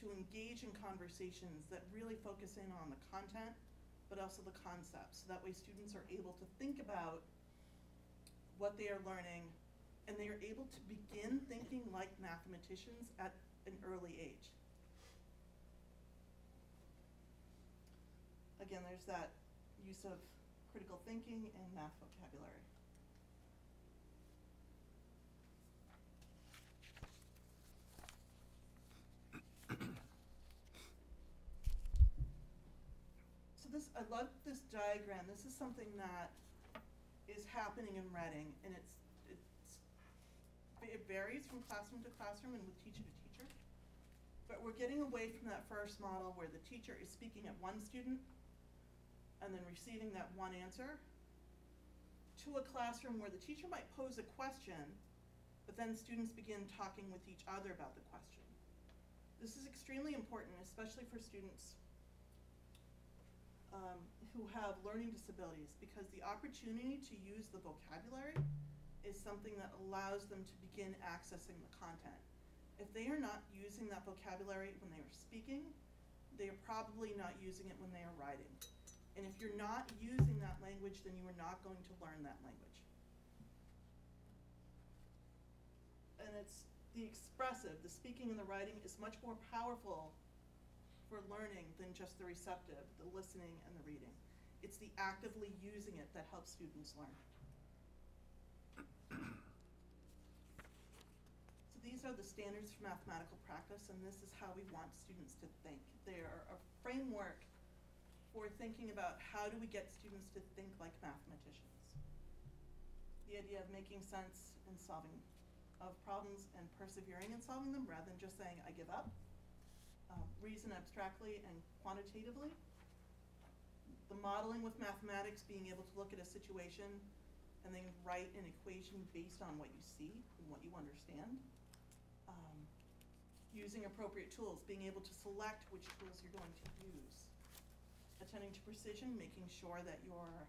to engage in conversations that really focus in on the content, but also the concepts. So that way students are able to think about what they are learning and they are able to begin thinking like mathematicians at an early age. Again, there's that use of critical thinking and math vocabulary. So this, I love this diagram. This is something that is happening in Reading, and it's, it's, it varies from classroom to classroom and with teacher to teacher. But we're getting away from that first model where the teacher is speaking at one student and then receiving that one answer to a classroom where the teacher might pose a question, but then students begin talking with each other about the question. This is extremely important, especially for students um, who have learning disabilities, because the opportunity to use the vocabulary is something that allows them to begin accessing the content. If they are not using that vocabulary when they are speaking, they are probably not using it when they are writing. And if you're not using that language, then you are not going to learn that language. And it's the expressive, the speaking and the writing is much more powerful for learning than just the receptive, the listening and the reading. It's the actively using it that helps students learn. So these are the standards for mathematical practice, and this is how we want students to think. They are a framework for thinking about how do we get students to think like mathematicians. The idea of making sense and solving of problems and persevering in solving them rather than just saying, I give up. Um, reason abstractly and quantitatively. The modeling with mathematics, being able to look at a situation and then write an equation based on what you see and what you understand. Um, using appropriate tools, being able to select which tools you're going to use. Attending to precision, making sure that you're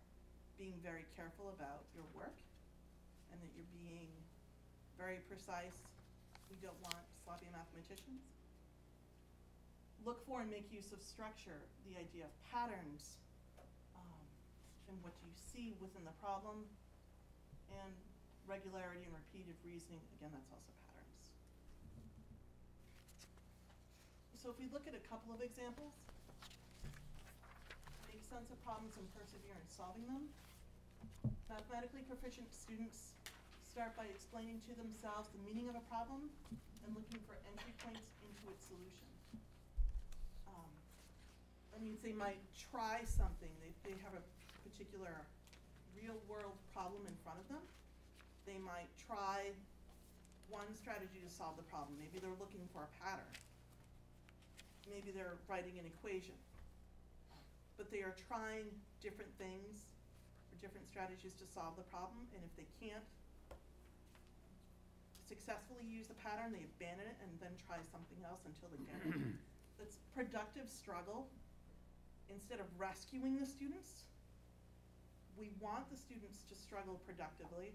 being very careful about your work and that you're being very precise. We don't want sloppy mathematicians. Look for and make use of structure, the idea of patterns, um, and what you see within the problem, and regularity and repeated reasoning, again, that's also patterns. So if we look at a couple of examples, sense of problems and persevere in solving them. Mathematically proficient students start by explaining to themselves the meaning of a problem and looking for entry points into its solution. Um, that means they might try something, they, they have a particular real-world problem in front of them. They might try one strategy to solve the problem. Maybe they're looking for a pattern. Maybe they're writing an equation. But they are trying different things or different strategies to solve the problem, and if they can't successfully use the pattern, they abandon it and then try something else until they get it. That's productive struggle. Instead of rescuing the students, we want the students to struggle productively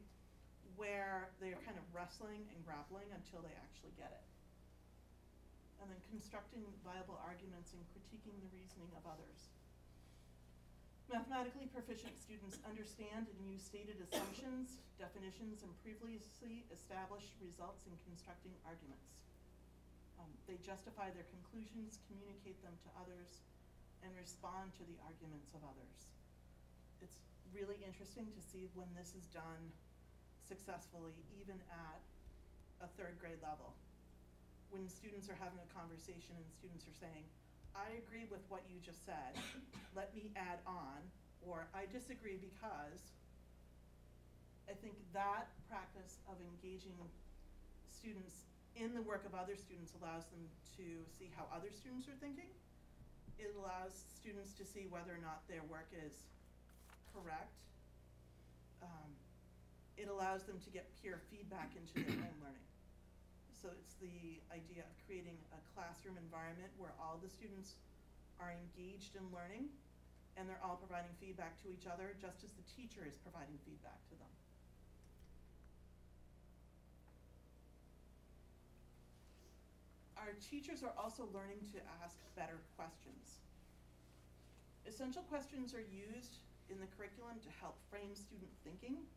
where they're kind of wrestling and grappling until they actually get it. And then constructing viable arguments and critiquing the reasoning of others. Mathematically proficient students understand and use stated assumptions, definitions, and previously established results in constructing arguments. Um, they justify their conclusions, communicate them to others, and respond to the arguments of others. It's really interesting to see when this is done successfully, even at a third grade level. When students are having a conversation and students are saying, I agree with what you just said, let me add on, or I disagree because, I think that practice of engaging students in the work of other students allows them to see how other students are thinking. It allows students to see whether or not their work is correct. Um, it allows them to get peer feedback into their own learning. So it's the idea of creating a classroom environment where all the students are engaged in learning and they're all providing feedback to each other just as the teacher is providing feedback to them. Our teachers are also learning to ask better questions. Essential questions are used in the curriculum to help frame student thinking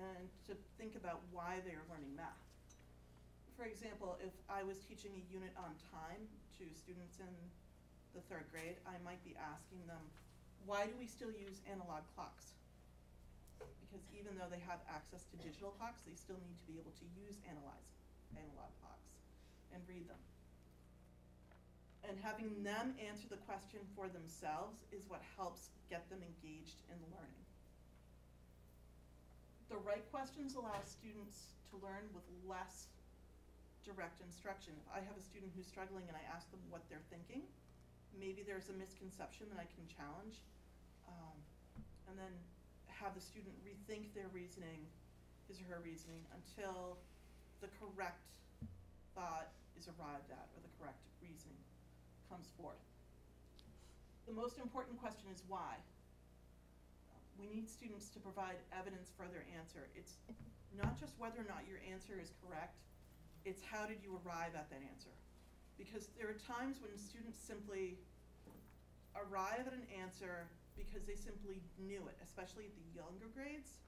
and to think about why they are learning math. For example, if I was teaching a unit on time to students in the third grade, I might be asking them, why do we still use analog clocks? Because even though they have access to digital clocks, they still need to be able to use analyze, analog clocks and read them. And having them answer the question for themselves is what helps get them engaged in learning. The right questions allow students to learn with less direct instruction. If I have a student who's struggling and I ask them what they're thinking, maybe there's a misconception that I can challenge. um, And then have the student rethink their reasoning, his or her reasoning, until the correct thought is arrived at, or the correct reasoning comes forth. The most important question is why. We need students to provide evidence for their answer. It's not just whether or not your answer is correct, it's how did you arrive at that answer? Because there are times when students simply arrive at an answer because they simply knew it, especially at the younger grades.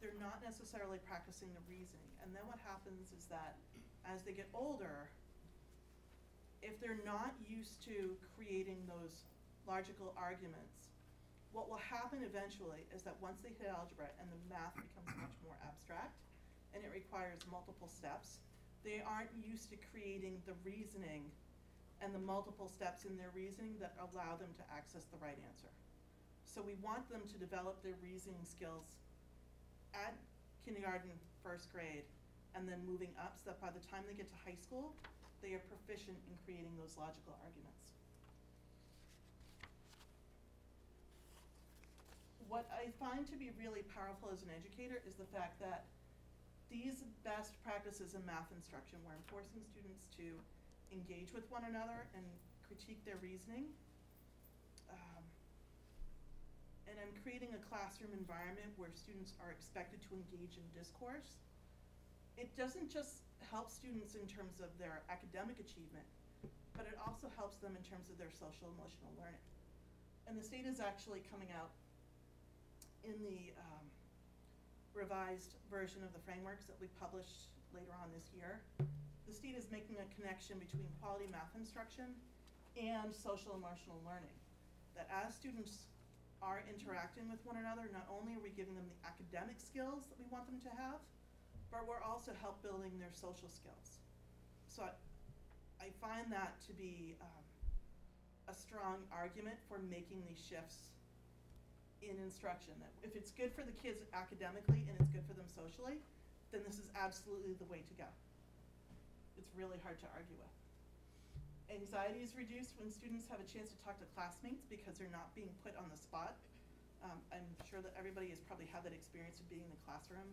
They're not necessarily practicing the reasoning. And then what happens is that as they get older, if they're not used to creating those logical arguments, what will happen eventually is that once they hit algebra and the math becomes much more abstract and it requires multiple steps, they aren't used to creating the reasoning and the multiple steps in their reasoning that allow them to access the right answer. So we want them to develop their reasoning skills at kindergarten, first grade, and then moving up so that by the time they get to high school, they are proficient in creating those logical arguments. What I find to be really powerful as an educator is the fact that these best practices in math instruction, where I'm forcing students to engage with one another and critique their reasoning, um, and I'm creating a classroom environment where students are expected to engage in discourse, it doesn't just help students in terms of their academic achievement, but it also helps them in terms of their social emotional learning. And the state is actually coming out in the um, revised version of the frameworks that we published later on this year. The state is making a connection between quality math instruction and social emotional learning. That as students are interacting with one another, not only are we giving them the academic skills that we want them to have, but we're also help building their social skills. So I, I find that to be um, a strong argument for making these shifts in instruction. That if it's good for the kids academically and it's good for them socially, then this is absolutely the way to go. It's really hard to argue with. Anxiety is reduced when students have a chance to talk to classmates because they're not being put on the spot. Um, I'm sure that everybody has probably had that experience of being in the classroom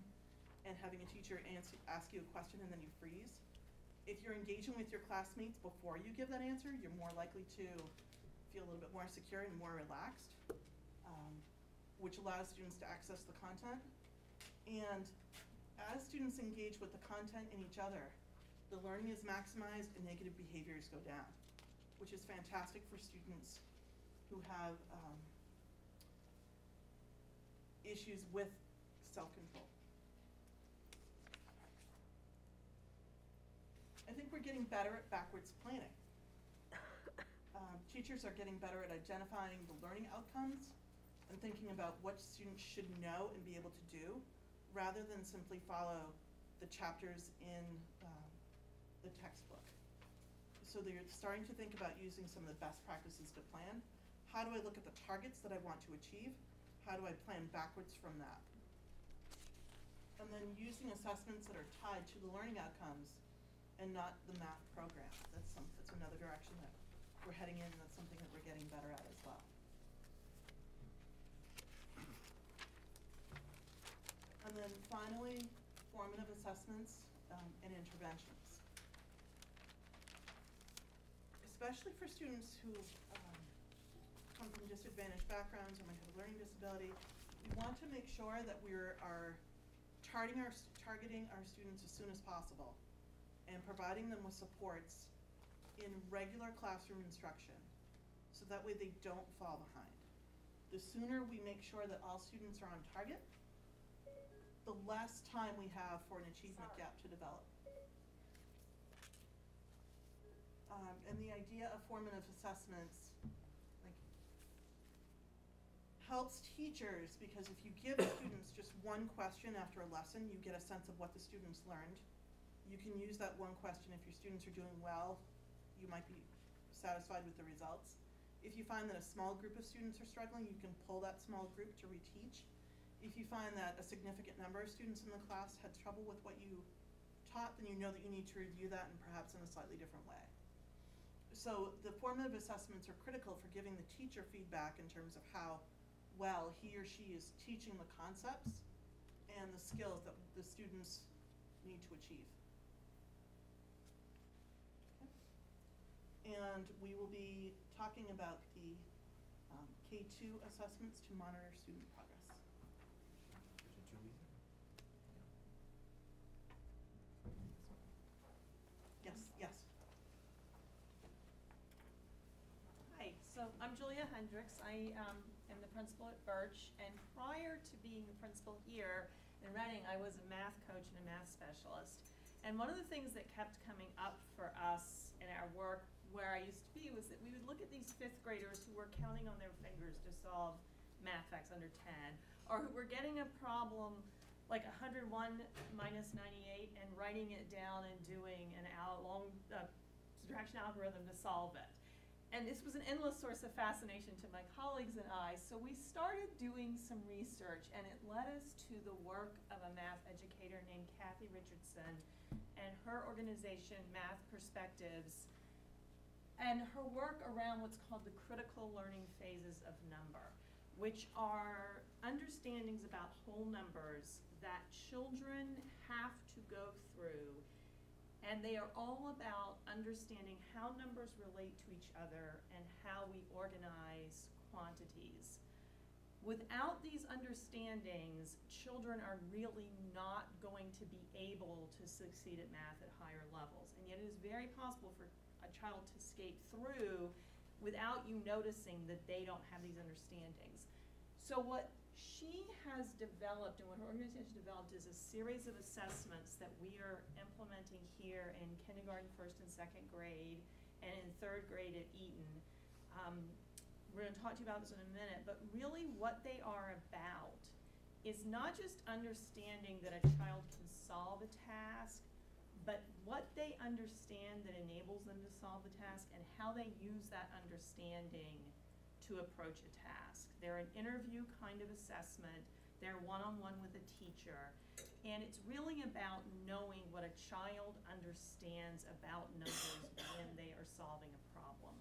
and having a teacher answer, ask you a question and then you freeze. If you're engaging with your classmates before you give that answer, you're more likely to feel a little bit more secure and more relaxed, um, which allows students to access the content. And as students engage with the content and each other, the learning is maximized and negative behaviors go down, which is fantastic for students who have um, issues with self-control. I think we're getting better at backwards planning. Um, teachers are getting better at identifying the learning outcomes and thinking about what students should know and be able to do, rather than simply follow the chapters in um, the textbook. So they're starting to think about using some of the best practices to plan. How do I look at the targets that I want to achieve? How do I plan backwards from that? And then using assessments that are tied to the learning outcomes and not the math program. That's some, that's another direction that we're heading in, and that's something that we're getting better at as well. And then finally, formative assessments um, and interventions. Especially for students who um, come from disadvantaged backgrounds or might have a learning disability, we want to make sure that we're targeting our, targeting our students as soon as possible and providing them with supports in regular classroom instruction so that way they don't fall behind. The sooner we make sure that all students are on target, the less time we have for an achievement gap to develop. Um, and the idea of formative assessments, like, helps teachers because if you give students just one question after a lesson, you get a sense of what the students learned. You can use that one question if your students are doing well, you might be satisfied with the results. If you find that a small group of students are struggling, you can pull that small group to reteach if you find that a significant number of students in the class had trouble with what you taught, then you know that you need to review that and perhaps in a slightly different way. So the formative assessments are critical for giving the teacher feedback in terms of how well he or she is teaching the concepts and the skills that the students need to achieve. And we will be talking about the um, K2 assessments to monitor student progress. Yes, yes. Hi, so I'm Julia Hendricks. I um, am the principal at Birch, and prior to being the principal here in Reading, I was a math coach and a math specialist. And one of the things that kept coming up for us in our work where I used to be was that we would look at these fifth graders who were counting on their fingers to solve math facts under 10, or who were getting a problem like 101 minus 98 and writing it down and doing an al- long uh, subtraction algorithm to solve it. And this was an endless source of fascination to my colleagues and I, so we started doing some research, and it led us to the work of a math educator named Kathy Richardson and her organization, Math Perspectives, and her work around what's called the critical learning phases of number, which are understandings about whole numbers that children have to go through and they are all about understanding how numbers relate to each other and how we organize quantities. Without these understandings, children are really not going to be able to succeed at math at higher levels. And yet it is very possible for a child to skate through without you noticing that they don't have these understandings. So what she has developed and what her organization developed is a series of assessments that we are implementing here in kindergarten, first and second grade, and in third grade at Eaton. Um, we're going to talk to you about this in a minute, but really what they are about is not just understanding that a child can solve a task, but what they understand that enables them to solve the task and how they use that understanding to approach a task. They're an interview kind of assessment. They're one-on-one with a teacher. And it's really about knowing what a child understands about numbers when they are solving a problem.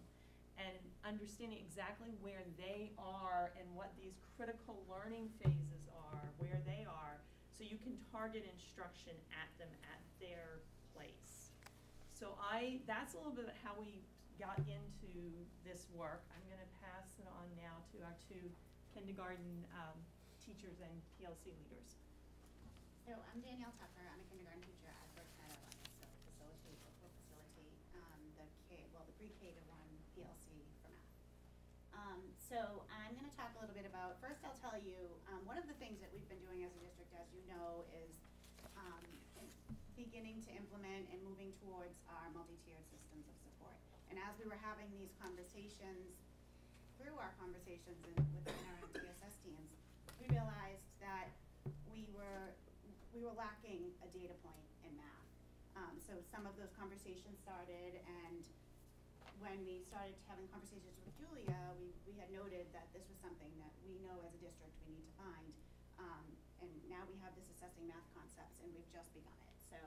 And understanding exactly where they are and what these critical learning phases are, where they are, so you can target instruction at them at their place. So I, that's a little bit how we got into this work. I'm going to pass it on now to our two kindergarten um, teachers and PLC leaders. So I'm Danielle Tucker. I'm a kindergarten teacher at Meadow. I so facilitate, facilitate um, the K, well, the pre-K to one PLC for math. Um, so I'm going to talk a little bit about. First, I'll tell you um, one of the things that we've been doing as a district, as you know, is um, beginning to implement and moving towards our multi-tiered support. And as we were having these conversations, through our conversations in, within our MTSS teams, we realized that we were we were lacking a data point in math. Um, so some of those conversations started, and when we started having conversations with Julia, we, we had noted that this was something that we know as a district we need to find. Um, and now we have this assessing math concepts, and we've just begun it. So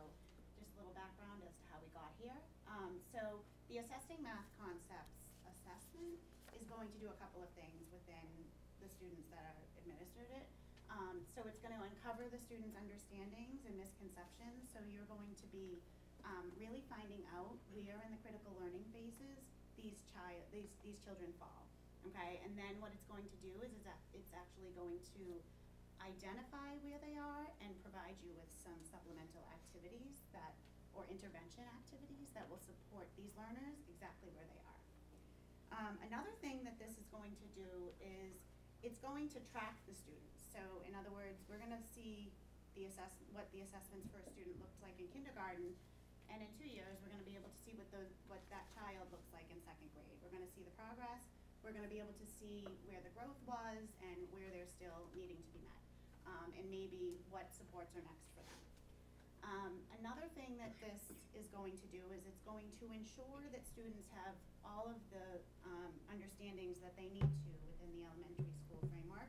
just a little background as to how we got here. Um, so the assessing math concepts assessment is going to do a couple of things within the students that are administered it. Um, so it's going to uncover the students' understandings and misconceptions. So you're going to be um, really finding out where in the critical learning phases these child these these children fall. Okay, and then what it's going to do is, is that it's actually going to identify where they are and provide you with some supplemental activities or intervention activities that will support these learners exactly where they are. Um, another thing that this is going to do is it's going to track the students. So in other words, we're going to see the assess what the assessments for a student looked like in kindergarten, and in two years we're going to be able to see what those what that child looks like in second grade. We're going to see the progress. We're going to be able to see where the growth was and where they're still needing to be met, um, and maybe what supports are next. Um, another thing that this is going to do is it's going to ensure that students have all of the um, understandings that they need to within the elementary school framework,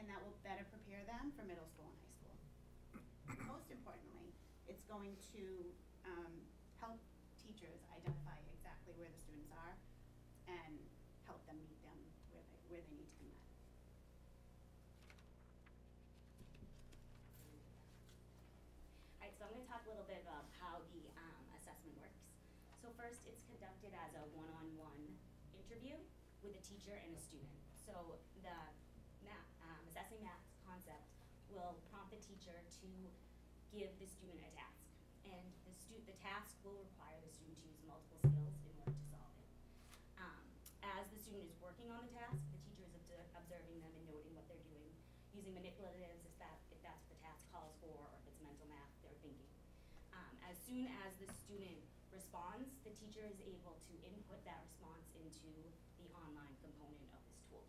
and that will better prepare them for middle school and high school. Most importantly, it's going to um, help teachers identify exactly where the students are and help them meet them where they, where they need to be met. All right, so I'm going to talk a little bit about how the um, assessment works. So first, it's conducted as a one-on-one interview with a teacher and a student. So the math, um, assessing math concept will prompt the teacher to give the student a task. And the stu- the task will require the student to use multiple skills in order to solve it. Um, as the student is working on the task, the teacher is obser- observing them and noting what they're doing, using manipulatives if that if that's what the task calls for, or if it's mental math they're thinking. Um, as soon as the student responds, the teacher is able to input that response into the online component of this tool.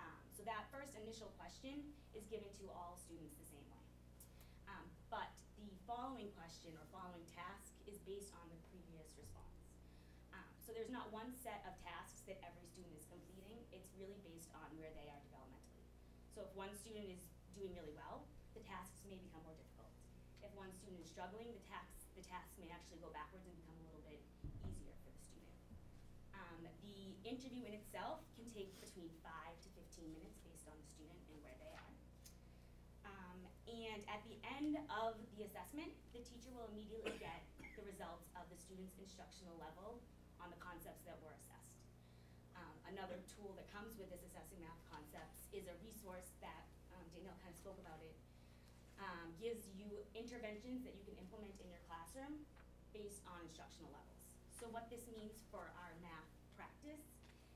Um, so that first initial question is given to all students the same way. Um, but the following question or following task is based on the previous response. Um, so there's not one set of tasks that every student is completing. It's really based on where they are developmentally. So if one student is doing really well, the tasks may become more difficult. If one student is struggling, the tasks the tasks may actually go backwards and become a little bit easier for the student. Um, the interview in itself can take between five to fifteen minutes based on the student and where they are. Um, and at the end of the assessment, the teacher will immediately get the results of the student's instructional level on the concepts that were assessed. Um, another tool that comes with this assessing math concepts is a resource that um, Danielle kind of spoke about it. Um, gives you interventions that you can implement in your classroom based on instructional levels. So what this means for our math practice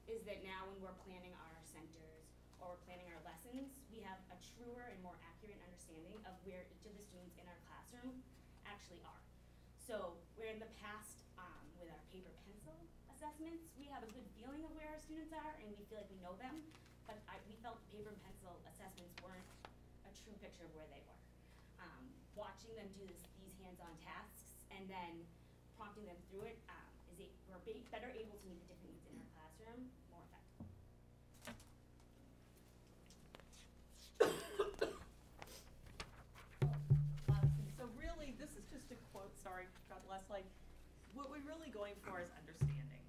is that now when we're planning our centers or we're planning our lessons, we have a truer and more accurate understanding of where each of the students in our classroom actually are. So where in the past, um, with our paper pencil assessments, we have a good feeling of where our students are and we feel like we know them, but I, we felt paper and pencil assessments weren't a true picture of where they were. Um, watching them do this, these hands-on tasks and then prompting them through it, um, is we're be, better able to meet the different needs in our classroom more effectively. So really, this is just a quote, sorry, God bless, what we're really going for is understanding.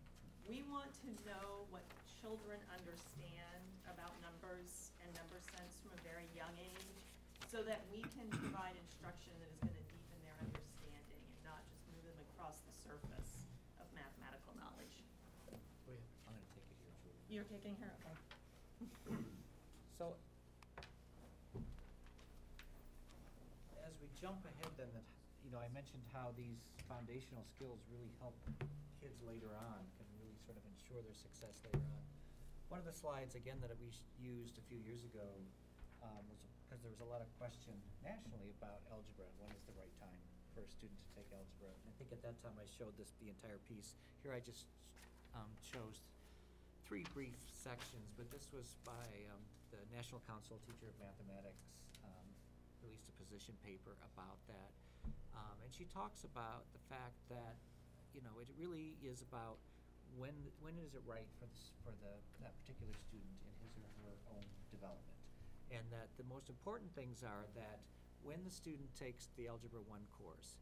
We want to know what children understand about numbers and number sense from a very young age, so that we can provide instruction that is gonna deepen their understanding and not just move them across the surface of mathematical knowledge. Go ahead. I'm gonna take it here, Julie. You're taking her, okay. So, as we jump ahead then, that, you know, I mentioned how these foundational skills really help kids later on, can really sort of ensure their success later on. One of the slides, again, that we used a few years ago, um, was, because there was a lot of question nationally about algebra, and when is the right time for a student to take algebra. And I think at that time I showed this, the entire piece. Here I just, um, chose three brief sections, but this was by um, the National Council Teacher of Mathematics, um, released a position paper about that. Um, and she talks about the fact that, you know, it really is about when, when is it right for this, for the, that particular student in his or her own development. And that the most important things are that when the student takes the Algebra One course,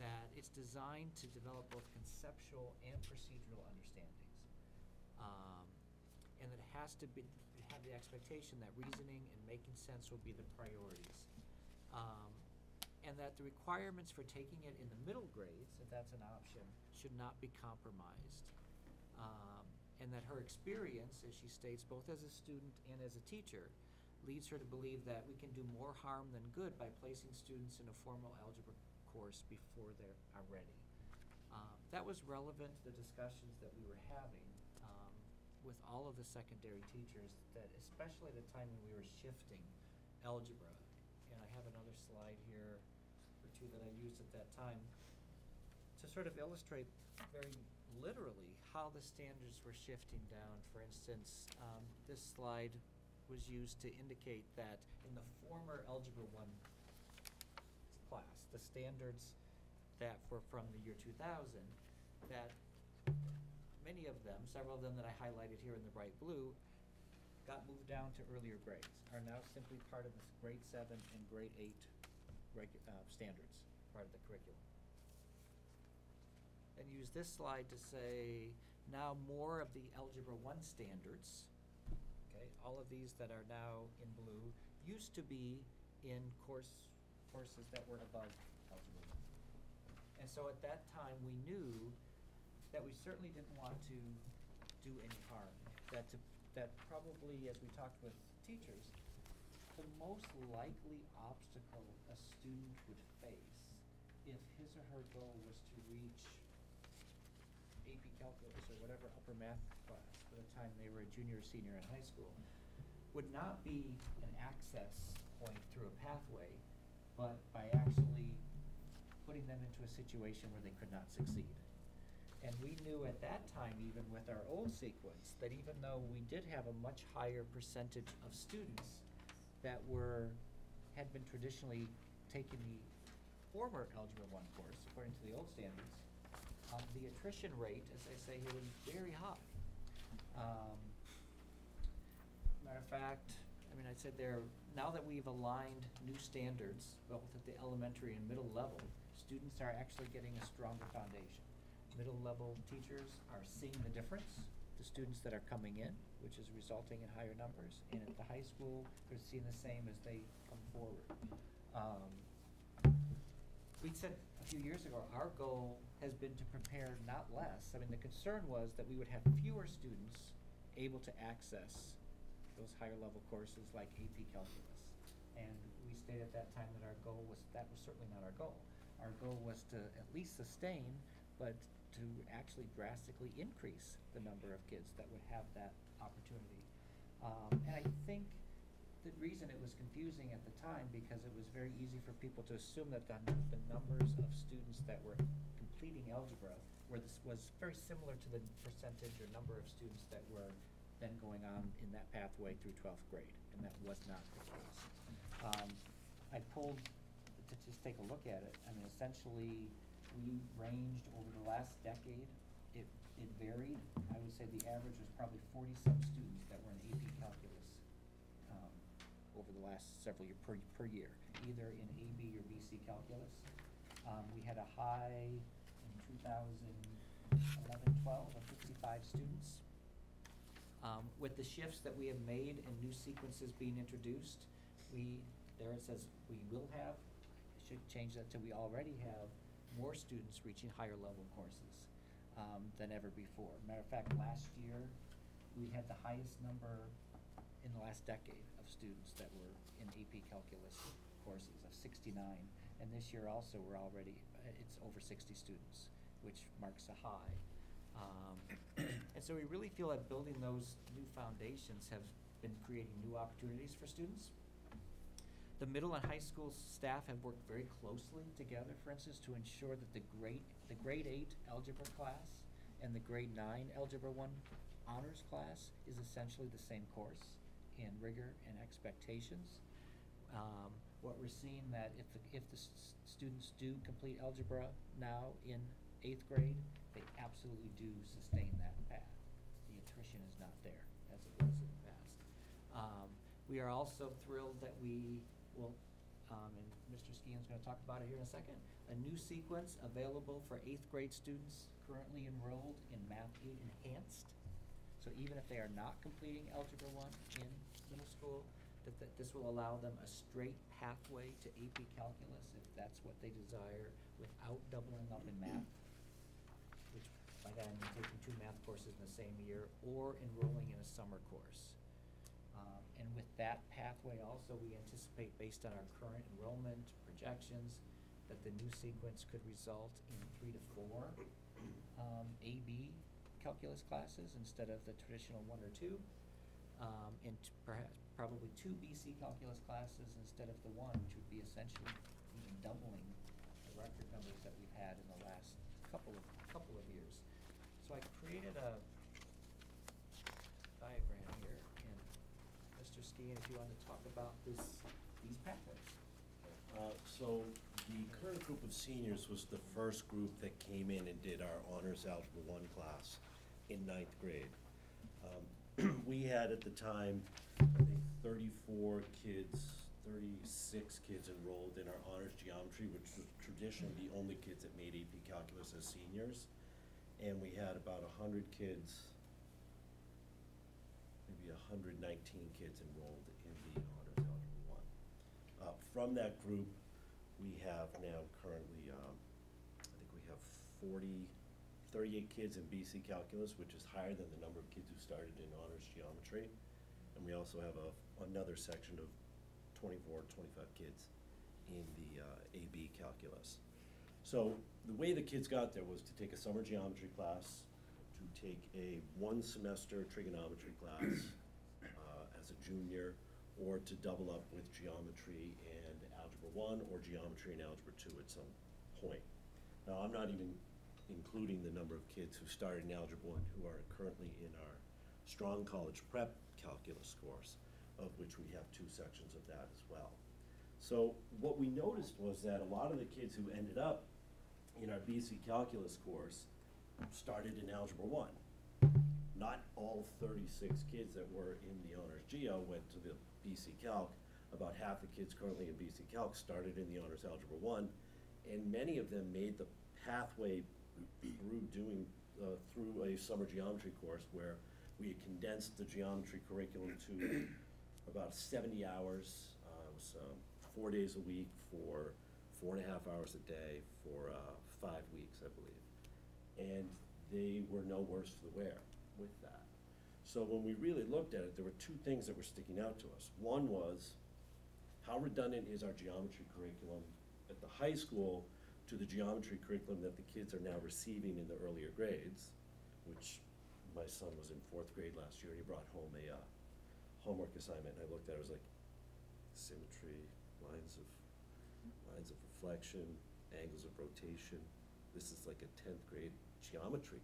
that it's designed to develop both conceptual and procedural understandings. Um, and that it has to be, have the expectation that reasoning and making sense will be the priorities. Um, and that the requirements for taking it in the middle grades, if that's an option, should not be compromised. Um, and that her experience, as she states, both as a student and as a teacher, leads her to believe that we can do more harm than good by placing students in a formal algebra course before they are ready. Um, that was relevant to the discussions that we were having with all of the secondary teachers, that especially at the time when we were shifting algebra. And I have another slide here or two that I used at that time to sort of illustrate very literally how the standards were shifting down. For instance, um, this slide was used to indicate that in the former Algebra 1 class, the standards that were from the year 2000, that many of them, several of them that I highlighted here in the bright blue, got moved down to earlier grades, are now simply part of the grade 7 and grade 8 regu- uh, standards. part of the curriculum. And use this slide to say, now more of the Algebra 1 standards, okay, all of these that are now in blue, used to be in course, courses that were above Algebra 1. And so at that time, we knew that we certainly didn't want to do any harm. That to, that probably, as we talked with teachers, the most likely obstacle a student would face if his or her goal was to reach AP Calculus or whatever upper math class by the time they were a junior or senior in high school, would not be an access point through a pathway, but by actually putting them into a situation where they could not succeed. And we knew at that time, even with our old sequence, that even though we did have a much higher percentage of students that were, had been traditionally taking the former Algebra One course, according to the old standards, um, the attrition rate, as I say here, was very high. Um, matter of fact, I mean, I said there, now that we've aligned new standards, both at the elementary and middle level, students are actually getting a stronger foundation. Middle level teachers are seeing the difference, the students that are coming in, which is resulting in higher numbers. And at the high school, they're seeing the same as they come forward. Um, we said a few years ago, our goal has been to prepare not less. I mean, the concern was that we would have fewer students able to access those higher level courses like AP Calculus. And we stated at that time that our goal was, that was certainly not our goal. Our goal was to at least sustain, but to actually drastically increase the number of kids that would have that opportunity. Um, and I think the reason it was confusing at the time, because it was very easy for people to assume that the, the numbers of students that were completing algebra were this, was very similar to the percentage or number of students that were then going on in that pathway through twelfth grade, and that was not the case. Um, I pulled, to just take a look at it, I mean, essentially, we ranged over the last decade, it, it varied. I would say the average was probably forty-some students that were in AP Calculus, um, over the last several year, per, per year, either in AB or BC Calculus. Um, we had a high in 2011, 12 of fifty-five students. Um, with the shifts that we have made and new sequences being introduced, we, there it says, we will have, should change that to we already have more students reaching higher level courses um, than ever before. Matter of fact, last year, we had the highest number in the last decade of students that were in AP Calculus courses of sixty-nine. And this year also, we're already, uh, it's over sixty students, which marks a high. Um, and so we really feel that building those new foundations have been creating new opportunities for students. The middle and high school staff have worked very closely together, for instance, to ensure that the grade, the grade eight algebra class and the grade nine algebra one honors class is essentially the same course in rigor and expectations. Um, what we're seeing that if the, if the students do complete algebra now in eighth grade, they absolutely do sustain that path. The attrition is not there as it was in the past. Um, we are also thrilled that we will, um, and Mr. Gonna talk about it here in a second, a new sequence available for eighth grade students currently enrolled in Math Eight Enhanced. So even if they are not completing Algebra One in middle school, that, that this will allow them a straight pathway to AP Calculus if that's what they desire, without doubling up in math which by that I mean taking two math courses in the same year, or enrolling in a summer course. And with that pathway also, we anticipate, based on our current enrollment projections, that the new sequence could result in three to four, um, AB calculus classes instead of the traditional one or two. Um, and perhaps, probably two BC calculus classes instead of the one, which would be essentially even doubling the record numbers that we've had in the last couple of, couple of years. So I created a diagram here, and Skian, if you want to talk about this, these pathways. Uh, So the current group of seniors was the first group that came in and did our honors algebra one class in ninth grade. Um, We had at the time, I think thirty-four kids, thirty-six kids enrolled in our honors geometry, which was traditionally the only kids that made AP calculus as seniors. And we had about hundred kids, hundred nineteen kids enrolled in the honors algebra one. Uh, from that group, we have now currently, um, I think we have 40, 38 kids in BC calculus, which is higher than the number of kids who started in honors geometry. And we also have a, another section of 24, 25 kids in the uh, AB calculus. So the way the kids got there was to take a summer geometry class, to take a one-semester trigonometry class uh, as a junior, or to double up with geometry and algebra one, or geometry and algebra two at some point. Now, I'm not even including the number of kids who started in algebra one who are currently in our strong college prep calculus course, of which we have two sections of that as well. So what we noticed was that a lot of the kids who ended up in our BC calculus course started in algebra one. Not all thirty-six kids that were in the honors geo went to the BC calc. About half the kids currently in BC calc started in the honors algebra one, and many of them made the pathway through doing, uh, through a summer geometry course where we condensed the geometry curriculum to about seventy hours. Uh, it was, um, four days a week for four and a half hours a day for, uh, five weeks, I believe. And they were no worse for the wear with that. So when we really looked at it, there were two things that were sticking out to us. One was, how redundant is our geometry curriculum at the high school to the geometry curriculum that the kids are now receiving in the earlier grades, which my son was in fourth grade last year, and he brought home a, uh, homework assignment, and I looked at it, I was like, symmetry, lines of, lines of reflection, angles of rotation. This is like a tenth grade geometry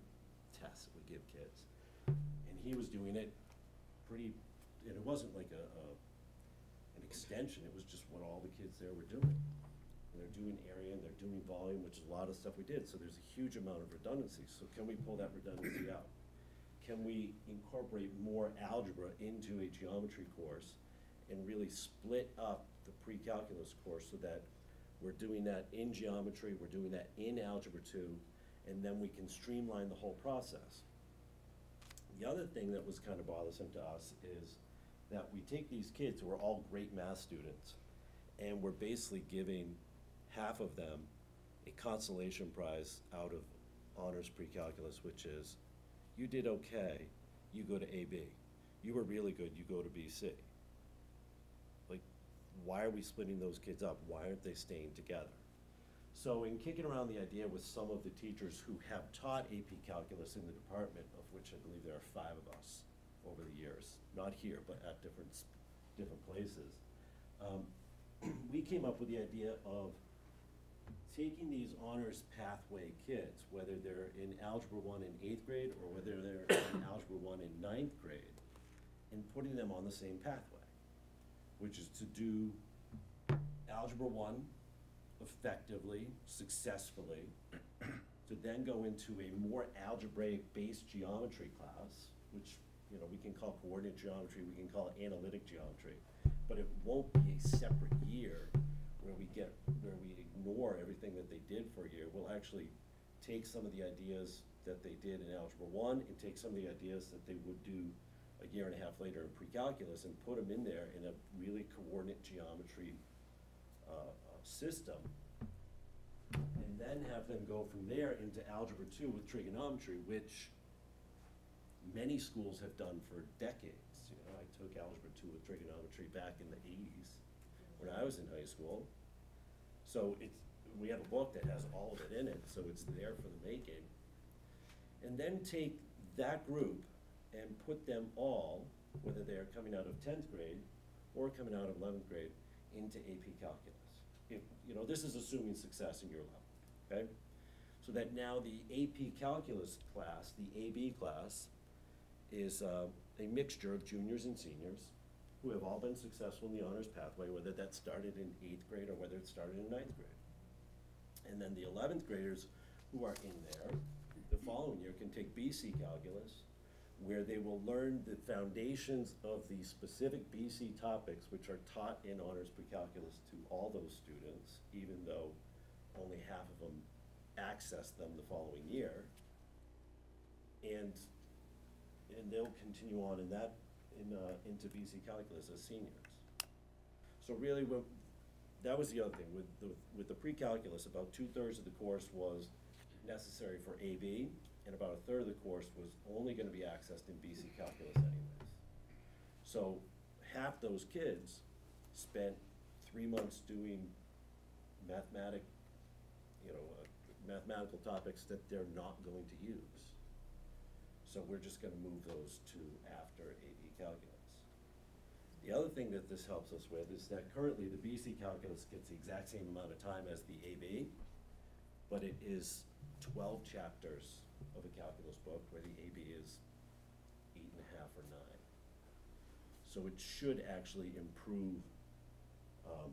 tests that we give kids. And he was doing it pretty, and it wasn't like a, a, an extension, it was just what all the kids there were doing. And they're doing area and they're doing volume, which is a lot of stuff we did, so there's a huge amount of redundancy. So can we pull that redundancy out? Can we incorporate more algebra into a geometry course and really split up the pre-calculus course so that we're doing that in geometry, we're doing that in algebra two, and then we can streamline the whole process. The other thing that was kind of bothersome to us is that we take these kids who are all great math students, and we're basically giving half of them a consolation prize out of honors pre-calculus, which is, you did okay, you go to AB. You were really good, you go to BC. Like, why are we splitting those kids up? Why aren't they staying together? So in kicking around the idea with some of the teachers who have taught AP Calculus in the department, of which I believe there are five of us over the years, not here, but at different, different places, um, we came up with the idea of taking these honors pathway kids, whether they're in Algebra one in eighth grade or whether they're in Algebra one in ninth grade, and putting them on the same pathway, which is to do Algebra one effectively, successfully, to then go into a more algebraic-based geometry class, which, you know, we can call coordinate geometry, we can call it analytic geometry, but it won't be a separate year where we get, where we ignore everything that they did for a year. We'll actually take some of the ideas that they did in Algebra One and take some of the ideas that they would do a year and a half later in pre-calculus and put them in there in a really coordinate geometry uh, system. And then have them go from there into Algebra Two with trigonometry, which many schools have done for decades. You know, I took Algebra Two with trigonometry back in the eighties when I was in high school. So it's, we have a book that has all of it in it, so it's there for the making. And then take that group and put them all, whether they're coming out of tenth grade or coming out of eleventh grade, into AP Calculus. If, you know, this is assuming success in your level, okay? So that now the AP Calculus class, the AB class, is uh, a mixture of juniors and seniors who have all been successful in the honors pathway, whether that started in eighth grade or whether it started in ninth grade. And then the eleventh graders who are in there, the following year can take BC calculus, where they will learn the foundations of the specific BC topics which are taught in honors pre-calculus to all those students, even though only half of them access them the following year. And, and they'll continue on in that, in, uh, into BC calculus as seniors. So really, when, that was the other thing, with the, with the pre-calculus, about two-thirds of the course was necessary for AB, and about a third of the course was only gonna be accessed in BC calculus anyways. So, half those kids spent three months doing mathematic, you know, uh, mathematical topics that they're not going to use. So we're just gonna move those to after AB calculus. The other thing that this helps us with is that currently the BC calculus gets the exact same amount of time as the AB, but it is twelve chapters of a calculus book, where the AB is eight and a half or nine. So it should actually improve, um,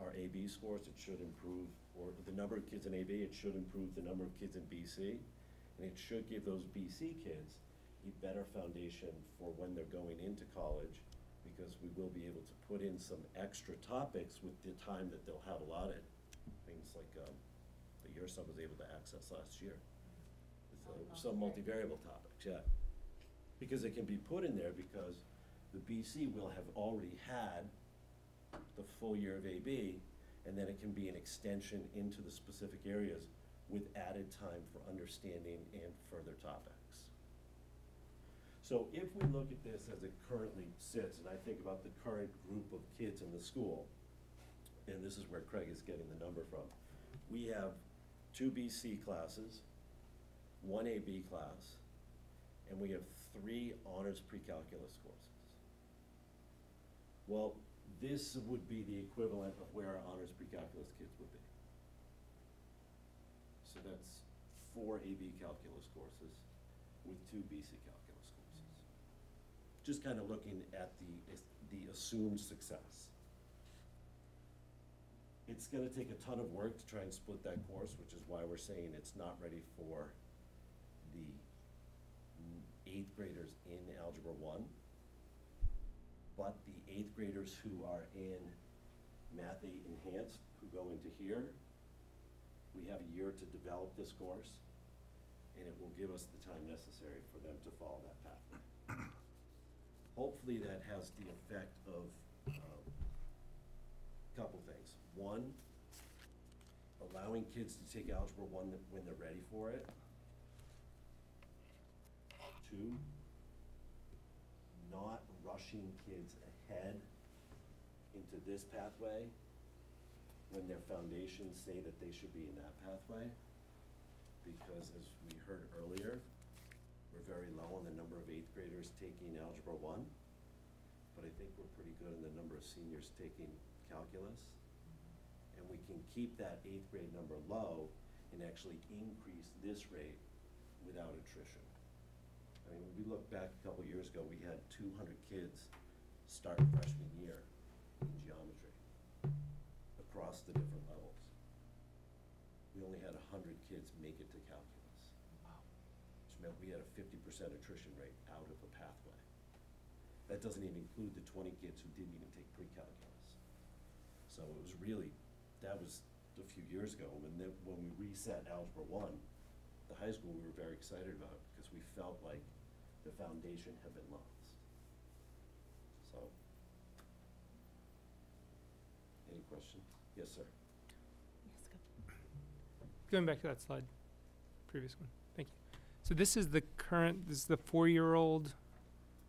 our AB scores, it should improve, or the number of kids in AB, it should improve the number of kids in BC. And it should give those BC kids a better foundation for when they're going into college, because we will be able to put in some extra topics with the time that they'll have allotted. Things like, um, the year sum was able to access last year. Some multivariable topics, yeah. Because it can be put in there because the BC will have already had the full year of AB, and then it can be an extension into the specific areas with added time for understanding and further topics. So if we look at this as it currently sits, and I think about the current group of kids in the school, and this is where Craig is getting the number from, we have two BC classes, one AB class, and we have three honors pre-calculus courses. Well, this would be the equivalent of where our honors pre-calculus kids would be. So that's four AB calculus courses with two BC calculus courses. Just kind of looking at the, the assumed success. It's gonna take a ton of work to try and split that course, which is why we're saying it's not ready for the eighth graders in Algebra One. But the eighth graders who are in Math Eight Enhanced, who go into here, we have a year to develop this course, and it will give us the time necessary for them to follow that pathway. Hopefully, that has the effect of, um, couple things. One, allowing kids to take Algebra One when they're ready for it. Two, not rushing kids ahead into this pathway when their foundations say that they should be in that pathway. Because as we heard earlier, we're very low on the number of eighth graders taking Algebra One. But I think we're pretty good on the number of seniors taking calculus. And we can keep that eighth grade number low and actually increase this rate without attrition. I mean, when we look back a couple years ago, we had two hundred kids start freshman year in geometry across the different levels. We only had hundred kids make it to calculus. Which meant we had a fifty percent attrition rate out of the pathway. That doesn't even include the twenty kids who didn't even take pre-calculus. So it was really, that was a few years ago, then when we reset Algebra One, the high school, we were very excited about, because we felt like the foundation had been lost. So. Any questions? Yes, sir. Yes, go. Going back to that slide, previous one, thank you. So this is the current, this is the four-year-old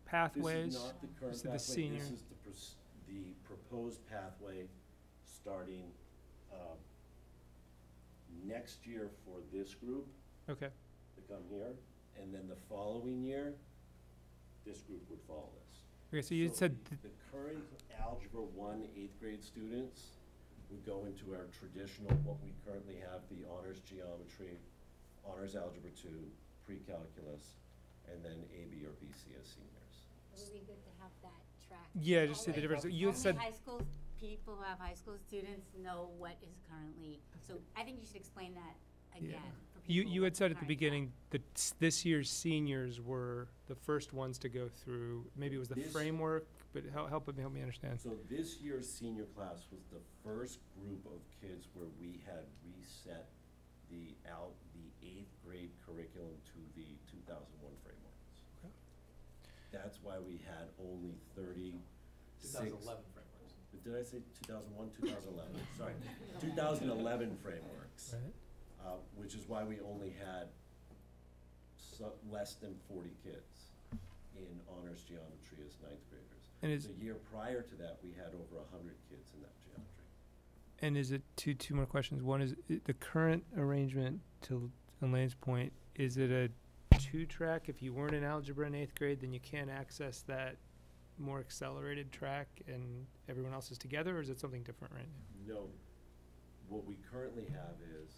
pathways? This is not the current This is the pathway, senior. this is the pros- the proposed pathway starting, um, next year for this group Okay, to come here, and then the following year, this group would follow this. okay, so you So said, the- The current Algebra One eighth grade students would go into our traditional, what we currently have, the honors geometry, honors algebra two, pre-calculus, and then AB or BC as seniors. It would be good to have that track. Yeah, just see the difference. You had said- Only high school, people who have high school students know what is currently, so I think you should explain that again for people You, you had said at the beginning that s- this year's seniors were the first ones to go through, maybe it was the This- framework, but help, help me, help me understand. So this year's senior class was the first group of kids where we had reset the out, the eighth grade curriculum to the two thousand one frameworks. Okay. That's why we had only thirty-six. 2011 frameworks. Did I say two thousand one, two thousand eleven? Sorry, two thousand eleven frameworks. Right. Uh, which is why we only had so, less than forty kids in honors geometry as ninth graders. And is- The year prior to that, we had over hundred kids in that geometry. And is it, two, two more questions. One is, the current arrangement, to Elaine's point, is it a two-track? If you weren't in algebra in eighth grade, then you can't access that more accelerated track and everyone else is together, or is it something different right now? No, what we currently have is,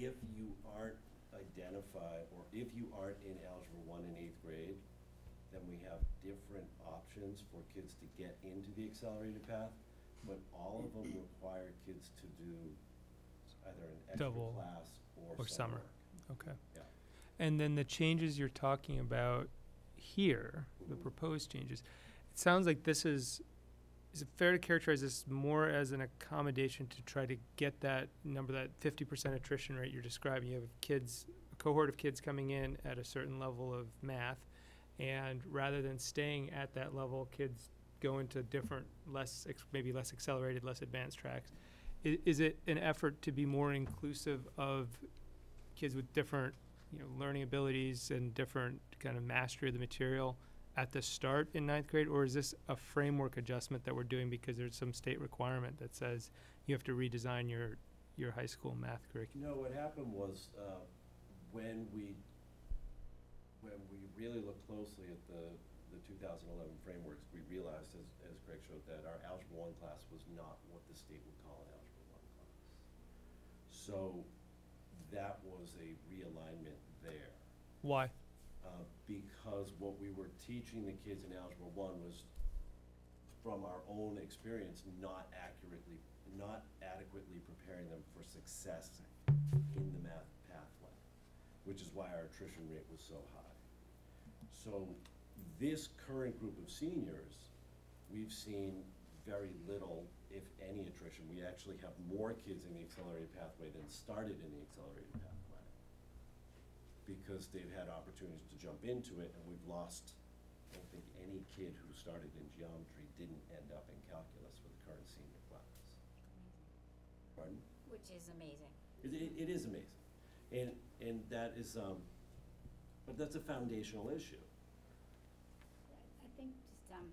if you aren't identified, or if you aren't in algebra one in eighth grade, then we have different options for kids to get into the accelerated path, but all of them require kids to do either an extra Double class or or summer summer. Okay. Yeah. And then the changes you're talking about here, the Mhm. proposed changes, it sounds like this is, is it fair to characterize this more as an accommodation to try to get that number, that fifty percent attrition rate you're describing? You have kids, a cohort of kids coming in at a certain level of math, and rather than staying at that level, kids go into different, less, maybe less accelerated, less advanced tracks. I- is it an effort to be more inclusive of kids with different, you know, learning abilities and different kind of mastery of the material at the start in ninth grade, or is this a framework adjustment that we're doing because there's some state requirement that says you have to redesign your, your high school math curriculum? No, what happened was, uh, when we, when we really looked closely at the, the two thousand eleven frameworks, we realized, as, as Greg showed, that our Algebra One class was not what the state would call an Algebra One class. So, that was a realignment there. Why? Uh, because what we were teaching the kids in Algebra One was, from our own experience, not accurately, not adequately preparing them for success in the math pathway, which is why our attrition rate was so high. So, this current group of seniors, we've seen very little, if any, attrition. We actually have more kids in the accelerated pathway than started in the accelerated pathway because they've had opportunities to jump into it, and we've lost, I don't think any kid who started in geometry didn't end up in calculus for the current senior class. Pardon? Which is amazing. It, it, it is amazing, and, and that is, um, but that's a foundational issue. I think just, um,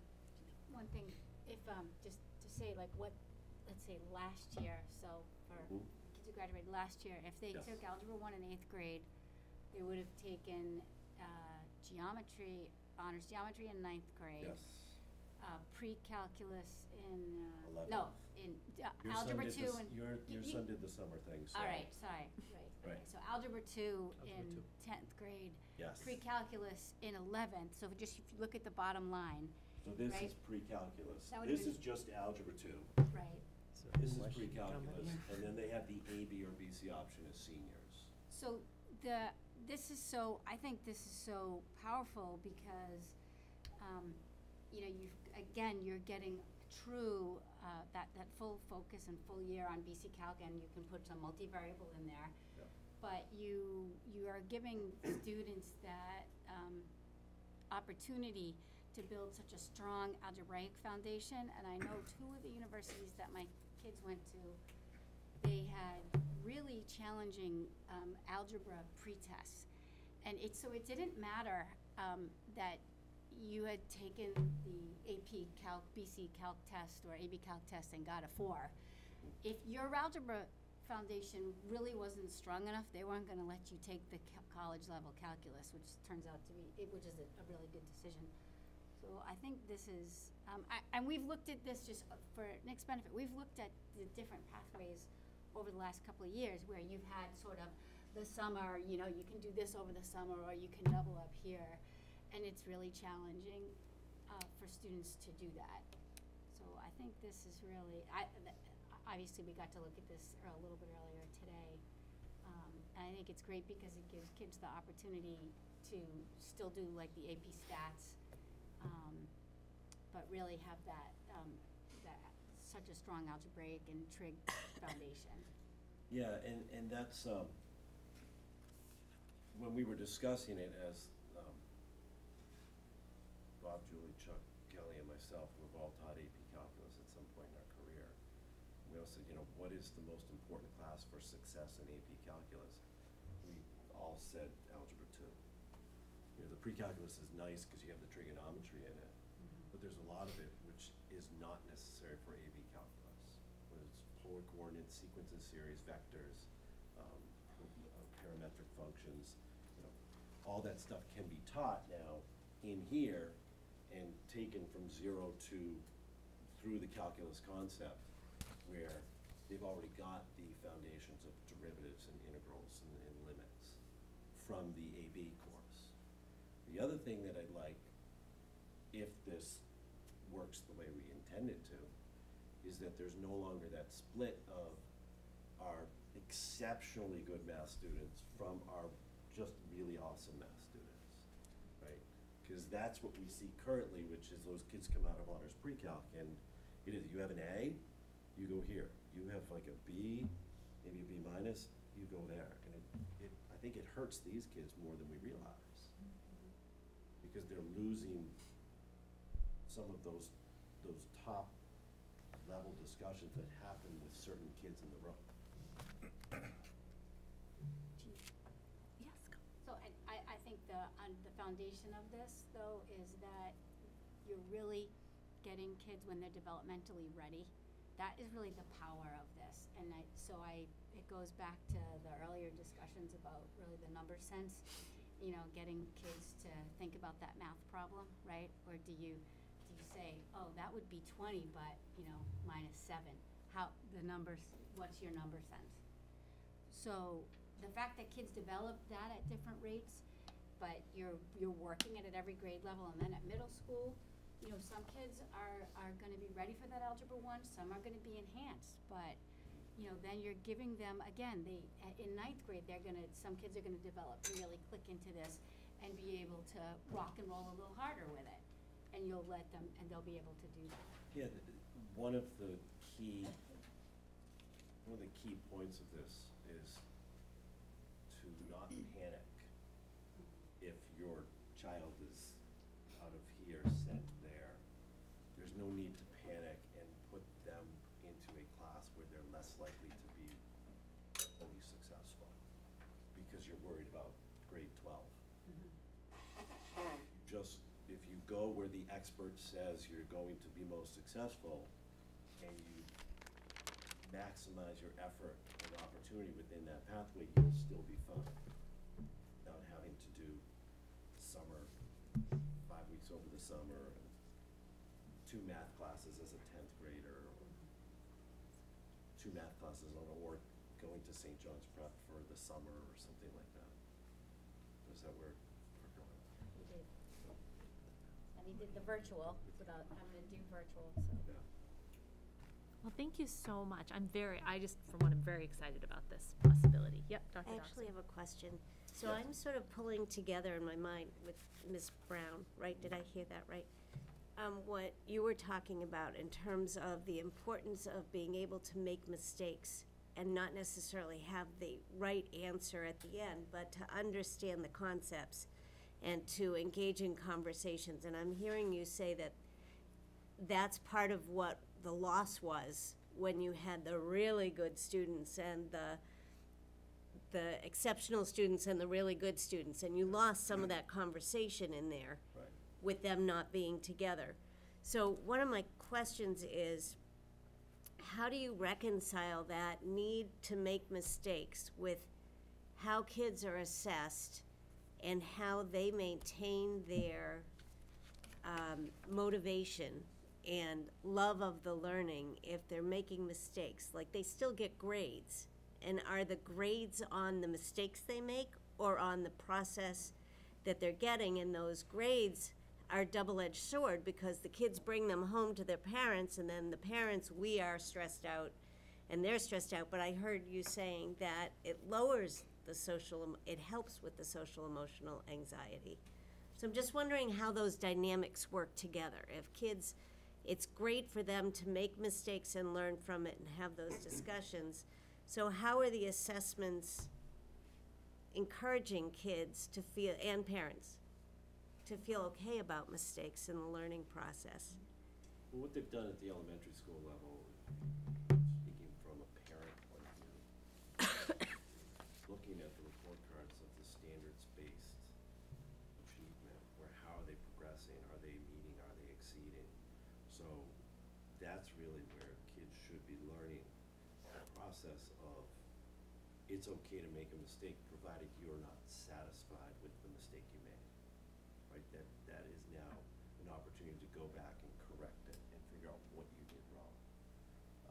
one thing, if, um, just to say like what, let's say last year, so for Mhm. kids who graduated last year, if they Yes. took algebra one in eighth grade, they would have taken, uh, geometry, honors geometry in ninth grade. Yes. Uh, pre-calculus in, uh, Eleventh. no, in uh, Your son algebra did two this- and. Your, your y- son did the summer thing, so. All right, sorry, right, okay, Right. so algebra two Algebra in two. tenth grade. Yes. Pre-calculus in eleventh, so just if you look at the bottom line, So this right? is pre-calculus. That would've This been- is just algebra two. right, This is pre-calculus, and then they have the A, B, or BC option as seniors. So the, this is so, I think this is so powerful because, um, you know, you, again, you're getting true, uh, that, that full focus and full year on BC Calc and you can put some multivariable in there. Yep. But you, you are giving students that, um, opportunity to build such a strong algebraic foundation. And I know two of the universities that my kids went to, they had really challenging um, algebra pretests. And it, so it didn't matter um, that you had taken the AP Calc, BC Calc test or AB Calc test and got a four. If your algebra foundation really wasn't strong enough, they weren't gonna let you take the college level calculus, which turns out to be, it- which is a, a really good decision. So I think this is, um, I, and we've looked at this just for Nick's benefit, we've looked at the different pathways over the last couple of years where you've had sort of the summer, you know, you can do this over the summer or you can double up here. And it's really challenging, uh, for students to do that. So I think this is really, I, obviously we got to look at this a little bit earlier today. Um, and I think it's great because it gives kids the opportunity to still do like the AP stats, um, but really have that, um, that, such a strong algebraic and trig foundation. Yeah, and, and that's, um, when we were discussing it as, um, Bob, Julie, Chuck, Kelly, and myself, we've all taught AP Calculus at some point in our career. We all said, you know, what is the most important class for success in AP Calculus? We all said Algebra two. You know, the pre-calculus is nice because you have the trigonometry in it, but there's a lot of it which is not necessary for AP Calculus. Whether polar coordinates, sequences, series, vectors, um, uh, parametric functions, you know, all that stuff can be taught now in here and taken from zero to, through the calculus concept, where they've already got the foundations of derivatives and integrals and, and limits from the AB course. The other thing that I'd like, if this works the way we intend it to, is that there's no longer that split of our exceptionally good math students from our just really awesome math students, right? Because that's what we see currently, which is those kids come out of honors pre-calc and it is, you have an A, you go here. You have like a B, maybe a B minus, you go there. And it, it, I think it hurts these kids more than we realize. Mm-hmm. Because they're losing some of those, those top level discussions that happen with certain kids in the room. Yes, So I, I, I think the, on the foundation of this, though, is that you're really getting kids when they're developmentally ready. That is really the power of this, and I, so I, it goes back to the earlier discussions about really the number sense. You know, getting kids to think about that math problem, right? Or do you, do you say, oh, that would be twenty, but, you know, minus seven? How, the numbers, what's your number sense? So the fact that kids develop that at different rates, but you're, you're working it at every grade level, and then at middle school, you know, some kids are, are gonna be ready for that algebra one, some are gonna be enhanced, but, you know, then you're giving them, again, they, in ninth grade, they're gonna, some kids are gonna develop, really click into this and be able to rock and roll a little harder with it. And you'll let them, and they'll be able to do that. Yeah, one of the key, one of the key points of this is to not panic if your child is expert says you're going to be most successful and you maximize your effort and opportunity within that pathway, you'll still be fine. Not having to do summer, five weeks over the summer, two math classes as a tenth grader, or two math classes on, or going to St. John's Prep for the summer or something like that. Is that where we're going? He did. And he did the virtual without having to do virtual, so. Yeah. Well, thank you so much. I'm very, I just, for one, I'm very excited about this possibility. Yep, Dr. I Dawson. actually have a question. So Yes. I'm sort of pulling together in my mind with Ms. Brown, right? Did I hear that right? Um, what you were talking about in terms of the importance of being able to make mistakes and not necessarily have the right answer at the end, but to understand the concepts and to engage in conversations. And I'm hearing you say that that's part of what the loss was when you had the really good students and the the exceptional students and the really good students, and you lost some of that conversation in there Right. with them not being together. So one of my questions is, how do you reconcile that need to make mistakes with how kids are assessed and how they maintain their um, motivation and love of the learning if they're making mistakes? Like, they still get grades. And are the grades on the mistakes they make or on the process that they're getting? And those grades are double-edged sword because the kids bring them home to their parents and then the parents, we are stressed out and they're stressed out. But I heard you saying that it lowers the social, it helps with the social emotional anxiety. So I'm just wondering how those dynamics work together. If kids, it's great for them to make mistakes and learn from it and have those discussions. So how are the assessments encouraging kids to feel, and parents, to feel okay about mistakes in the learning process? Well, what they've done at the elementary school level, speaking from a parent point of view, looking at the report cards of the standards-based achievement, where how are they progressing, are they meeting, are they exceeding? So that's really where kids should be learning the process of, it's okay to make a mistake, provided you're not satisfied with the mistake you made. Right, that, that is now an opportunity to go back and correct it and figure out what you did wrong.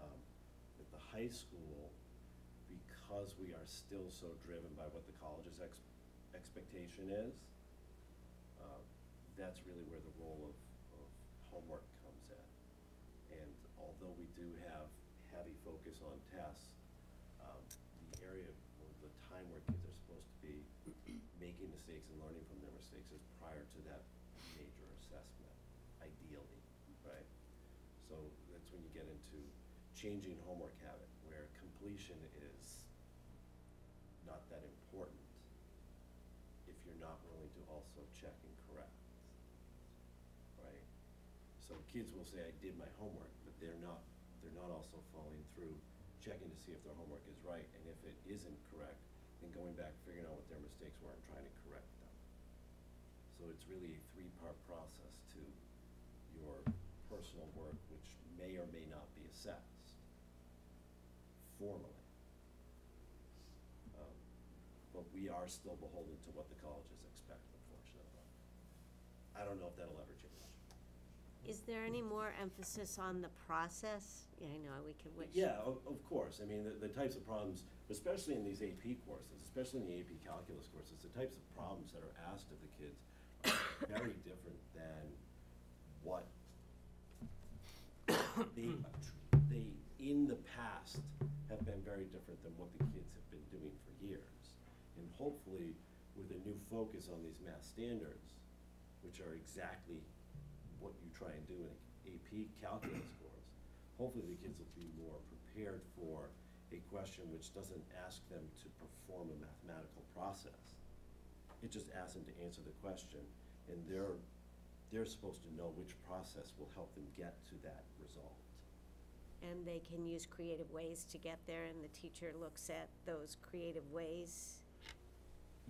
Um, At the high school, because we are still so driven by what the college's ex- expectation is, uh, that's really where the role of, of homework comes in. And although we do have heavy focus on tests, um, the area, or the time where kids are supposed to be making mistakes and learning from their mistakes is prior to that major assessment, ideally, right? So that's when you get into changing homework habit, where completion is not that important if you're not willing to also check and correct, right? So kids will say, I did my homework, but they're not, they're not also following through, checking to see if their homework is right, and if it isn't correct, then going back, figuring out what their mistakes were and trying to correct them. So it's really a three-part process to your personal work, may or may not be assessed formally. Um, But we are still beholden to what the colleges expect, unfortunately. I don't know if that'll ever change. Is there any more emphasis on the process? Yeah, I know, we could wish. Yeah, of, of course. I mean, the, the types of problems, especially in these AP courses, especially in the AP calculus courses, the types of problems that are asked of the kids are very different than what they, they, in the past, have been very different than what the kids have been doing for years. And hopefully, with a new focus on these math standards, which are exactly what you try and do in AP calculus course, hopefully the kids will be more prepared for a question which doesn't ask them to perform a mathematical process. It just asks them to answer the question, and they're, they're supposed to know which process will help them get to that result. And they can use creative ways to get there, and the teacher looks at those creative ways.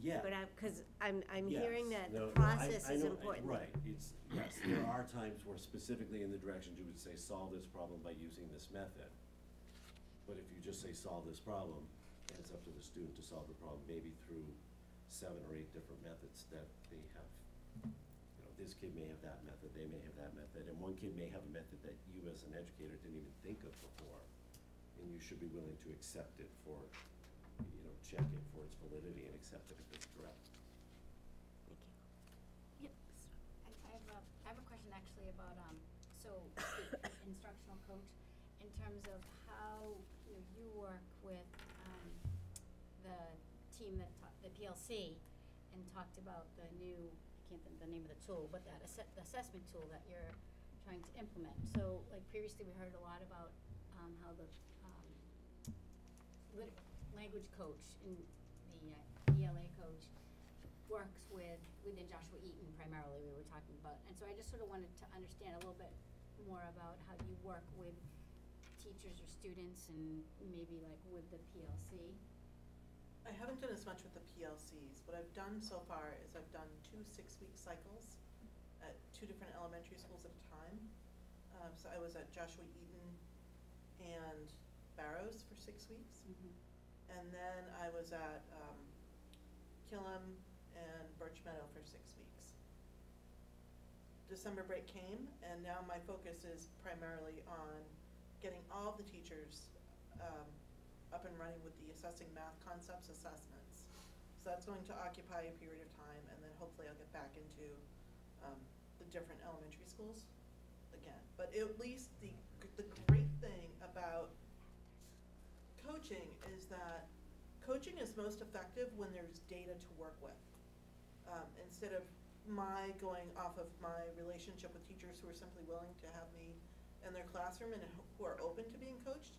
Yeah. But I'm, because I'm, I'm Yes. hearing that No, the no, I- process I is know- I- important. Right, it's, yes, there are times where specifically in the directions you would say, solve this problem by using this method. But if you just say, solve this problem, and it's up to the student to solve the problem, maybe through seven or eight different methods that they have. You know, this kid may have that method, they may have that method, and one kid may have a method that you as an educator didn't even think of before. And you should be willing to accept it for, you know, check it for its validity and accept it if it's correct. Thank Yep. I I have a, I have a question actually about, um, so the instructional coach, in terms of how, you know, you work with, um, the team that ta- the PLC and talked about the new, I can't think of the name of the tool, but that asse- assessment tool that you're trying to implement. So, like previously, we heard a lot about, um, how the, um, lit- language coach and the uh, ELA coach works with, within Joshua Eaton primarily, we were talking about. And so I just sort of wanted to understand a little bit more about how you work with teachers or students and maybe like with the PLC. I haven't done as much with the PLCs. What I've done so far is I've done two six-week cycles at two different elementary schools at a time. Um, so I was at Joshua Eaton and Barrows for six weeks. And then I was at, um, Killam and Birch Meadow for six weeks. December break came, and now my focus is primarily on getting all the teachers, um, up and running with the assessing math concepts assessments. So that's going to occupy a period of time, and then hopefully I'll get back into, um, the different elementary schools again. But at least the, the great thing about coaching is that coaching is most effective when there's data to work with. Um, instead of my going off of my relationship with teachers who are simply willing to have me in their classroom and who are open to being coached,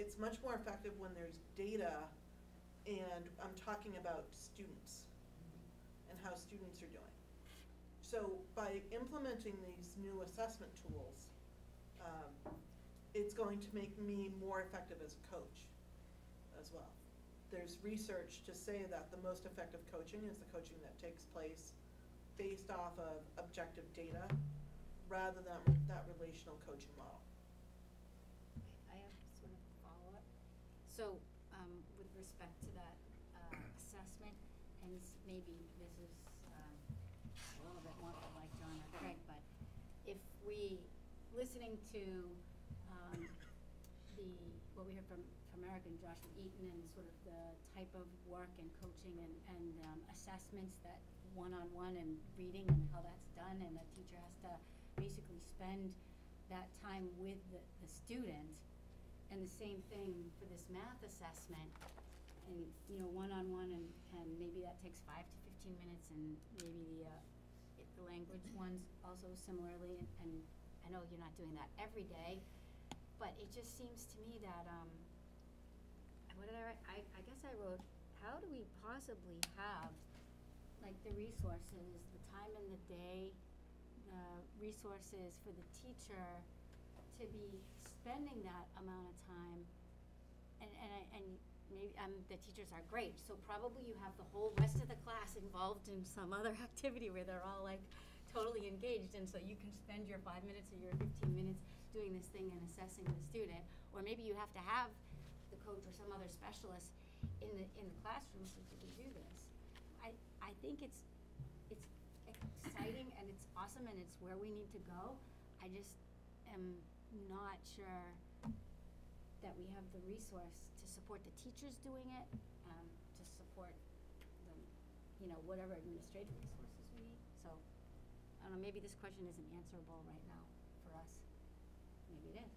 it's much more effective when there's data and I'm talking about students and how students are doing. So by implementing these new assessment tools, um, it's going to make me more effective as a coach as well. There's research to say that the most effective coaching is the coaching that takes place based off of objective data rather than that relational coaching model. I have sort of a follow-up. So, um, with respect to that, uh, assessment, and s- maybe this is, um, a little bit more for like John or Craig, but if we, listening to, um, the, what we heard from, from Eric and Joshua Eaton and sort of the type of work and coaching and, and, um, assessments that one-on-one and reading and how that's done, and the teacher has to basically spend that time with the, the student. And the same thing for this math assessment, and, you know, one-on-one and, and maybe that takes five to fifteen minutes, and maybe the, uh, it- the language ones also similarly, and, and I know you're not doing that every day, but it just seems to me that, um, what did I write? I, I guess I wrote, how do we possibly have, like, the resources, the time in the day, the resources for the teacher to be spending that amount of time. And, and I, and maybe, um, the teachers are great, so probably you have the whole rest of the class involved in some other activity where they're all like totally engaged, and so you can spend your five minutes or your fifteen minutes doing this thing and assessing the student. Or maybe you have to have the coach or some other specialist in the, in the classroom so you can do this. I, I think it's, it's exciting and it's awesome and it's where we need to go. I just am not sure that we have the resource to support the teachers doing it, um, to support the, you know, whatever administrative resources we need. So, I don't know, maybe this question isn't answerable right now for us. Maybe it is.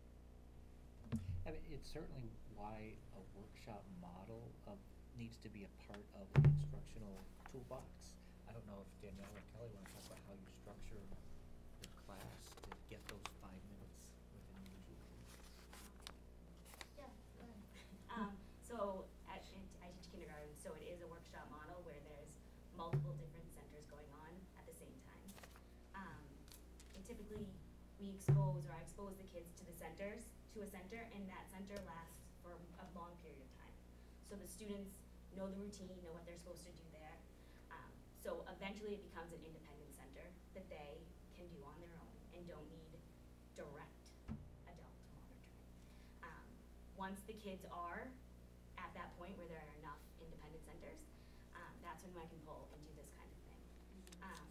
I mean, it's certainly why a workshop model of, needs to be a part of an instructional toolbox. I don't know if Danielle or Kelly wanna talk about how you structure your class to get those five minutes within the usual. Yeah, go ahead. Um, so at, I teach kindergarten, so it is a workshop model where there's multiple different centers going on at the same time. Um, and typically, we expose, or I expose the kids to the centers, to a center, and that center lasts for a long period of time. So the students know the routine, know what they're supposed to do there. Um, so eventually it becomes an independent center that they can do on their own and don't need direct adult monitoring. Um, once the kids are at that point where there are enough independent centers, um, that's when I can pull and do this kind of thing. Um,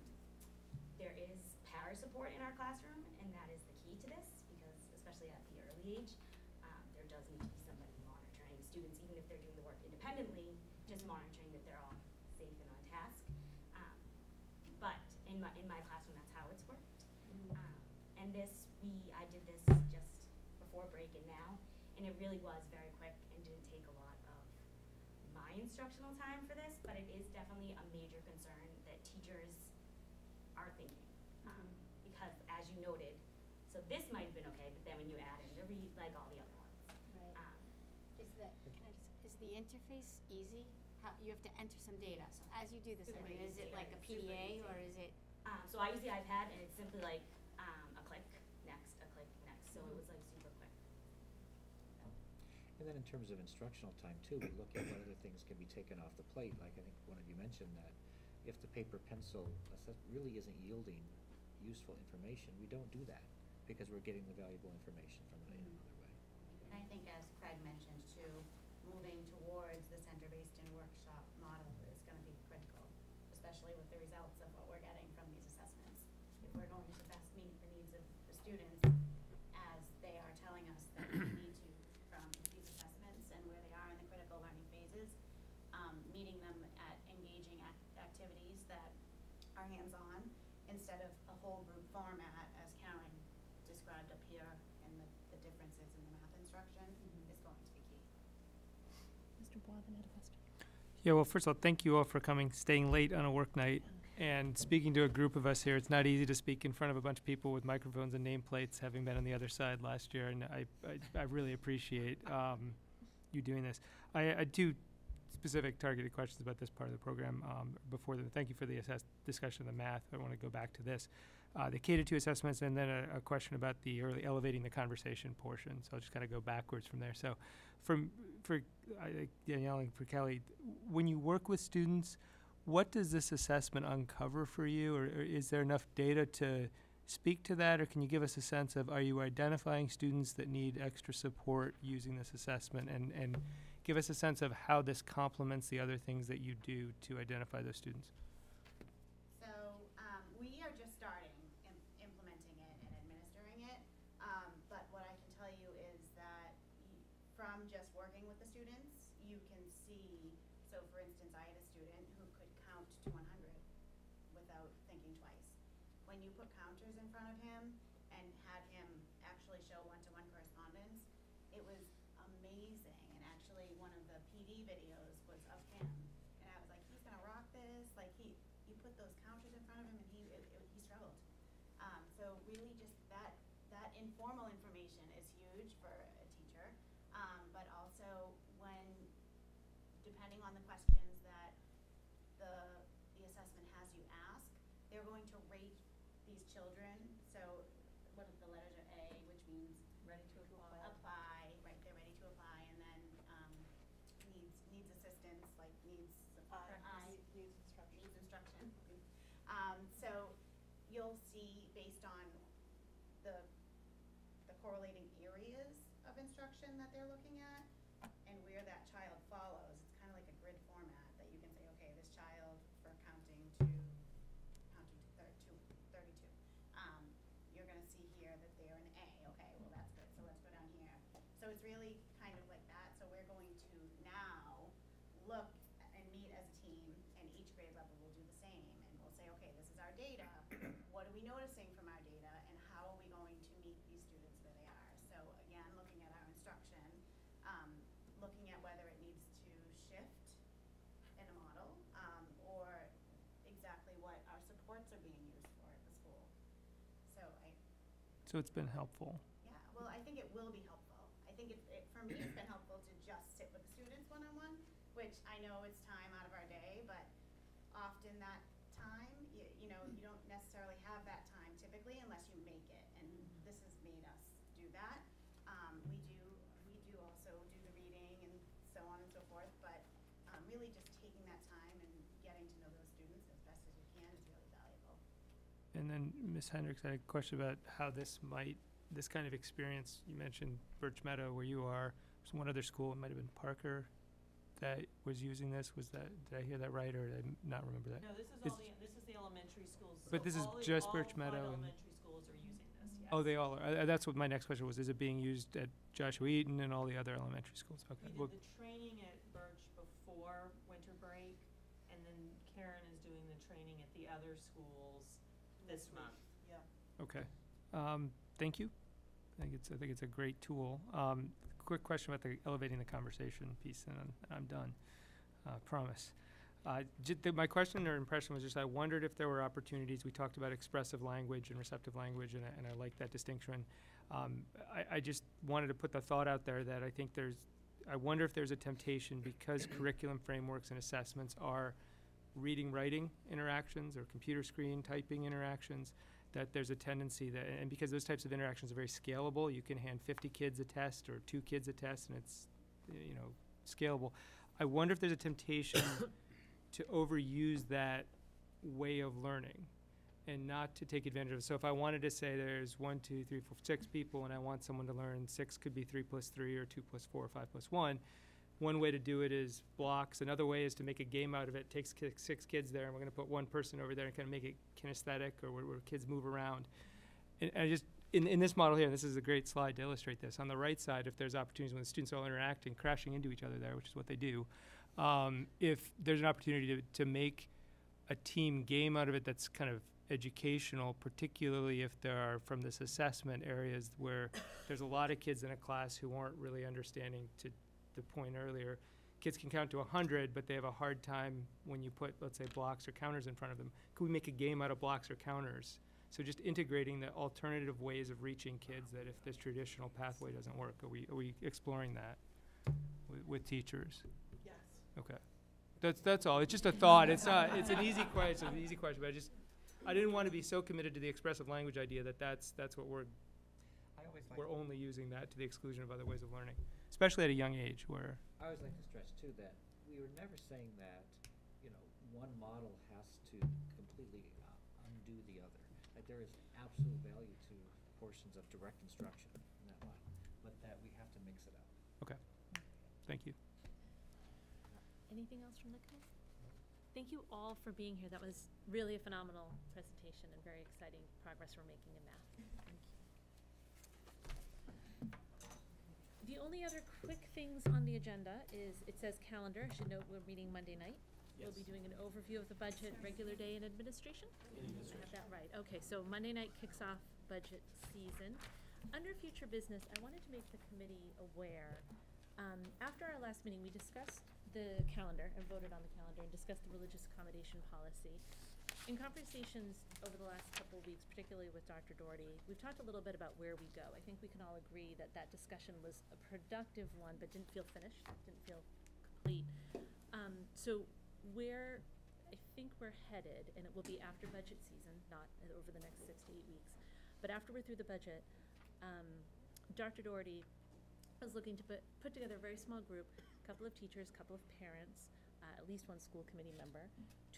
there is para support in our classroom, and that is the key to this, because especially at the early age, um, there does need to be somebody monitoring students, even if they're doing the work independently, just monitoring that they're all safe and on task. Um, but in my, in my classroom, that's how it's worked. Um, and this, we, I did this just before break and now, and it really was very quick and didn't take a lot of my instructional time for this, but it is definitely a major concern that teachers are thinking. Um, because as you noted, so this might have been okay, but then when you add in the read, like all the other ones. Right. Um, Is the, can I just, is the interface easy? How, you have to enter some data, so as you do this, I mean, is it like a PDA or is it? Um, so I use the iPad and it's simply like, um, a click, next, a click, next, so it was like super quick. And then in terms of instructional time too, we look at what other things can be taken off the plate, like I think one of you mentioned that if the paper pencil really isn't yielding useful information, we don't do that because we're getting the valuable information from it in another way. And I think as Craig mentioned too, moving towards the center-based and workshop model is gonna be critical, especially with the results of what we're getting from these assessments. If we're going to best meet the needs of the students as they are telling us that we need to from these assessments and where they are in the critical learning phases, um, meeting them at engaging ac- activities that are hands-on instead of a whole group format as Karen described up here and the, the differences in the math instruction is going to be key. Mr. Yeah, well, first of all, thank you all for coming, staying late on a work night, and speaking to a group of us here. It's not easy to speak in front of a bunch of people with microphones and nameplates, having been on the other side last year, and I, I, I really appreciate um, you doing this. I, I two specific targeted questions about this part of the program um, before the, thank you for the discussion of the math. I want to go back to this. Uh, the K to two assessments, and then a, a question about the early elevating the conversation portion. So I'll just kind of go backwards from there. So, from for think Danielle and for Kelly, when you work with students, what does this assessment uncover for you, or, or is there enough data to speak to that, or can you give us a sense of are you identifying students that need extra support using this assessment, and and give us a sense of how this complements the other things that you do to identify those students? So, um, we are just starting im- implementing it and administering it. Um, but what I can tell you is that y- from just working with the students, you can see, so for instance, I had a student who could count to one hundred without thinking twice. When you put counters in front of him and had him actually show one-to-one correspondence, it was amazing. And actually, one of the PD videos was of him. And I was like, he's gonna rock this, like he, you put those counters in front of him and he, it, it, he struggled. Um, so really just that, that informal information is huge for a teacher. Um, but also when, depending on the questions that the, the assessment has you ask, they're going to rate these children. So what if the letters are A, which means Ready to apply. apply, right, they're ready to apply, and then, um, needs, needs assistance, like needs, Uh, I, needs- needs instruction. needs instruction. Um, so you'll see based on the, the correlating areas of instruction that they're looking at and where that child follows, it's kind of like a grid format that you can say, okay, this child for counting to, counting to thir- to thirty-two. Um, you're gonna see here that they're an A, okay, well, that's good, so let's go down here. So it's really kind of like that, so we're going to now look and meet as a team, and each grade level will do the same, and we'll say, okay, this is our data, what are we noticing from our data, and how are we going to meet these students where they are? So again, looking at our instruction, um, looking at whether it needs to shift in a model, um, or exactly what our supports are being used for at the school. So I, So it's been helpful. yeah, well, I think it will be helpful. I think it, it, for me, it's been helpful to just sit with the students one-on-one, which I know it's time out of our day, but often that time, you, you know, you don't necessarily have that time typically unless you make it, and this has made us do that. Um, we do, we do also do the reading and so on and so forth, but, um, really just taking that time and getting to know those students as best as you can is really valuable. And then, Ms. Hendricks, I had a question about how this might, this kind of experience, you mentioned Birch Meadow where you are, there's one other school, it might have been Parker, that was using this, was that, did I hear that right, or did I not remember that? No, this is It's- all the, this is the elementary schools. But So this is all the- just Birch Meadow and- elementary schools are using this, yes. Oh, they all are, Uh, that's what my next question was, is it being used at Joshua Eaton and all the other elementary schools? Okay, We well, did the training at Birch before winter break, and then Karen is doing the training at the other schools this month. Yeah. Okay, um, thank you. I think it's, I think it's a great tool. Um, quick question about the elevating the conversation piece, and I'm, I'm done, uh, promise. Uh, j- the- my question or impression was just, I wondered if there were opportunities, we talked about expressive language and receptive language, and I, and I like that distinction. Um, I, I just wanted to put the thought out there that I think there's, I wonder if there's a temptation, because curriculum frameworks and assessments are reading, writing interactions, or computer screen typing interactions, that there's a tendency that, and because those types of interactions are very scalable, you can hand fifty kids a test or two kids a test and it's, you know, scalable. I wonder if there's a temptation to overuse that way of learning and not to take advantage of it. So if I wanted to say there's one, two, three, four, six people and I want someone to learn six could be three plus three or two plus four or five plus one, one way to do it is blocks. Another way is to make a game out of it. Takes six kids there, and we're going to put one person over there and kind of make it kinesthetic, or where, where kids move around. And, and I just in, in this model here, and this is a great slide to illustrate this. On the right side, if there's opportunities when the students all interacting, crashing into each other there, which is what they do, um, if there's an opportunity to, to make a team game out of it that's kind of educational, particularly if there are from this assessment areas where there's a lot of kids in a class who aren't really understanding to the point earlier, kids can count to 100, but they have a hard time when you put, let's say, blocks or counters in front of them. Could we make a game out of blocks or counters? So just integrating the alternative ways of reaching kids that if this traditional pathway doesn't work, are we, are we exploring that with, with teachers? Yes. Okay. That's, that's all. It's just a thought. It's not, it's an easy question, it's an easy question, but I just, I didn't want to be so committed to the expressive language idea that that's, that's what we're, I always we're only using that to the exclusion of other ways of learning, especially at a young age where, I always like to stress too that we were never saying that, you know, one model has to completely uh, undo the other. That there is absolute value to portions of direct instruction in that model, but that we have to mix it up. okay. Thank you. Anything else from the committee? Thank you all for being here. That was really a phenomenal presentation and very exciting progress we're making in math. Thank you. The only other quick things on the agenda is, it says calendar. I should note we're meeting Monday night. We'll be doing an overview of the budget, regular day in administration? I have that right. Okay, so Monday night kicks off budget season. Under future business, I wanted to make the committee aware, um, after our last meeting, we discussed the calendar and voted on the calendar and discussed the religious accommodation policy. In conversations over the last couple of weeks, particularly with Dr. Doherty, we've talked a little bit about where we go. I think we can all agree that that discussion was a productive one, but didn't feel finished, didn't feel complete. Um, so where I think we're headed, and it will be after budget season, not over the next six to eight weeks, but after we're through the budget, um, Dr. Doherty was looking to put, put together a very small group, a couple of teachers, a couple of parents, uh, at least one school committee member,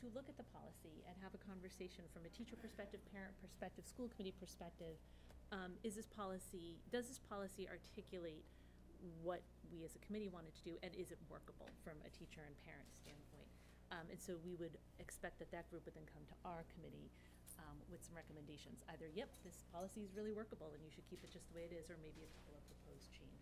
to look at the policy and have a conversation from a teacher perspective, parent perspective, school committee perspective. Um, is this policy, does this policy articulate what we as a committee wanted to do, and is it workable from a teacher and parent standpoint? Um, and so we would expect that that group would then come to our committee um, with some recommendations. Either, yep, this policy is really workable and you should keep it just the way it is, or maybe a couple of proposed changes.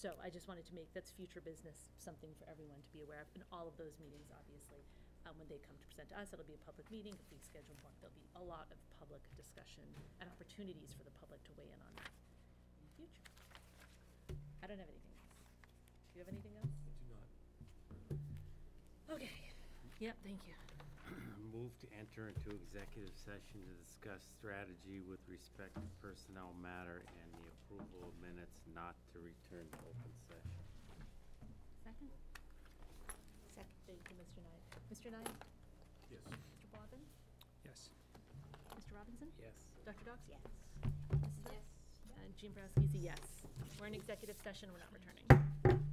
So I just wanted to make, that's future business, something for everyone to be aware of. In all of those meetings, obviously, um, when they come to present to us, it'll be a public meeting. If we schedule one, there'll be a lot of public discussion and opportunities for the public to weigh in on that in the future. I don't have anything else. Do you have anything else? I do not. Okay. Yep, thank you. Move to enter into executive session to discuss strategy with respect to personnel matter and the approval of minutes not to return to open session. Second? Second. Thank you, Mr. Knight. Mr. Knight? Yes. Mr. Bobbin? Yes. Mr. Robinson? Yes. Dr. Dox? Yes. Mrs. Yes. And Jean Borawski's a yes. We're in executive session, we're not returning.